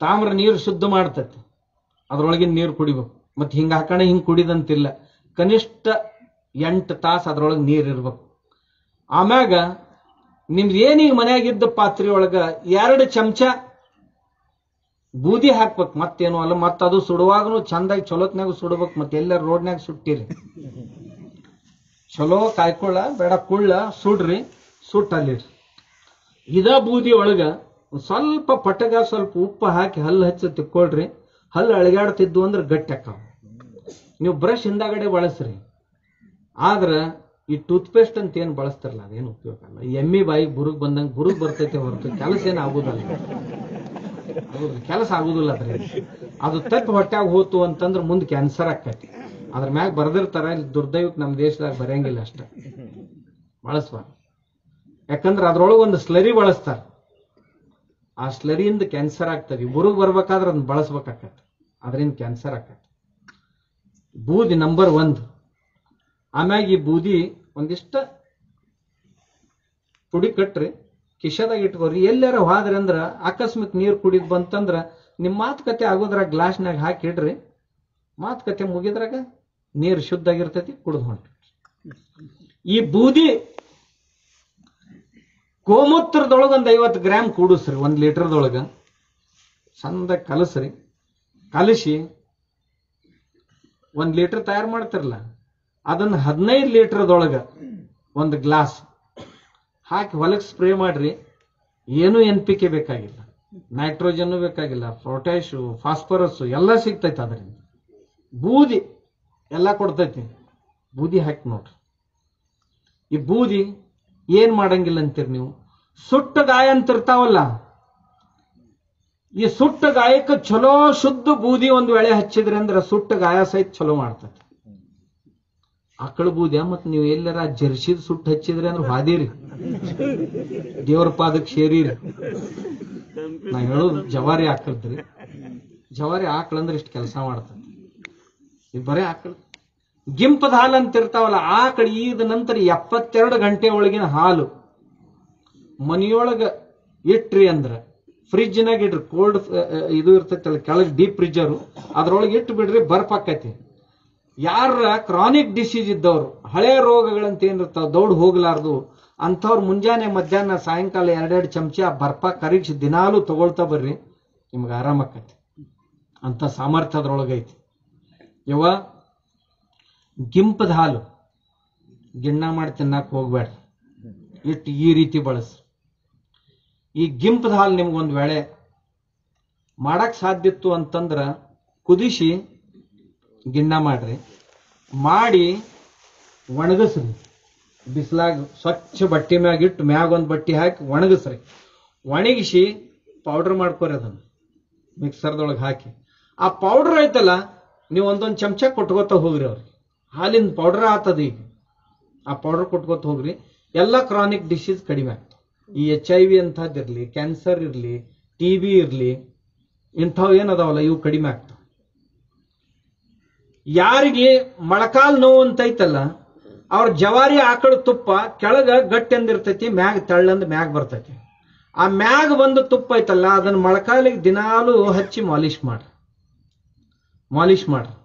ತಾಮ್ರ ನೀರು ಶುದ್ಧ ಮಾಡ್ತತಿ. ಅದ್ರೊಳಗಿನ ನೀರು ಕುಡಿಬೇಕು. ಮತ್ತೆ ಹಿಂಗ ಹಾಕೋಣ ಹಿಂಗ್ ಕುಡಿದಂತಿಲ್ಲ. ಕನಿಷ್ಠ ಎಂಟು ತಾಸು ಅದ್ರೊಳಗೆ ನೀರು ಇರ್ಬೇಕು. ಆಮ್ಯಾಗ ನಿಮ್ದು ಏನೀಗ ಮನೆಯಾಗಿದ್ದ ಪಾತ್ರೆ ಒಳಗ ಎರಡು ಚಮಚ ಬೂದಿ ಹಾಕ್ಬೇಕು. ಮತ್ತೇನು ಅಲ್ಲ, ಮತ್ತೆ ಅದು ಸುಡುವಾಗನು ಚಂದಾಗಿ ಚಲೋತ್ನಾಗ ಸುಡ್ಬೇಕು. ಮತ್ತೆ ಎಲ್ಲರ ರೋಡ್ನ್ಯಾಗ ಸುಟ್ಟಿರಿ. ಚಲೋ ಕಾಯ್ಕೊಳ್ಳ ಬೇಡ ಕುಳ್ಳ, ಸುಡ್ರಿ, ಸುಟ್ಟಲ್ಲಿರಿ. ಇದ ಬೂದಿ ಒಳಗ ಸ್ವಲ್ಪ ಪಟಗ, ಸ್ವಲ್ಪ ಉಪ್ಪು ಹಾಕಿ ಹಲ್ಲು ಹಚ್ಚಿ ತಿಕ್ಕೊಳ್ರಿ. ಹಲ್ಲು ಅಳಗಾಡ್ತಿದ್ವು ಅಂದ್ರೆ ಗಟ್ಟಿ ಅಕ್ಕ ನೀವು ಬ್ರಷ್ ಹಿಂದಾಗಡೆ ಬಳಸ್ರಿ. ಆದ್ರ ಈ ಟೂತ್ ಪೇಸ್ಟ್ ಅಂತ ಏನ್ ಬಳಸ್ತಾರಲ್ಲ, ಅದೇನು ಉಪಯೋಗ ಅಲ್ಲ ಎಮ್ಮಿ ಬಾಯಿ ಗುರುಗ್ ಬಂದಂಗೆ ಗುರುಗ್ ಬರ್ತೈತೆ ಹೊರತು ಕೆಲಸ ಏನು ಆಗುದಲ್ಲ. ಕೆಲಸ ಆಗುದಿಲ್ಲ ಅದ್ರ ಅದು ತಪ್ಪ ಹೊಟ್ಯಾಗ ಹೋತು ಅಂತಂದ್ರೆ ಮುಂದೆ ಕ್ಯಾನ್ಸರ್ ಆಕೈತಿ. ಅದ್ರ ಮ್ಯಾಗ ಬರ್ದಿರ್ತಾರ, ಇಲ್ಲಿ ದುರ್ದೈವಕ್ಕೆ ನಮ್ಮ ದೇಶದಾಗ ಬರೆಯಂಗಿಲ್ಲ ಅಷ್ಟ. ಬಳಸ್ವ ಯಾಕಂದ್ರೆ ಅದ್ರೊಳಗೆ ಒಂದು ಸ್ಲರಿ ಬಳಸ್ತಾರ. ಆ ಸ್ಲರಿಯಿಂದ ಕ್ಯಾನ್ಸರ್ ಆಗ್ತದೆ. ಗುರುಗ್ ಬರ್ಬೇಕಾದ್ರೆ ಅದನ್ನ ಬಳಸ್ಬೇಕಾಕತ್ತೆ. ಅದರಿಂದ ಕ್ಯಾನ್ಸರ್ ಆಕತ್ತೆ. ಬೂದಿ ನಂಬರ್ ಒಂದು. ಆಮ್ಯಾಗ ಈ ಬೂದಿ ಒಂದಿಷ್ಟ ಪುಡಿ ಕಟ್ರಿ ಕಿಶದಾಗ ಇಟ್ಕೋರಿ ಎಲ್ಲಾರ ಹೋದ್ರಿ ಅಂದ್ರ ಆಕಸ್ಮಿಕ ನೀರು ಕುಡಿದ್ ಬಂತಂದ್ರ ನಿಮ್ ಮಾತುಕತೆ ಆಗೋದ್ರಾಗ ಗ್ಲಾಸ್ನಾಗ ಹಾಕಿ ಇಡ್ರಿ. ಮಾತುಕತೆ ಮುಗಿದ್ರಾಗ ನೀರು ಶುದ್ಧ ಆಗಿರ್ತೈತಿ, ಕುಡಿದು ಹೊಂಟ್ರಿ. ಈ ಬೂದಿ ಗೋಮೂತ್ರದೊಳಗ ಒಂದ್ ಐವತ್ತು ಗ್ರಾಮ್ ಕೂಡಿಸ್ರಿ, ಒಂದ್ ಲೀಟರ್ದೊಳಗ. ಚಂದ ಕಲಸ್ರಿ. ಕಲಸಿ ಒಂದ್ ಲೀಟರ್ ತಯಾರು ಮಾಡ್ತಿರಲ್ಲ ಅದನ್ನ ಹದಿನೈದು ಲೀಟರ್ದೊಳಗ ಒಂದು ಗ್ಲಾಸ್ ಹಾಕಿ ಹೊಲಕ್ಕೆ ಸ್ಪ್ರೇ ಮಾಡ್ರಿ. ಏನು ಎನ್ ಪಿ ಕೆ ಬೇಕಾಗಿಲ್ಲ. ನೈಟ್ರೋಜನ್ನು ಬೇಕಾಗಿಲ್ಲ. ಪೊಟ್ಯಾಶು ಫಾಸ್ಫರಸ್ಸು ಎಲ್ಲ ಸಿಗ್ತೈತೆ ಅದರಿಂದ. ಬೂದಿ ಎಲ್ಲ ಕೊಡ್ತೈತಿ. ಬೂದಿ ಹಾಕಿ ನೋಡ್ರಿ. ಈ ಬೂದಿ ಏನು ಮಾಡಂಗಿಲ್ಲ ಅಂತೀರಿ ನೀವು? ಸುಟ್ಟ ಗಾಯ ಅಂತಿರ್ತಾವಲ್ಲ? ಈ ಸುಟ್ಟ ಗಾಯಕ್ಕೆ ಚಲೋ ಶುದ್ಧ ಬೂದಿ ಒಂದು ವೇಳೆ ಹಚ್ಚಿದ್ರಿ ಅಂದ್ರೆ ಸುಟ್ಟ ಗಾಯ ಸಹಿತ ಚಲೋ ಮಾಡ್ತೈತಿ. ಆಕಳ ಬೂದ್ಯ ಮತ್ ನೀವು ಎಲ್ಲರ ಜರ್ಸಿದ್ ಸುಟ್ಟು ಹಚ್ಚಿದ್ರಿ ಅಂದ್ರೆ ಹಾದಿರಿ ದೇವ್ರ ಪಾದಕ್ ಸೇರಿರಿ. ನಾ ಹೇಳೋದು ಜವಾರಿ ಆಕಳದ್ರಿ. ಜವಾರಿ ಆಕಳ ಅಂದ್ರೆ ಇಷ್ಟು ಕೆಲಸ ಮಾಡ್ತಾನೆ ಬರೇ ಆಕಳ. ಗಿಂಪದ ಹಾಲು ಅಂತ ಇರ್ತಾವಲ್ಲ ಆಕಳ ಈದ ನಂತರ ಎಪ್ಪತ್ತೆರಡು ಗಂಟೆ ಒಳಗಿನ ಹಾಲು. ಮನೆಯೊಳಗ ಇಟ್ರಿ ಅಂದ್ರ ಫ್ರಿಜ್ನಾಗ ಇಡ್ರಿ ಕೋಲ್ಡ್ ಇದು ಇರ್ತೈತಲ್ಲ, ಕೆಳಗೆ ಡೀಪ್ ಫ್ರಿಜ್ಜರು ಅದ್ರೊಳಗೆ ಇಟ್ಟು ಬಿಡ್ರಿ, ಬರ್ಪ್ ಯಾರ ಕ್ರಾನಿಕ್ ಡಿಸೀಸ್ ಇದ್ದವ್ರು, ಹಳೆ ರೋಗಗಳಂತ ಏನಿರ್ತಾವ ದೌಡ್ ಹೋಗ್ಲಾರ್ದು, ಅಂಥವ್ರು ಮುಂಜಾನೆ ಮಧ್ಯಾಹ್ನ ಸಾಯಂಕಾಲ ಎರಡೆರಡು ಚಮಚ ಬರ್ಪ ಕರಗಿಸಿ ದಿನಾಲೂ ತಗೊಳ್ತಾ ಬರ್ರಿ, ನಿಮ್ಗೆ ಆರಾಮ ಅಂಥ ಸಾಮರ್ಥ್ಯ ಅದ್ರೊಳಗೈತಿ. ಯವ್ವ, ಗಿಂಪದ ಹಾಲು, ಗಿಣ್ಣ ಮಾಡಿ ತಿನ್ನಕ್ಕೆ ಹೋಗ್ಬೇಡ್ರಿ ಇಟ್ಟು ಈ ರೀತಿ ಬಳಸ್ರಿ. ಈ ಗಿಂಪದ ಹಾಲು ನಿಮ್ಗೊಂದು ವೇಳೆ ಮಾಡಕ್ಕೆ ಸಾಧ್ಯತ್ತು ಅಂತಂದ್ರ ಕುದಿಸಿ ಗಿಣ್ಣ ಮಾಡ್ರಿ. ಮಾಡಿ ಒಣಗಿಸ್ರಿ. ಬಿಸಿಲಾಗ ಸ್ವಚ್ಛ ಬಟ್ಟೆ ಮ್ಯಾಗ ಇಟ್ಟು ಮ್ಯಾಗ ಒಂದು ಬಟ್ಟೆ ಹಾಕಿ ಒಣಗಿಸ್ರಿ. ಒಣಗಿಸಿ ಪೌಡರ್ ಮಾಡ್ಕೋರಿ ಅದನ್ನ. ಮಿಕ್ಸರ್ದೊಳಗೆ ಹಾಕಿ. ಆ ಪೌಡರ್ ಐತಲ್ಲ, ನೀವು ಒಂದೊಂದು ಚಮಚ ಕೊಟ್ಕೋತ ಹೋಗ್ರಿ ಅವ್ರಿಗೆ ಹಾಲಿನ ಪೌಡರ್ ಆತದ ಈಗ. ಆ ಪೌಡರ್ ಕೊಟ್ಕೋತ ಹೋಗ್ರಿ. ಎಲ್ಲ ಕ್ರಾನಿಕ್ ಡಿಸೀಸ್ ಕಡಿಮೆ ಆಗ್ತವೆ. ಈ ಎಚ್ ಐ ವಿ ಅಂತಹದ್ದಿರ್ಲಿ ಕ್ಯಾನ್ಸರ್ ಇರಲಿ ಟಿ ಬಿ ಇರಲಿ, ಇಂಥವು ಏನದಾವಲ್ಲ ಇವು ಕಡಿಮೆ ಆಗ್ತವೆ. ಯಾರಿಗೆ ಮೊಳಕಾಲ್ ನೋವು ಅಂತ ಐತಲ್ಲ ಅವ್ರ ಜವಾರಿ ಆಕಳ ತುಪ್ಪ ಕೆಳಗ ಗಟ್ಟಿ ಅಂದಿರ್ತೈತಿ ಮ್ಯಾಗ ತಳ್ಳಂದ್ ಮ್ಯಾಗ ಬರ್ತೈತಿ. ಆ ಮ್ಯಾಗ ಬಂದ ತುಪ್ಪ ಐತಲ್ಲ, ಅದನ್ನ ಮೊಳಕಾಲಿಗೆ ದಿನಾಲು ಹಚ್ಚಿ ಮಾಲಿಶ್ ಮಾಡ್ರಿ ಮಾಲಿಶ್ ಮಾಡ್ರಿ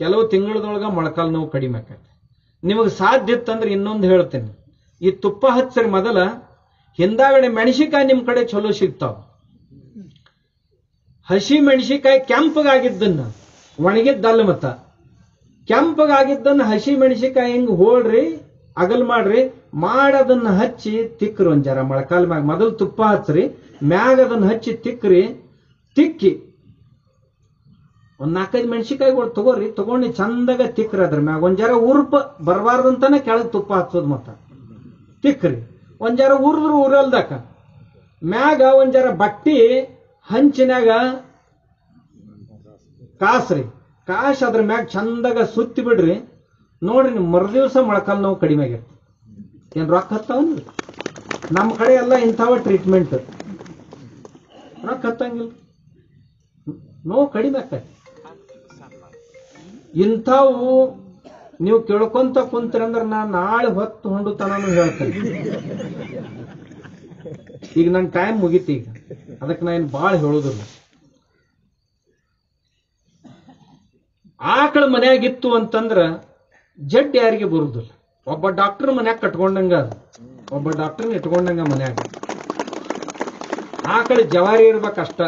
ಕೆಲವು ತಿಂಗಳದೊಳಗ ಮೊಳಕಾಲು ನೋವು ಕಡಿಮೆ ಆಕೈತಿ. ನಿಮಗೆ ಸಾಧ್ಯ ಇತ್ತಂದ್ರೆ ಇನ್ನೊಂದು ಹೇಳ್ತೇನೆ. ಈ ತುಪ್ಪ ಹಚ್ಚರಿ ಮೊದಲ, ಹಿಂದಾಗಡೆ ಮೆಣಸಿಕಾಯಿ ನಿಮ್ ಕಡೆ ಚಲೋ ಸಿಗ್ತಾವ. ಹಸಿ ಮೆಣಸಿಕಾಯಿ ಕೆಂಪಗಾಗಿದ್ದನ್ನ ಒಣಗಿದ್ದಲ್ಲ ಮತ್ತ. ಕೆಂಪಗಾಗಿದ್ದನ್ನ ಹಸಿ ಮೆಣಸಿಕಾಯಿ ಹೆಂಗ್ ಹೋಳ್ರಿ, ಅಗಲ್ ಮಾಡ್ರಿ, ಮಾಡದನ್ನ ಹಚ್ಚಿ ತಿಕ್ಕ್ರಿ ಒಂದ್ ಜರ. ಮೊಳಕಾಲ್ ಮ್ಯಾಗ ಮೊದಲು ತುಪ್ಪ ಹಚ್ಚ್ರಿ ಮ್ಯಾಗ ಅದನ್ನ ಹಚ್ಚಿ ತಿಕ್ಕ್ರಿ, ತಿಕ್ಕಿ. ಒಂದ್ ನಾಲ್ಕೈದು ಮೆಣಸಿಕಾಯಿಗಳು ತಗೋರಿ, ತಗೊಂಡು ಚಂದಾಗ ತಿಕ್ಕ್ರಿ ಅದ್ರ ಮ್ಯಾಗ. ಒಂದ್ ಜರ ಉರ್ಪ ಬರಬಾರ್ದಂತಾನೆ ಕೆಳಗ್ ತುಪ್ಪ ಹಚ್ಚೋದ್ ಮತ್ತ. ತಿಕ್ಕ್ರಿ. ಒಂದ್ ಜರ ಉರಿದ್ರು ಉರಲ್ದಾಕ. ಮ್ಯಾಗ ಒಂದ್ ಜರ ಬಟ್ಟಿ ಹಂಚಿನಾಗ ಕಾಸ್ರಿ. ಕಾಶ್ ಅದ್ರ ಮ್ಯಾಗ ಚಂದಾಗ ಸುತ್ತಿ ಬಿಡ್ರಿ. ನೋಡ್ರಿ ನೀವು ಮರುದಿವ್ಸ ಮೊಳಕಾಲ್ ನೋವು ಕಡಿಮೆ ಆಗಿರ್ತದೆ ಏನ್ ರೊಕ್ಕ ಹತ್ತವನ್ರಿ ನಮ್ಮ ಕಡೆ ಎಲ್ಲ ಇಂಥವ ಟ್ರೀಟ್ಮೆಂಟ್ ರೊಕ್ಕ ಹತ್ತಂಗಿಲ್ಲ. ನೋವು ಕಡಿಮೆ ಆಗ್ತೈತಿ. ಇಂಥವು ನೀವು ಕೇಳ್ಕೊಂತ ಕುಂತ್ರಿ ಅಂದ್ರೆ ನಾ ನಾಳೆ ಹೊತ್ತು ಹೊಂಡು ತನೂ ಹೇಳ್ತೇನೆ. ಈಗ ನನ್ನ ಟೈಮ್ ಮುಗೀತಿ ಈಗ. ಅದಕ್ಕೆ ನಾನು ಭಾಳ ಹೇಳೋದಿಲ್ಲ. ಆಕಳ ಮನ್ಯಾಗಿತ್ತು ಅಂತಂದ್ರ ಜಡ್ ಯಾರಿಗೆ ಬರುದಿಲ್ಲ. ಒಬ್ಬ ಡಾಕ್ಟರ್ ಮನ್ಯಾಗ ಕಟ್ಕೊಂಡಂಗ ಅದು. ಒಬ್ಬ ಡಾಕ್ಟರ್ನ ಇಟ್ಕೊಂಡಂಗ ಮನ್ಯಾಗ. ಆಕಳ ಜವಾರಿ ಇರ್ಬೇಕಷ್ಟ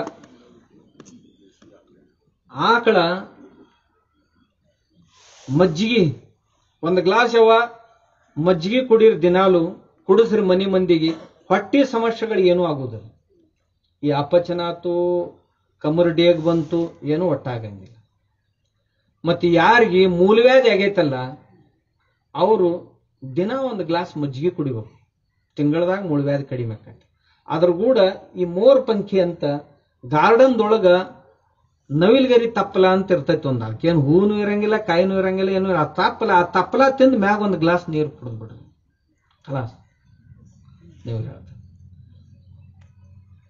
ಆಕಳ ಮಜ್ಜಿಗೆ, ಒಂದು ಗ್ಲಾಸ್ ಯಾವ ಮಜ್ಜಿಗೆ ಕುಡೀರಿ ದಿನಾಲು ಕುಡಿಸ್ರಿ ಮನಿ ಮಂದಿಗೆ ಹೊಟ್ಟೆ ಸಮಸ್ಯೆಗಳು ಏನೂ ಆಗುದಿಲ್ಲ. ಈ ಅಪಚನ ಆತು ಕಮರ್ ಡೇಗ್ ಬಂತು, ಏನೂ ಒಟ್ಟಾಗಂಗಿಲ್ಲ. ಮತ್ತೆ ಯಾರಿಗೆ ಮೂಲವ್ಯಾಧಿ ಆಗೈತಲ್ಲ, ಅವರು ದಿನ ಒಂದು ಗ್ಲಾಸ್ ಮಜ್ಜಿಗೆ ಕುಡಿಬೇಕು. ತಿಂಗಳದಾಗ ಮೂಲವ್ಯಾಧಿ ಕಡಿಮೆ ಆಕೈತಿ. ಅದ್ರ ಕೂಡ ಈ ಮೋರ್ ಪಂಖಿ ಅಂತ ಗಾರ್ಡನ್ದೊಳಗ ನವಿಲ್ಗರಿ ತಪ್ಪಲ ಅಂತ ಇರ್ತೈತಿ ಒಂದು ಅದಕ್ಕೇನು ಹೂನು ಇರಂಗಿಲ್ಲ, ಕಾಯಿನೂ ಇರಂಗಿಲ್ಲ, ಏನು ಆ ತಪ್ಪಲ ಆ ತಪ್ಪಲ ತಿಂದು ಮ್ಯಾಗ ಒಂದು ಗ್ಲಾಸ್ ನೀರು ಕುಡಿದು ಬಿಡ್ರಿ ಖಲಾಸ್. ನೀವು ಹೇಳ್ತಾರೆ.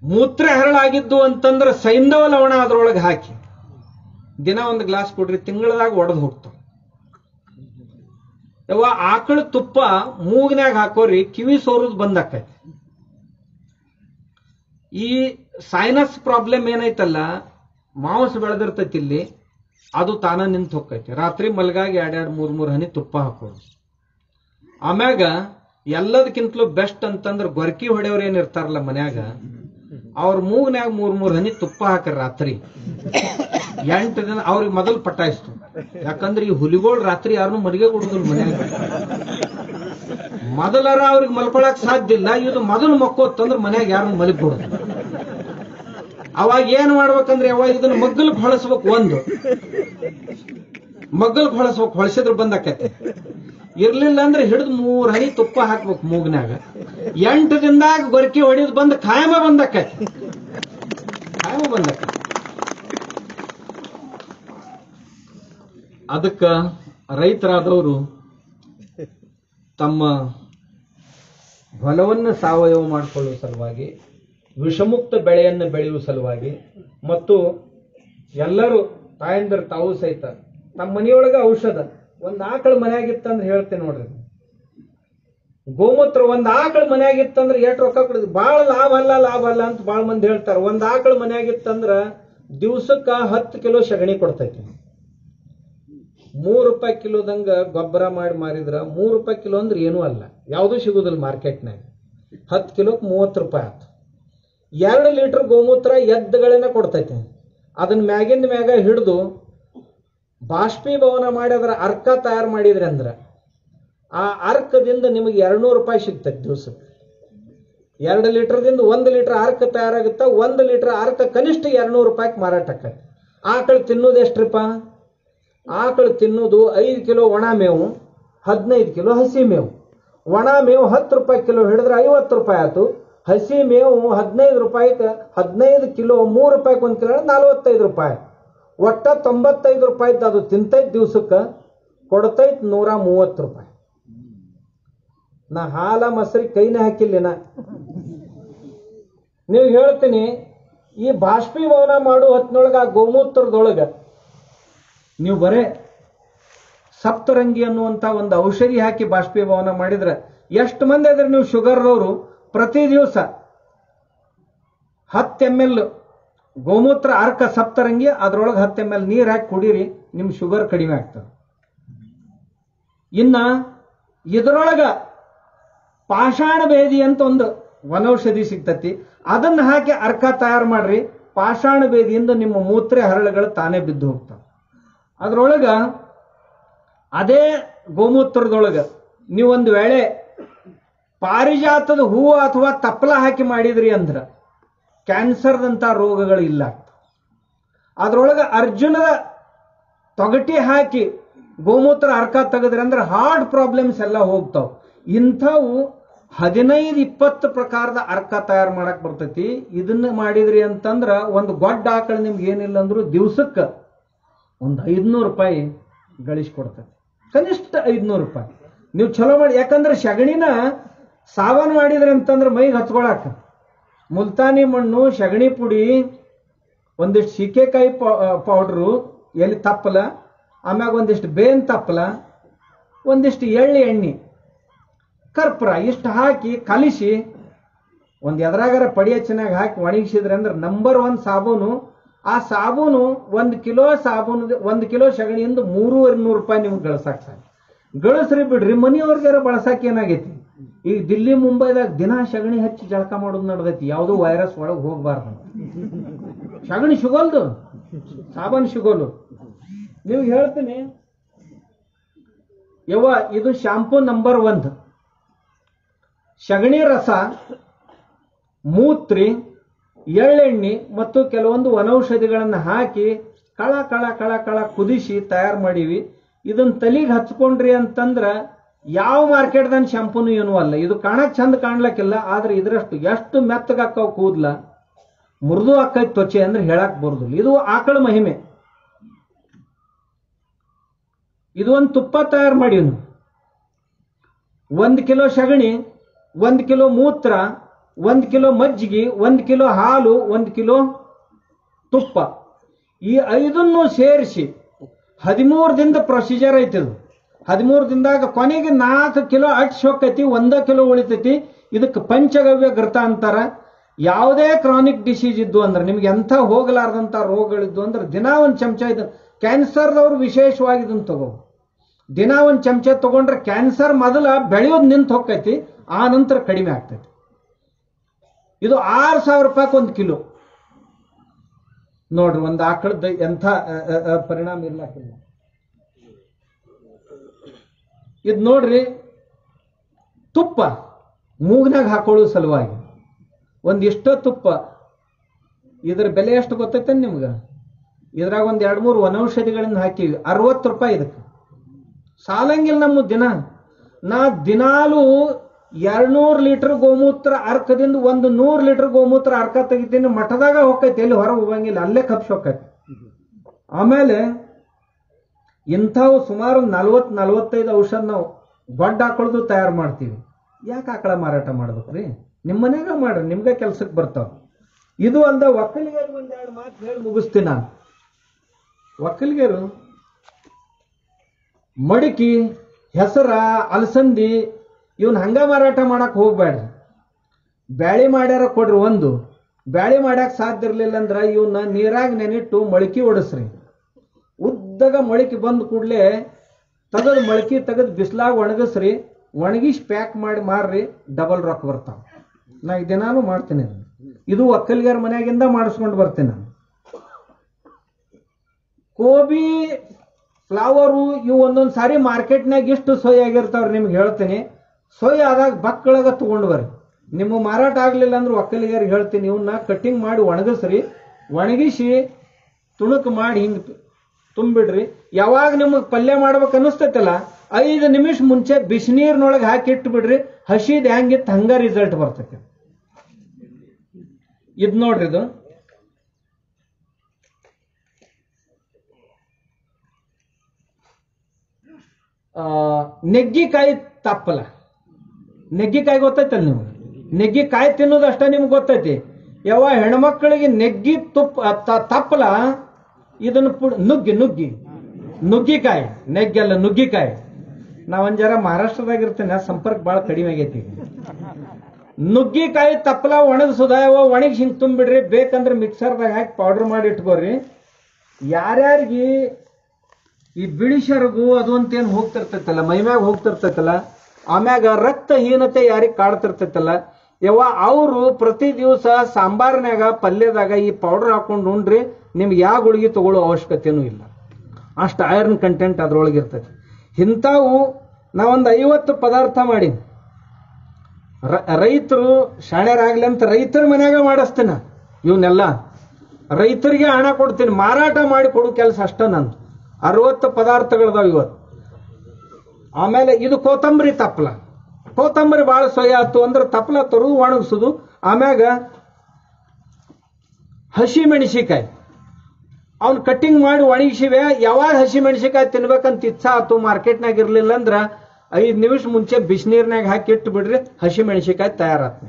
ಮೂತ್ರ ಹರಳಾಗಿದ್ದು ಅಂತಂದ್ರೆ ಸೈಂಧವ ಲವಣ ಅದ್ರೊಳಗೆ ಹಾಕಿ. ದಿನ ಒಂದು ಗ್ಲಾಸ್ ಕೊಡ್ರಿ, ತಿಂಗಳದಾಗ ಒಡೆದು ಹೋಗ್ತಾವ. ಯವ್ವ, ಆಕಳ ತುಪ್ಪ ಮೂಗಿನಾಗ ಹಾಕೋರಿ, ಕಿವಿ ಸೋರುದು ಬಂದಾಕೈತಿ. ಈ ಸೈನಸ್ ಪ್ರಾಬ್ಲಮ್ ಏನೈತಲ್ಲ, ಮಾಂಸ ಬೆಳೆದಿರ್ತೈತಿ ಇಲ್ಲಿ, ಅದು ತಾನ ನಿಂತು ಹೋಗ್ತೈತಿ. ರಾತ್ರಿ ಮಲ್ಗಾಗಿ ಎರಡೆರಡು ಮೂರ್ ಮೂರ್ ಹನಿ ತುಪ್ಪ ಹಾಕೋದು. ಆಮ್ಯಾಗ ಎಲ್ಲದಕ್ಕಿಂತಲೂ ಬೆಸ್ಟ್ ಅಂತಂದ್ರೆ ಗೊರ್ಕಿ ಹೊಡೆಯವ್ರು ಏನ್ ಇರ್ತಾರಲ್ಲ ಮನ್ಯಾಗ, ಅವ್ರ ಮೂಗ್ನ್ಯಾಗ ಮೂರ್ ಮೂರ್ ಹನಿ ತುಪ್ಪ ಹಾಕ್ರ ರಾತ್ರಿ. ಎಂಟು ದಿನ ಅವ್ರಿಗೆ ಮೊದಲು ಪಟ್ಟಾಯಿಸ್ತು. ಯಾಕಂದ್ರೆ ಈ ಹುಲಿಗಳು ರಾತ್ರಿ ಯಾರನ್ನೂ ಮಲಗೆ ಕೊಡುದಿಲ್ಲ ಮನ್ಯಾಗ ಮೊದಲರ ಅವ್ರಿಗೆ ಮಲ್ಕೊಳಕ್ ಸಾಧ್ಯ ಇಲ್ಲ. ಇದು ಮೊದಲು ಮಕ್ಕೋತ್ತಂದ್ರೆ ಮನೆಯಾಗ ಯಾರನ್ನು ಮಲಗಿ ಕೊಡುದು ಅವಾಗ ಏನ್ ಮಾಡ್ಬೇಕಂದ್ರೆ ಅವಾಗ ಇದನ್ನ ಮಗ್ಗಲ್ ಹೊಳಸ್ಬೇಕು ಒಂದು. ಮಗ್ಗಲ್ ಬಳಸ್ಬೇಕು ಹೊಳಸಿದ್ರೆ ಬಂದಾಕೈತಿ. ಇರ್ಲಿಲ್ಲ ಅಂದ್ರೆ ಹಿಡಿದು ಮೂರ್ ಹನಿ ತುಪ್ಪ ಹಾಕ್ಬೇಕು ಮೂಗ್ನಾಗ ಎಂಟು ದಿನದಾಗ ಗೊರಕಿ ಹೊಡಿದ್ ಬಂದ ಖಾಯಮ ಬಂದಾಕೈತಿ. ಖಾಯಮ ಬಂದಾಕೈತಿ. ಅದಕ್ಕ ರೈತರಾದವರು ತಮ್ಮ ಹೊಲವನ್ನು ಸಾವಯವ ಮಾಡಿಕೊಳ್ಳುವ ಸಲುವಾಗಿ, ವಿಷಮುಕ್ತ ಬೆಳೆಯನ್ನು ಬೆಳೆಯುವ ಸಲುವಾಗಿ ಮತ್ತು ಎಲ್ಲರೂ ತಾಯಂದಿರು ತಾವು ಸಹಿತ ತಮ್ಮ ಮನೆಯೊಳಗೆ ಔಷಧ, ಒಂದು ಆಕಳ ಮನೆಯಾಗಿತ್ತಂದ್ರೆ ಹೇಳ್ತೇನೆ ನೋಡ್ರಿ. ಗೋಮೂತ್ರ ಒಂದು ಆಕಳ ಮನೆಯಾಗಿತ್ತಂದ್ರೆ ಎಷ್ಟು ರೊಕ್ಕ ಕೊಡುದು? ಭಾಳ ಲಾಭ ಅಲ್ಲ ಲಾಭ ಅಲ್ಲ ಅಂತ ಭಾಳ ಮಂದಿ ಹೇಳ್ತಾರೆ. ಒಂದು ಆಕಳ ಮನೆಯಾಗಿತ್ತಂದ್ರೆ ದಿವಸಕ್ಕೆ ಹತ್ತು ಕಿಲೋ ಸಗಣಿ ಕೊಡ್ತೈತಿ. ಮೂರು ರೂಪಾಯಿ ಕಿಲೋದಂಗ ಗೊಬ್ಬರ ಮಾಡಿ ಮಾರಿದ್ರ ಮೂರು ರೂಪಾಯಿ ಕಿಲೋ ಅಂದ್ರೆ ಏನೂ ಅಲ್ಲ. ಯಾವುದೂ ಸಿಗುದಿಲ್ಲ ಮಾರ್ಕೆಟ್ನಾಗ ಹತ್ತು ಕಿಲೋಕ್ ಮೂವತ್ತು ರೂಪಾಯಿ ಆಯ್ತು ಎರಡು ಲೀಟ್ರ್ ಗೋಮೂತ್ರ ಎದ್ದುಗಳನ್ನ ಕೊಡ್ತೈತೆ. ಅದನ್ನ ಮ್ಯಾಗಿಂದ ಮ್ಯಾಗ ಹಿಡಿದು ಬಾಷ್ಪೀಭವನ ಮಾಡಿ ಅದರ ಅರ್ಕ ತಯಾರು ಮಾಡಿದ್ರಿ ಅಂದ್ರೆ ಆ ಅರ್ಕದಿಂದ ನಿಮಗೆ ಎರಡ್ನೂರು ರೂಪಾಯಿ ಸಿಗ್ತೈತೆ ದಿವಸಕ್ಕೆ ಎರಡು ಲೀಟರ್ದಿಂದ ಒಂದು ಲೀಟರ್ ಅರ್ಕ ತಯಾರಾಗುತ್ತ, ಒಂದು ಲೀಟರ್ ಅರ್ಕ ಕನಿಷ್ಠ ಎರಡ್ನೂರು ರೂಪಾಯಿಗೆ ಮಾರಾಟ ಆಕಳು ತಿನ್ನೋದು ಎಷ್ಟ್ರಿಪ್ಪ? ಆಕಳು ತಿನ್ನೋದು ಐದು ಕಿಲೋ ಒಣ ಮೇವು, ಹದಿನೈದು ಕಿಲೋ ಹಸಿ ಮೇವು. ಒಣ ಮೇವು ಹತ್ತು ರೂಪಾಯಿ ಕಿಲೋ ಹಿಡಿದ್ರೆ ಐವತ್ತು ರೂಪಾಯಿ ಆಯ್ತು. ಹಸಿ ಮೇವು ಹದಿನೈದು ರೂಪಾಯಿ ಹದಿನೈದು ಕಿಲೋ ಮೂರು ರೂಪಾಯಿಗೆ ಒಂದು ಕಿಲೋ ನಲ್ವತ್ತೈದು ರೂಪಾಯಿ. ಒಟ್ಟ ತೊಂಬತ್ತೈದು ರೂಪಾಯಿದ್ದು ಅದು ತಿಂತೈತೆ ದಿವ್ಸಕ್ಕೆ. ಕೊಡ್ತೈತೆ ನೂರ ಮೂವತ್ತು ರೂಪಾಯಿ. ನಾ ಹಾಲ ಮೊಸರಿ ಕೈನೇ ನಾ ನೀವು ಹೇಳ್ತೀನಿ, ಈ ಬಾಷ್ಪೀಭವನ ಮಾಡು ಹೊತ್ತಿನೊಳಗೆ ಆ ಗೋಮೂತ್ರದೊಳಗೆ ನೀವು ಬರೇ ಸಪ್ತರಂಗಿ ಅನ್ನುವಂತ ಒಂದು ಔಷಧಿ ಹಾಕಿ ಬಾಷ್ಪೀಭವನ ಮಾಡಿದ್ರೆ ಎಷ್ಟು ಮಂದಿ ಅದ್ರ ನೀವು ಶುಗರ್ದವರು ಪ್ರತಿ ದಿವಸ ಹತ್ತು ಎಂ ಎಲ್ ಗೋಮೂತ್ರ, ಅರ್ಕ, ಸಪ್ತರಂಗಿ, ಅದರೊಳಗೆ ಹತ್ತು ಎಂ ಎಲ್ ನೀರು ಹಾಕಿ ಕುಡೀರಿ ನಿಮ್ಮ ಶುಗರ್ ಕಡಿಮೆ ಆಗ್ತದೆ. ಇನ್ನ ಇದರೊಳಗ ಪಾಷಾಣ ಭೇದಿ ಅಂತ ಒಂದು ವನೌಷಧಿ ಸಿಗ್ತತಿ. ಅದನ್ನ ಹಾಕಿ ಅರ್ಕ ತಯಾರು ಮಾಡ್ರಿ, ಪಾಷಾಣ ಭೇದಿಯಿಂದ ನಿಮ್ಮ ಮೂತ್ರೆ ಹರಳುಗಳು ತಾನೇ ಬಿದ್ದು ಹೋಗ್ತಾವ. ಅದ್ರೊಳಗ ಅದೇ ಗೋಮೂತ್ರದೊಳಗ ನೀವೊಂದು ವೇಳೆ ಪಾರಿಜಾತದ ಹೂವು ಅಥವಾ ತಪ್ಪಲ ಹಾಕಿ ಮಾಡಿದ್ರಿ ಅಂದ್ರ ಕ್ಯಾನ್ಸರ್ದಂಥ ರೋಗಗಳು ಇಲ್ಲ. ಅದರೊಳಗೆ ಅರ್ಜುನದ ತೊಗಟಿ ಹಾಕಿ ಗೋಮೂತ್ರ ಅರ್ಕ ತೆಗೆದ್ರಿ ಅಂದ್ರೆ ಹಾರ್ಟ್ ಪ್ರಾಬ್ಲಮ್ಸ್ ಎಲ್ಲ ಹೋಗ್ತಾವ. ಇಂಥವು ಹದಿನೈದು ಇಪ್ಪತ್ತು ಪ್ರಕಾರದ ಅರ್ಕ ತಯಾರು ಮಾಡಕ್ ಬರ್ತೈತಿ. ಇದನ್ನ ಮಾಡಿದ್ರಿ ಅಂತಂದ್ರ ಒಂದು ಗೊಡ್ಡ ಆಕಳ ನಿಮ್ಗೆ ಏನಿಲ್ಲ ಅಂದ್ರೂ ದಿವ್ಸಕ್ಕೆ ಒಂದು ಐದುನೂರು ರೂಪಾಯಿ ಗಳಿಸ್ಕೊಡ್ತದೆ ಕನಿಷ್ಠ ಐದುನೂರು ರೂಪಾಯಿ. ನೀವು ಚಲೋ ಮಾಡಿ, ಯಾಕಂದ್ರೆ ಸಗಣಿನ ಸಾವನ್ ಮಾಡಿದ್ರೆ ಅಂತಂದ್ರೆ ಮೈಗೆ ಹಚ್ಕೊಳಕ ಮುಲ್ತಾನಿ ಮಣ್ಣು, ಸಗಣಿ ಪುಡಿ, ಒಂದಿಷ್ಟು ಸೀಕೆಕಾಯಿ ಪೌಡ್ರು, ಎಲ್ಲಿ ತಪ್ಪಲ ಆಮ್ಯಾಗ ಒಂದಿಷ್ಟು ಬೇನ್ ತಪ್ಪಲ ಒಂದಿಷ್ಟು ಎಳ್ಳಿ ಎಣ್ಣೆ, ಕರ್ಪೂರ ಇಷ್ಟು ಹಾಕಿ ಕಲಿಸಿ, ಒಂದು ಎದ್ರಾಗಾರ ಪಡಿ ಹಾಕಿ ಒಣಗಿಸಿದ್ರೆ ಅಂದ್ರೆ ನಂಬರ್ ಒನ್ ಸಾಬೂನು ಆ ಸಾಬೂನು ಒಂದು ಕಿಲೋ ಸಾಬೂನು, ಒಂದು ಕಿಲೋ ಸಗಣಿಯಿಂದ ಮೂರುವರೆ ನೂರು ರೂಪಾಯಿ ನಿಮ್ಗೆ ಗಳಿಸಾಕ್ ಸಾಕು ಗಳಿಸ್ರಿ ಬಿಡ್ರಿ ಮನೆಯವ್ರಿಗಾರ ಬಳಸಾಕ ಏನಾಗೈತಿ? ಈಗ ದಿಲ್ಲಿ ಮುಂಬೈದಾಗ ದಿನ ಸಗಣಿ ಹಚ್ಚಿ ಜಳಕ ಮಾಡೋದು ನಡ್ದೈತಿ. ಯಾವುದೋ ವೈರಸ್ ಒಳಗೆ ಹೋಗ್ಬಾರ್ದು. ಸಗಣಿ ಸಿಗೋಲ್ದು ಸಾಬನ್ ಸಿಗೋಲು ನೀವು ಹೇಳ್ತೀನಿ. ಯವ್ವ, ಇದು ಶಾಂಪೂ ನಂಬರ್ ಒಂದು. ಸಗಣಿ ರಸ, ಮೂತ್ರಿ ಎಳ್ಳೆಣ್ಣೆ ಮತ್ತು ಕೆಲವೊಂದು ವನೌಷಧಿಗಳನ್ನು ಹಾಕಿ ಕಳ ಕಳ ಕಳ ಕಳ ಕುದಿಸಿ ತಯಾರು ಮಾಡೀವಿ. ಇದನ್ನ ತಲೆಗೆ ಹಚ್ಕೊಂಡ್ರಿ ಅಂತಂದ್ರೆ ಯಾವ ಮಾರ್ಕೆಟ್ದಾನ ಶಾಂಪೂನು ಏನೂ ಅಲ್ಲ. ಇದು ಕಾಣಕ್ ಚಂದ ಕಾಣ್ಲಕ್ಕಿಲ್ಲ, ಆದ್ರೆ ಇದರಷ್ಟು ಎಷ್ಟು ಮೆತ್ತಗಾಕ್ಕವ್ ಕೂದ್ಲ. ಮೃದು ಆಕೈತ್ ತ್ವಚೆ ಅಂದ್ರೆ ಹೇಳಕ್ ಬರುದಿಲ್ಲ. ಇದು ಆಕಳ ಮಹಿಮೆ. ಇದು ಒಂದು ತುಪ್ಪ ತಯಾರು ಮಾಡೀವಿ ಒಂದು ಕಿಲೋ ಸಗಣಿ, ಒಂದು ಕಿಲೋ ಮೂತ್ರ ಒಂದು ಕಿಲೋ ಮಜ್ಜಿಗೆ, ಒಂದು ಕಿಲೋ ಹಾಲು, ಒಂದು ಕಿಲೋ ತುಪ್ಪ. ಈ ಐದನ್ನು ಸೇರಿಸಿ ಹದಿಮೂರು ದಿನದ ಪ್ರೊಸೀಜರ್ ಐತಿದು ಹದಿಮೂರು ದಿನದಾಗ ಕೊನೆಗೆ ನಾಲ್ಕು ಕಿಲೋ ಅಟ್ಸ್ ಹೋಗ್ತೈತಿ, ಒಂದ ಕಿಲೋ ಉಳಿತೈತಿ. ಇದಕ್ಕೆ ಪಂಚಗವ್ಯ ಘೃತ ಅಂತಾರ. ಯಾವುದೇ ಕ್ರಾನಿಕ್ ಡಿಸೀಸ್ ಇದ್ದು ಅಂದ್ರೆ, ನಿಮ್ಗೆ ಎಂಥ ಹೋಗಲಾರ್ದಂಥ ರೋಗಗಳಿದ್ದು ಅಂದ್ರೆ, ದಿನ ಒಂದು ಚಮಚ ಇದು ಕ್ಯಾನ್ಸರ್ದವ್ರು ವಿಶೇಷವಾಗಿ ಇದನ್ನ ತಗೋ. ದಿನ ಒಂದು ಚಮಚ ತಗೊಂಡ್ರೆ ಕ್ಯಾನ್ಸರ್ ಮೊದಲ ಬೆಳೆಯೋದು ನಿಂತು ಹೋಗ್ತೈತಿ, ಆ ನಂತರ ಕಡಿಮೆ ಆಗ್ತೈತಿ. ಇದು ಆರು ಸಾವಿರ ರೂಪಾಯಿ ಒಂದು ಕಿಲೋ. ನೋಡ್ರಿ ಒಂದು ಆಕಳದ ಎಂಥ ಪರಿಣಾಮ ಇರ್ಲಾಕಿಲ್ಲ. ಇದು ನೋಡ್ರಿ, ತುಪ್ಪ ಮೂಗ್ನಾಗ ಹಾಕೊಳ್ಳೋ ಸಲುವಾಗಿ. ಒಂದಿಷ್ಟೋ ತುಪ್ಪ. ಇದ್ರ ಬೆಲೆ ಎಷ್ಟು ಗೊತ್ತೈತೆ ನಿಮ್ಗ? ಇದ್ರಾಗ ಒಂದ್ ಎರಡ್ ಮೂರು ವನೌಷಧಿಗಳನ್ನ ಹಾಕಿವಿ. ಅರವತ್ತು ರೂಪಾಯಿ ಇದಕ್ಕೆ. ಸಾಲಂಗಿಲ್ಲ ನಮ್ಮ ದಿನ. ನಾ ದಿನಾಲು ಎರಡ್ನೂರು ಲೀಟರ್ ಗೋಮೂತ್ರ ಅರ್ಕದಿಂದ ಒಂದು ನೂರು ಲೀಟರ್ ಗೋಮೂತ್ರ ಅರ್ಕ ತೆಗಿತೀನಿ, ಮಠದಾಗ ಹೋಗ್ತೈತಿ ಎಲ್ಲಿ ಹೊರ ಹೋಗಂಗಿಲ್ಲ, ಅಲ್ಲೇ ಕಪ್ಸಿ ಹೋಗ್ತೈತಿ ಆಮೇಲೆ ಇಂಥವು ಸುಮಾರು ನಲ್ವತ್, ನಲ್ವತ್ತೈದು ಔಷಧ ನಾವು ಗೊಡ್ಡ ಹಾಕೊಳ್ಳೋದು ತಯಾರು ಮಾಡ್ತೀವಿ. ಯಾಕೆ ಆಕಳ ಮಾರಾಟ ಮಾಡ್ಬೇಕ್ರಿ? ನಿಮ್ಮ ಮನ್ಯಾಗ ಮಾಡ್ರಿ ನಿಮ್ಗೆ ಕೆಲ್ಸಕ್ಕೆ ಬರ್ತಾವ. ಇದು ಅಲ್ದ ಒಕ್ಕಲಿಗರು ಒಂದೆರಡು ಮಾತು ಹೇಳಿ ಮುಗಿಸ್ತೀನಿ ನಾನು. ಒಕ್ಕಲಿಗರು ಮಡಿಕೆ, ಹೆಸರ, ಅಲಸಂದಿ ಇವನ್ ಹಂಗ ಮಾರಾಟ ಮಾಡಕ್ ಹೋಗ್ಬೇಡ್ರಿ ಬ್ಯಾಳಿ ಮಾಡ್ಯಾರ ಕೊಡ್ರಿ ಒಂದು. ಬ್ಯಾಳಿ ಮಾಡ್ಯಾಕ ಸಾಧ್ಯ ಇರಲಿಲ್ಲ ಅಂದ್ರ ಇವನ್ನ ನೀರಾಗ ನೆನಿಟ್ಟು ಮೊಳಕೆ ಓಡಿಸ್ರಿ ಉದ್ದಗ ಮೊಳಕೆ ಬಂದ ಕೂಡಲೇ ತೆಗೆದು ಮೊಳಕೆ ತೆಗೆದು ಬಿಸಿಲಾಗ ಒಣಗಿಸ್ರಿ ಒಣಗಿಸಿ ಪ್ಯಾಕ್ ಮಾಡಿ ಮಾರ್ರಿ, ಡಬಲ್ ರೊಕ್ಕ ಬರ್ತಾವ. ನಾ ದಿನಾನು ಮಾಡ್ತೀನಿ. ಇದು ಒಕ್ಕಲಿಗರ ಮನೆಯಾಗಿಂದ ಮಾಡಿಸ್ಕೊಂಡು ಬರ್ತೀನಿ ನಾನು. ಗೋಬಿ ಫ್ಲವರು ಇವು ಒಂದೊಂದು ಸಾರಿ ಮಾರ್ಕೆಟ್ನಾಗ ಇಷ್ಟು ಸೊಯ್ ಆಗಿರ್ತಾವ್ರಿ ನಿಮ್ಗೆ ಹೇಳ್ತೀನಿ. ಸೊಯ್ ಆದಾಗ ಬಕ್ಕಳಗ ತಗೊಂಡು ಬರ್ರಿ. ನಿಮ್ಮ ಮಾರಾಟ ಆಗ್ಲಿಲ್ಲ ಅಂದ್ರೆ ಒಕ್ಕಲಿಗರಿಗೆ ಹೇಳ್ತೀನಿ ಇವನ್ನ ಕಟ್ಟಿಂಗ್ ಮಾಡಿ ಒಣಗಿಸ್ರಿ, ಒಣಗಿಸಿ ತುಣುಕು ಮಾಡಿ ಹಿಂಗ್ ತುಂಬಿಡ್ರಿ. ಯಾವಾಗ ನಿಮಗೆ ಪಲ್ಯ ಮಾಡ್ಬೇಕು ಅನಿಸ್ತೈತಲ್ಲ ಐದು ನಿಮಿಷ ಮುಂಚೆ ಬಿಸಿನೀರಿನೊಳಗೆ ಹಾಕಿ ಇಟ್ಟು ಬಿಡ್ರಿ ಹಸಿದ್ ಹೆಂಗಿತ್ತು ಹಂಗ ರಿಸಲ್ಟ್ ಬರ್ತೈತಿ. ಇದ್ ನೋಡ್ರಿ ಇದು. ನೆಗ್ಗಿಕಾಯಿ ತಪ್ಪಲ ನೆಗ್ಗಿಕಾಯಿ ಗೊತ್ತೈತಲ್ಲ ನೀವು ನೆಗ್ಗಿಕಾಯಿ ತಿನ್ನೋದು ಅಷ್ಟೇ ನಿಮ್ಗೆ ಗೊತ್ತೈತಿ. ಯಾವ ಹೆಣ್ಮಕ್ಳಿಗೆ ನೆಗ್ಗಿ ತುಪ್ಪ ತಪ್ಪಲ, ಇದನ್ನು ನುಗ್ಗಿ ನುಗ್ಗಿ. ನುಗ್ಗಿಕಾಯಿ, ನೆಗ್ಗಲ್ಲ ನುಗ್ಗಿಕಾಯಿ. ನಾವೊಂದು ಜರ ಮಹಾರಾಷ್ಟ್ರದಾಗ ಇರ್ತೇನೆ ಸಂಪರ್ಕ ಭಾಳ ಕಡಿಮೆ ಆಗೈತಿ. ನುಗ್ಗಿಕಾಯಿ ತಪ್ಪಲ ಒಣಗಿಸುದ ಒಣಗಿಸಿ ಹಿಂಗ್ ತುಂಬಿಡ್ರಿ, ಬೇಕಂದ್ರೆ ಮಿಕ್ಸರ್ದಾಗ ಹಾಕಿ ಪೌಡರ್ ಮಾಡಿ ಇಟ್ಕೋರಿ. ಯಾರ್ಯಾರಿಗೆ ಈ ಬಿಳಿ ಸೆರಗು ಅದು ಅಂತೇನು ಹೋಗ್ತಿರ್ತೈತಲ್ಲ, ಮೈಮ್ಯಾಗ ಹೋಗ್ತಿರ್ತೈತಲ್ಲ ಆಮ್ಯಾಗ ರಕ್ತಹೀನತೆ ಯಾರಿಗೆ ಕಾಡ್ತಿರ್ತೈತಲ್ಲ ಯವ್ವ, ಅವರು ಪ್ರತಿ ದಿವಸ ಸಾಂಬಾರ್ನ್ಯಾಗ ಪಲ್ಯದಾಗ ಈ ಪೌಡರ್ ಹಾಕೊಂಡು ಉಂಡ್ರಿ ನಿಮ್ಗೆ ಯಾವ ಗುಳಿಗೆ ತಗೊಳ್ಳೋ ಅವಶ್ಯಕತೆನೂ ಇಲ್ಲ. ಅಷ್ಟು ಐರನ್ ಕಂಟೆಂಟ್ ಅದ್ರೊಳಗೆ ಇರ್ತೈತಿ. ಇಂಥವು ನಾವೊಂದು ಐವತ್ತು ಪದಾರ್ಥ ಮಾಡಿ ರೈತರು ಶಾಣ್ಯರಾಗ್ಲಿ ಅಂತ ರೈತರ ಮನ್ಯಾಗ ಮಾಡಿಸ್ತೇನೆ ಇವನ್ನೆಲ್ಲ ರೈತರಿಗೆ ಹಣ ಕೊಡ್ತೀನಿ, ಮಾರಾಟ ಮಾಡಿ ಕೊಡೋ ಕೆಲಸ ಅಷ್ಟೇ ನಾನು ಅರವತ್ತು ಪದಾರ್ಥಗಳದಾವ ಇವತ್ತು. ಆಮೇಲೆ ಇದು ಕೊತ್ತಂಬರಿ ತಪ್ಪಲ ಕೊತ್ತಂಬರಿ ಭಾಳ ಸೊಯ್ಯ ಆಯ್ತು ಅಂದ್ರೆ ತಪ್ಪಲ ತರು ಒಣಗಿಸೋದು. ಆಮ್ಯಾಗ ಹಸಿ ಮೆಣಸಿಕಾಯಿ ಅವ್ನು ಕಟ್ಟಿಂಗ್ ಮಾಡಿ ಒಣಗಿಸಿವೆ, ಯಾವಾಗ ಹಸಿ ಮೆಣಸಿಕಾಯಿ ತಿನ್ಬೇಕಂತ ಇಚ್ಛಾ ಆಯ್ತು ಮಾರ್ಕೆಟ್ನಾಗ ಇರ್ಲಿಲ್ಲ ಅಂದ್ರ ಐದು ನಿಮಿಷ ಮುಂಚೆ ಬಿಸಿನೀರ್ನಾಗ ಹಾಕಿ ಇಟ್ಟು ಬಿಡ್ರಿ ಹಸಿ ಮೆಣಸಿಕಾಯಿ ತಯಾರಾತ್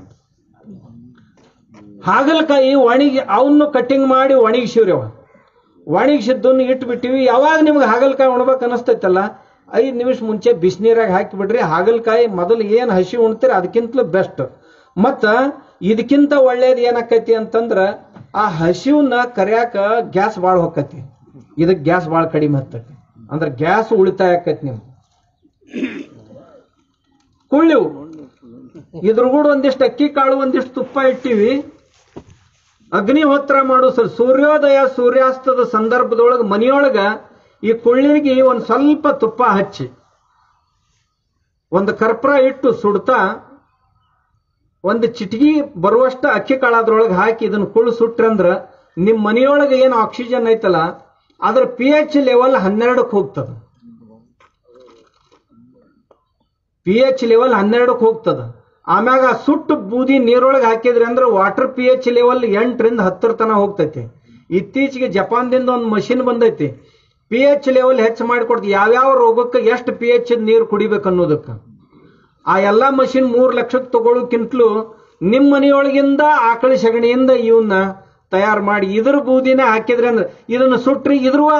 ಹಾಗಲಕಾಯಿ ಒಣಗಿ ಅವನ್ನು ಕಟ್ಟಿಂಗ್ ಮಾಡಿ ಒಣಗಿಸಿವ್ರಿ ಅವ. ಒಣಗಿಸಿದ್ದನ್ನು ಇಟ್ಬಿಟ್ಟಿವಿ, ಯಾವಾಗ ನಿಮ್ಗೆ ಹಾಗಲಕಾಯಿ ಉಣ್ಬೇಕು ಅನಿಸ್ತೈತಲ್ಲ ಐದು ನಿಮಿಷ ಮುಂಚೆ ಬಿಸಿನೀರಾಗ ಹಾಕಿಬಿಡ್ರಿ. ಹಾಗಲಕಾಯಿ ಮೊದಲು ಏನು ಹಸಿ ಉಣ್ತೀರಿ ಅದಕ್ಕಿಂತಲೂ ಬೆಸ್ಟ್ ಮತ್ತು ಇದಕ್ಕಿಂತ ಒಳ್ಳೇದು ಏನಾಕೈತಿ ಅಂತಂದ್ರೆ ಆ ಹಸಿವನ್ನ ಕರಿಯಾಕ ಗ್ಯಾಸ್ ಭಾಳ ಹೊಕ್ಕತಿ. ಇದಕ್ಕೆ ಗ್ಯಾಸ್ ಭಾಳ ಕಡಿಮೆ ಹತ್ತೈತಿ. ಅಂದ್ರೆ ಗ್ಯಾಸ್ ಉಳಿತಾಯ ಆಕೈತಿ ನಿಮ್ಗೆ. ಕುಳ್ಳಿವು ಇದ್ರ ಕೂಡ ಒಂದಿಷ್ಟು ಅಕ್ಕಿ ಕಾಳು, ಒಂದಿಷ್ಟು ತುಪ್ಪ ಇಟ್ಟಿವಿ. ಅಗ್ನಿಹೋತ್ರ ಮಾಡು ಸರ್. ಸೂರ್ಯೋದಯ ಸೂರ್ಯಾಸ್ತದ ಸಂದರ್ಭದೊಳಗೆ ಮನೆಯೊಳಗ ಈ ಕುಳ್ಳಿಗೆ ಒಂದು ಸ್ವಲ್ಪ ತುಪ್ಪ ಹಚ್ಚಿ, ಒಂದು ಕರ್ಪೂರ ಇಟ್ಟು ಸುಡ್ತಾ, ಒಂದು ಚಿಟಕಿ ಬರುವಷ್ಟು ಅಕ್ಕಿ ಕಾಳಾದ್ರೊಳಗೆ ಹಾಕಿ ಇದನ್ನ ಕುಳ್ಳು ಸುಟ್ರಂದ್ರ ನಿಮ್ಮ ಮನೆಯೊಳಗೆ ಏನು ಆಕ್ಸಿಜನ್ ಐತಲ್ಲ, ಅದರ ಪಿ ಎಚ್ ಲೆವೆಲ್ ಹನ್ನೆರಡಕ್ಕೆ ಹೋಗ್ತದ. ಪಿ ಎಚ್ ಲೆವೆಲ್ ಹನ್ನೆರಡಕ್ಕೆ ಹೋಗ್ತದ. ಆಮ್ಯಾಗ ಸುಟ್ಟು ಬೂದಿ ನೀರೊಳಗೆ ಹಾಕಿದ್ರಿ ಅಂದ್ರೆ ವಾಟರ್ ಪಿ ಎಚ್ ಲೆವೆಲ್ ಎಂಟರಿಂದ ಹತ್ತರ ತನ ಹೋಗ್ತೈತಿ. ಇತ್ತೀಚೆಗೆ ಜಪಾನ್ದಿಂದ ಒಂದು ಮಷಿನ್ ಬಂದೈತಿ. ಪಿ ಎಚ್ ಲೆವೆಲ್ ಹೆಚ್ಚು ಯಾವ ಯಾವ್ಯಾವ ರೋಗಕ್ಕೆ ಎಷ್ಟು ಪಿ ಎಚ್ ನೀರು ಕುಡಿಬೇಕು ಅನ್ನೋದಕ್ಕೆ ಆ ಎಲ್ಲ ಮಷಿನ್ ಮೂರು ಲಕ್ಷಕ್ಕೆ ತಗೊಳ್ಳೋಕ್ಕಿಂತಲೂ ನಿಮ್ಮ ಮನೆಯೊಳಗಿಂದ ಆಕಳ ಸಗಣಿಯಿಂದ ಇವನ್ನ ತಯಾರು ಮಾಡಿ ಇದ್ರ ಬೂದಿನ ಹಾಕಿದ್ರೆ ಅಂದ್ರೆ ಇದನ್ನು ಸುಟ್ರಿ ಇದ್ರುವ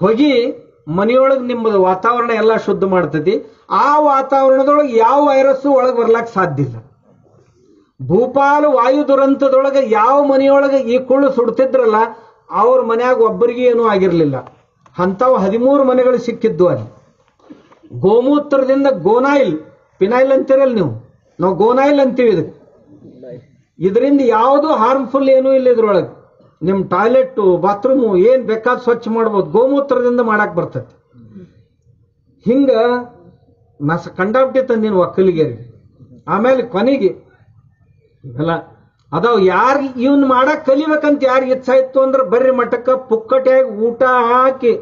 ಹೊಗಿ ಮನೆಯೊಳಗೆ ನಿಮ್ಮದು ವಾತಾವರಣ ಎಲ್ಲ ಶುದ್ಧ ಮಾಡ್ತೈತಿ. ಆ ವಾತಾವರಣದೊಳಗೆ ಯಾವ ವೈರಸ್ಸು ಒಳಗೆ ಬರ್ಲಾಕ್ ಸಾಧ್ಯ ಇಲ್ಲ. ಭೂಪಾಲು ವಾಯು ದುರಂತದೊಳಗೆ ಯಾವ ಮನೆಯೊಳಗೆ ಈ ಕುಳ್ಳು ಸುಡ್ತಿದ್ರಲ್ಲ ಅವ್ರ ಮನ್ಯಾಗ ಒಬ್ಬರಿಗೆ ಏನೂ ಆಗಿರಲಿಲ್ಲ. ಅಂಥವು ಹದಿಮೂರು ಮನೆಗಳು ಸಿಕ್ಕಿದ್ದು ಅಲ್ಲಿ. ಗೋಮೂತ್ರದಿಂದ ಗೋನಾಯಿಲ್ ಪಿನಾಯಿಲ್ ಅಂತೀರಲ್ಲ ನೀವು? ನಾವು ಗೋನಾಯಿಲ್ ಅಂತೀವಿ ಇದಕ್ಕೆ. ಇದರಿಂದ ಯಾವುದು ಹಾರ್ಮ್ಫುಲ್ ಏನೂ ಇಲ್ಲ ಇದ್ರೊಳಗೆ. ನಿಮ್ಮ ಟಾಯ್ಲೆಟ್ ಬಾತ್ರೂಮು ಏನು ಬೇಕಾದ್ ಸ್ವಚ್ಛ ಮಾಡ್ಬೋದು, ಗೋಮೂತ್ರದಿಂದ ಮಾಡಕ್ ಬರ್ತೈತಿ. ಹಿಂಗ ನಸ ಕಂಡಾಪ್ಟಿ ತಂದಿನ ಒಕ್ಕಲಿಗೆ ಆಮೇಲೆ ಕೊನೆಗೆ ಇವೆಲ್ಲ ಅದಾವ ಯಾರು ಇವನ್ ಮಾಡಕ್ ಕಲಿಬೇಕಂತ ಯಾರು ಇಚ್ಛಾ ಇತ್ತು ಅಂದ್ರೆ ಬರ್ರಿ ಮಠಕ್ಕ ಪುಕ್ಕಟೆಯಾಗಿ ಊಟ ಹಾಕಿ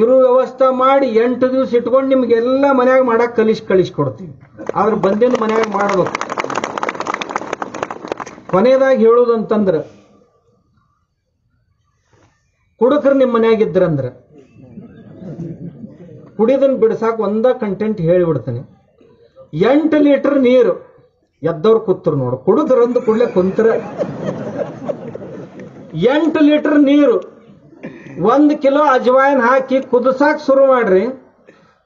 ಇರು ವ್ಯವಸ್ಥೆ ಮಾಡಿ ಎಂಟು ದಿವಸ ಇಟ್ಕೊಂಡು ನಿಮ್ಗೆಲ್ಲ ಮನ್ಯಾಗ ಮಾಡಕ್ ಕಲಿಸ್ ಕಳಿಸ್ಕೊಡ್ತೀವಿ ಆದ್ರೆ ಬಂದಿನ ಮನ್ಯಾಗ ಮಾಡ್ಬೇಕು. ಕೊನೆಯದಾಗಿ ಹೇಳುದಂತಂದ್ರ, ಕುಡುಕರು ನಿಮ್ಮ ಮನ್ಯಾಗ ಇದ್ರಂದ್ರ, ಕುಡಿದನ್ ಬಿಡ್ಸಾಕ ಒಂದ ಕಂಟೆಂಟ್ ಹೇಳಿಬಿಡ್ತಾನೆ. ಎಂಟು ಲೀಟರ್ ನೀರು ಎದ್ದವ್ರು ಕೂತ್ರು ನೋಡು. ಕುಡಿದ್ರಂದು ಕೂಡಲೇ ಕುಂತ್ರ. ಎಂಟು ಲೀಟರ್ ನೀರು. ಒಂದು ಕಿಲೋ ಅಜವಾಯಿನ್ ಹಾಕಿ ಕುದಿಸಾಕ್ ಶುರು ಮಾಡ್ರಿ.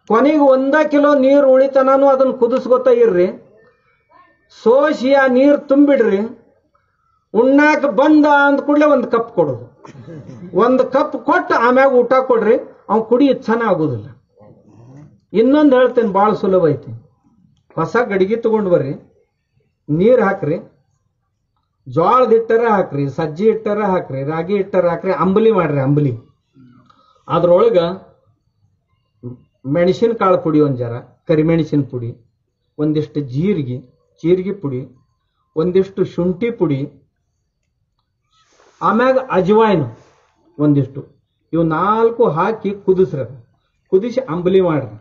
ಕೊನೆಗೆ ಒಂದ ಕಿಲೋ ನೀರು ಉಳಿತನೂ ಅದನ್ನ ಕುದಿಸ್ಕೊತ ಇರ್ರಿ. ಸೋಸಿ ಆ ನೀರು ತುಂಬಿಡ್ರಿ. ಉಣ್ಣಾಕ ಬಂದ ಅಂದ ಕೂಡಲೇ ಒಂದು ಕಪ್ ಕೊಡೋದು ಒಂದು ಕಪ್ ಕೊಟ್ಟು ಆಮ್ಯಾಗ ಊಟ ಕೊಡ್ರಿ. ಅವ್ನು ಕುಡಿ ಇಚ್ಛಾನ ಆಗೋದಿಲ್ಲ. ಇನ್ನೊಂದು ಹೇಳ್ತೇನೆ ಭಾಳ ಸುಲಭ ಐತಿ. ಹೊಸ ಗಡಿಗೆ ತಗೊಂಡು ಬರ್ರಿ. ನೀರ್ ಹಾಕ್ರಿ, ಜೋಳದ ಇಟ್ಟರ ಹಾಕ್ರಿ, ಸಜ್ಜಿ ಇಟ್ಟರ ಹಾಕ್ರಿ, ರಾಗಿ ಇಟ್ಟರ ಹಾಕ್ರಿ, ಅಂಬಲಿ ಮಾಡ್ರಿ, ಅಂಬಲಿ. ಅದ್ರೊಳಗ ಮೆಣಸಿನ ಕಾಳು ಪುಡಿ ಒಂದ್ ಜರ ಕರಿಮೆಣಸಿನ ಪುಡಿ, ಒಂದಿಷ್ಟು ಜೀರಿಗೆ ಜೀರಿಗೆ ಪುಡಿ, ಒಂದಿಷ್ಟು ಶುಂಠಿ ಪುಡಿ, ಆಮ್ಯಾಗ ಅಜವಾಯ್ನ ಒಂದಿಷ್ಟು. ಇವು ನಾಲ್ಕು ಹಾಕಿ ಕುದಿಸ್ರ ಕುದಿಸಿ ಅಂಬಲಿ ಮಾಡ್ರಿ.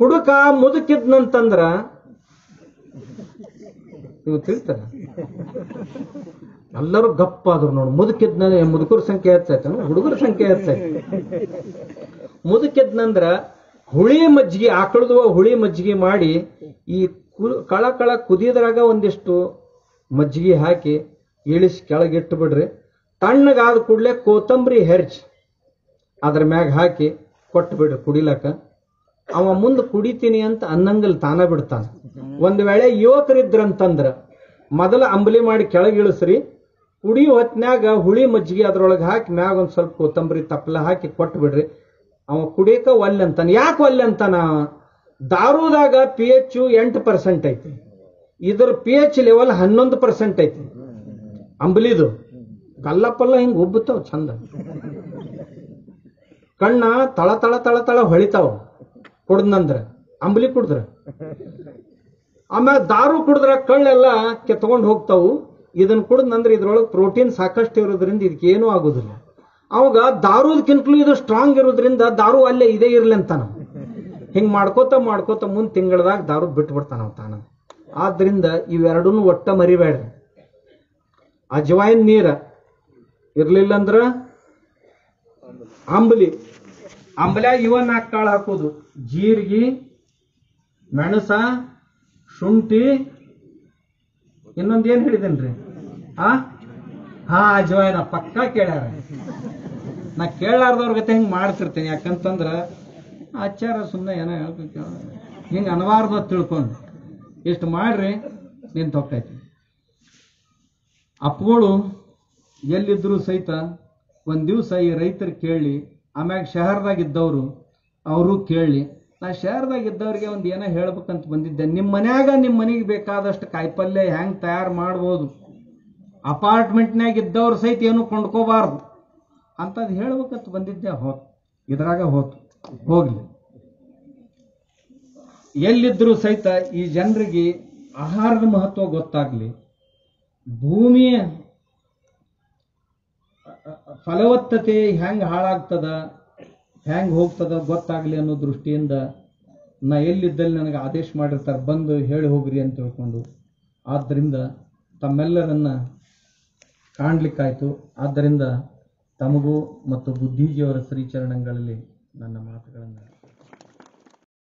ಕುಡುಕ ಮುದುಕಿದ್ನಂತಂದ್ರ ನೀವು ತಿಳಿತಾರ ಎಲ್ಲರೂ ಗಪ್ಪ ಆದ್ರು ನೋಡು ಮುದುಕಿದ್ನ ಮುದುಕರ ಸಂಖ್ಯೆ ಹೆಚ್ಚಾಯ್ತು ಹುಡುಗರ ಸಂಖ್ಯೆ ಹೆಚ್ಚಾಯ್ತು ಮುದುಕಿದ್ನಂದ್ರ ಹುಳಿ ಮಜ್ಜಿಗೆ ಆಕಳದ ಹುಳಿ ಮಜ್ಜಿಗೆ ಮಾಡಿ ಈ ಕಳ ಕಳ ಕುದಿಯದ್ರಾಗ ಒಂದಿಷ್ಟು ಮಜ್ಜಿಗೆ ಹಾಕಿ ಇಳಿಸಿ ಕೆಳಗಿಟ್ಟು ಬಿಡ್ರಿ ತಣ್ಣಗಾದ ಕೂಡಲೇ ಕೋತಂಬರಿ ಹೆರ್ಚ್ ಅದ್ರ ಮ್ಯಾಗ ಹಾಕಿ ಕೊಟ್ಟು ಬಿಡ್ರಿ ಕುಡಿಲಕ್ಕ. ಅವ ಮುಂದೆ ಕುಡಿತೀನಿ ಅಂತ ಅನ್ನಂಗಲ್ ತಾನ ಬಿಡ್ತಾನ. ಒಂದ್ ವೇಳೆ ಯುವಕರಿದ್ರಂತಂದ್ರ ಮೊದಲ ಅಂಬಲಿ ಮಾಡಿ ಕೆಳಗಿಳಿಸ್ರಿ, ಕುಡಿ ಹೊತ್ನ್ಯಾಗ ಹುಳಿ ಮಜ್ಜಿಗೆ ಅದ್ರೊಳಗೆ ಹಾಕಿ ಮ್ಯಾಗ ಒಂದ್ ಸ್ವಲ್ಪ ಕೊತ್ತಂಬರಿ ತಪ್ಪಲ ಹಾಕಿ ಕೊಟ್ಟು ಬಿಡ್ರಿ ಅವ ಕುಡಿಯಕ ಒಲ್ಲೆ ಅಂತಾನ. ಯಾಕೆ ಒಲ್ಲೆ ಅಂತಾನ? ದಾರುದಾಗ ಪಿ ಎಚ್ ಎಂಟು ಪರ್ಸೆಂಟ್ ಐತಿ. ಇದ್ರ ಪಿ ಎಚ್ ಲೆವೆಲ್ ಹನ್ನೊಂದು ಪರ್ಸೆಂಟ್ ಐತಿ. ಅಂಬಲಿದು. ಕಲ್ಲಪ್ಪಲ್ಲ ಹಿಂಗ್ ಉಬ್ಬುತ್ತಾವ ಚಂದ. ಕಣ್ಣ ತಳ ತಳ ತಳ ತಳ ಹೊಳಿತಾವ. ಕುಡ್ದಂದ್ರ ಅಂಬಲಿ ಕುಡಿದ್ರ. ಆಮೇಲೆ ದಾರು ಕುಡಿದ್ರೆ ಕಳ್ಳೆಲ್ಲ ಕೆತ್ಕೊಂಡು ಹೋಗ್ತಾವು. ಇದನ್ನ ಕುಡಿದ್ನಂದ್ರೆ ಇದ್ರೊಳಗೆ ಪ್ರೋಟೀನ್ ಸಾಕಷ್ಟು ಇರೋದ್ರಿಂದ ಇದಕ್ಕೆ ಏನು ಆಗುದಿಲ್ಲ. ಅವಾಗ ದಾರುದಕ್ಕಿಂತಲೂ ಇದು ಸ್ಟ್ರಾಂಗ್ ಇರೋದ್ರಿಂದ ದಾರು ಅಲ್ಲೇ ಇದೇ ಇರಲಿ ಅಂತ ನಾವು ಹಿಂಗ್ ಮಾಡ್ಕೋತ ಮಾಡ್ಕೋತ ಮುಂದೆ ತಿಂಗಳದಾಗ ದಾರು ಬಿಟ್ಟು ಬಿಡ್ತಾನ ತಾನ ಆದ್ರಿಂದ ಇವೆರಡೂ ಒಟ್ಟ ಮರಿಬೇಡ್ರಿ. ಅಜವಾಯಿನ್ ನೀರ ಇರಲಿಲ್ಲ ಅಂದ್ರ ಅಂಬಲಿ. ಅಂಬಲ್ಯಾಗ ಇವ ನಾಲ್ಕು ಕಾಳು ಹಾಕೋದು. ಜೀರಿಗೆ, ಮೆಣಸ ಶುಂಠಿ, ಇನ್ನೊಂದು ಏನು ಹೇಳಿದೇನ್ರಿ ಆ? ಹಾ ನಾ ಪಕ್ಕಾ ಕೇಳ್ಯಾರ. ನಾ ಕೇಳಾರ್ದವ್ರ ಗತೆ ಹಿಂಗ್ ಮಾಡ್ತಿರ್ತೀನಿ, ಯಾಕಂತಂದ್ರ ಆಚಾರ ಸುಮ್ಮನೆ ಏನೋ ಹೇಳ್ಬೇಕು? ಹಿಂಗೆ ಅನವಾರ್ದ ತಿಳ್ಕೊಂಡು, ಇಷ್ಟು ಮಾಡ್ರಿ ನಿಂತು ಹೋಗ್ತೈತಿ ಅಪ್ಪಗಳು ಎಲ್ಲಿದ್ರು ಸಹಿತ ಒಂದ್ ದಿವಸ ಈ ರೈತರು ಕೇಳಿ, ಆಮ್ಯಾಗ ಶಹರದಾಗ ಇದ್ದವರು, ಅವರು ಕೇಳಿ ನಾ ಶಹರ್ದಾಗ ಇದ್ದವ್ರಿಗೆ ಒಂದು ಏನೋ ಹೇಳ್ಬೇಕಂತ ಬಂದಿದ್ದೆ. ನಿಮ್ಮ ಮನ್ಯಾಗ ನಿಮ್ಮ ಮನೆಗೆ ಬೇಕಾದಷ್ಟು ಕಾಯಿಪಲ್ಯ ಹೆಂಗೆ ತಯಾರು ಮಾಡ್ಬೋದು? ಅಪಾರ್ಟ್ಮೆಂಟ್ನ್ಯಾಗ ಇದ್ದವ್ರ ಸಹಿತ ಏನು ಕೊಂಡ್ಕೋಬಾರ್ದು. ಅಂತದ್ ಹೇಳ್ಬೇಕಂತ ಬಂದಿದ್ದೆ. ಹೋತ್. ಇದ್ರಾಗ ಹೋತು. ಹೋಗ್ಲಿ. ಎಲ್ಲಿದ್ರು ಸಹಿತ ಈ ಜನರಿಗೆ ಆಹಾರದ ಮಹತ್ವ ಗೊತ್ತಾಗ್ಲಿ. ಭೂಮಿಯ ಫಲವತ್ತತೆ ಹೆಂಗೆ ಹಾಳಾಗ್ತದ? ಹೆಂಗ್ ಹೋಗ್ತದ ಗೊತ್ತಾಗಲಿ ಅನ್ನೋ ದೃಷ್ಟಿಯಿಂದ ನಾ ಎಲ್ಲಿದ್ದಲ್ಲಿ ನನಗೆ ಆದೇಶ ಮಾಡಿರ್ತಾರೆ, ಬಂದು ಹೇಳಿ ಹೋಗ್ರಿ ಅಂತ ಹೇಳ್ಕೊಂಡು ಆದ್ದರಿಂದ ತಮ್ಮೆಲ್ಲರನ್ನ ಕಾಣಲಿಕ್ಕಾಯಿತು. ಆದ್ದರಿಂದ ತಮಗೂ ಮತ್ತು ಬುದ್ಧಿಜಿಯವರ ಶ್ರೀಚರಣಗಳಲ್ಲಿ ನನ್ನ ಮಾತುಗಳನ್ನು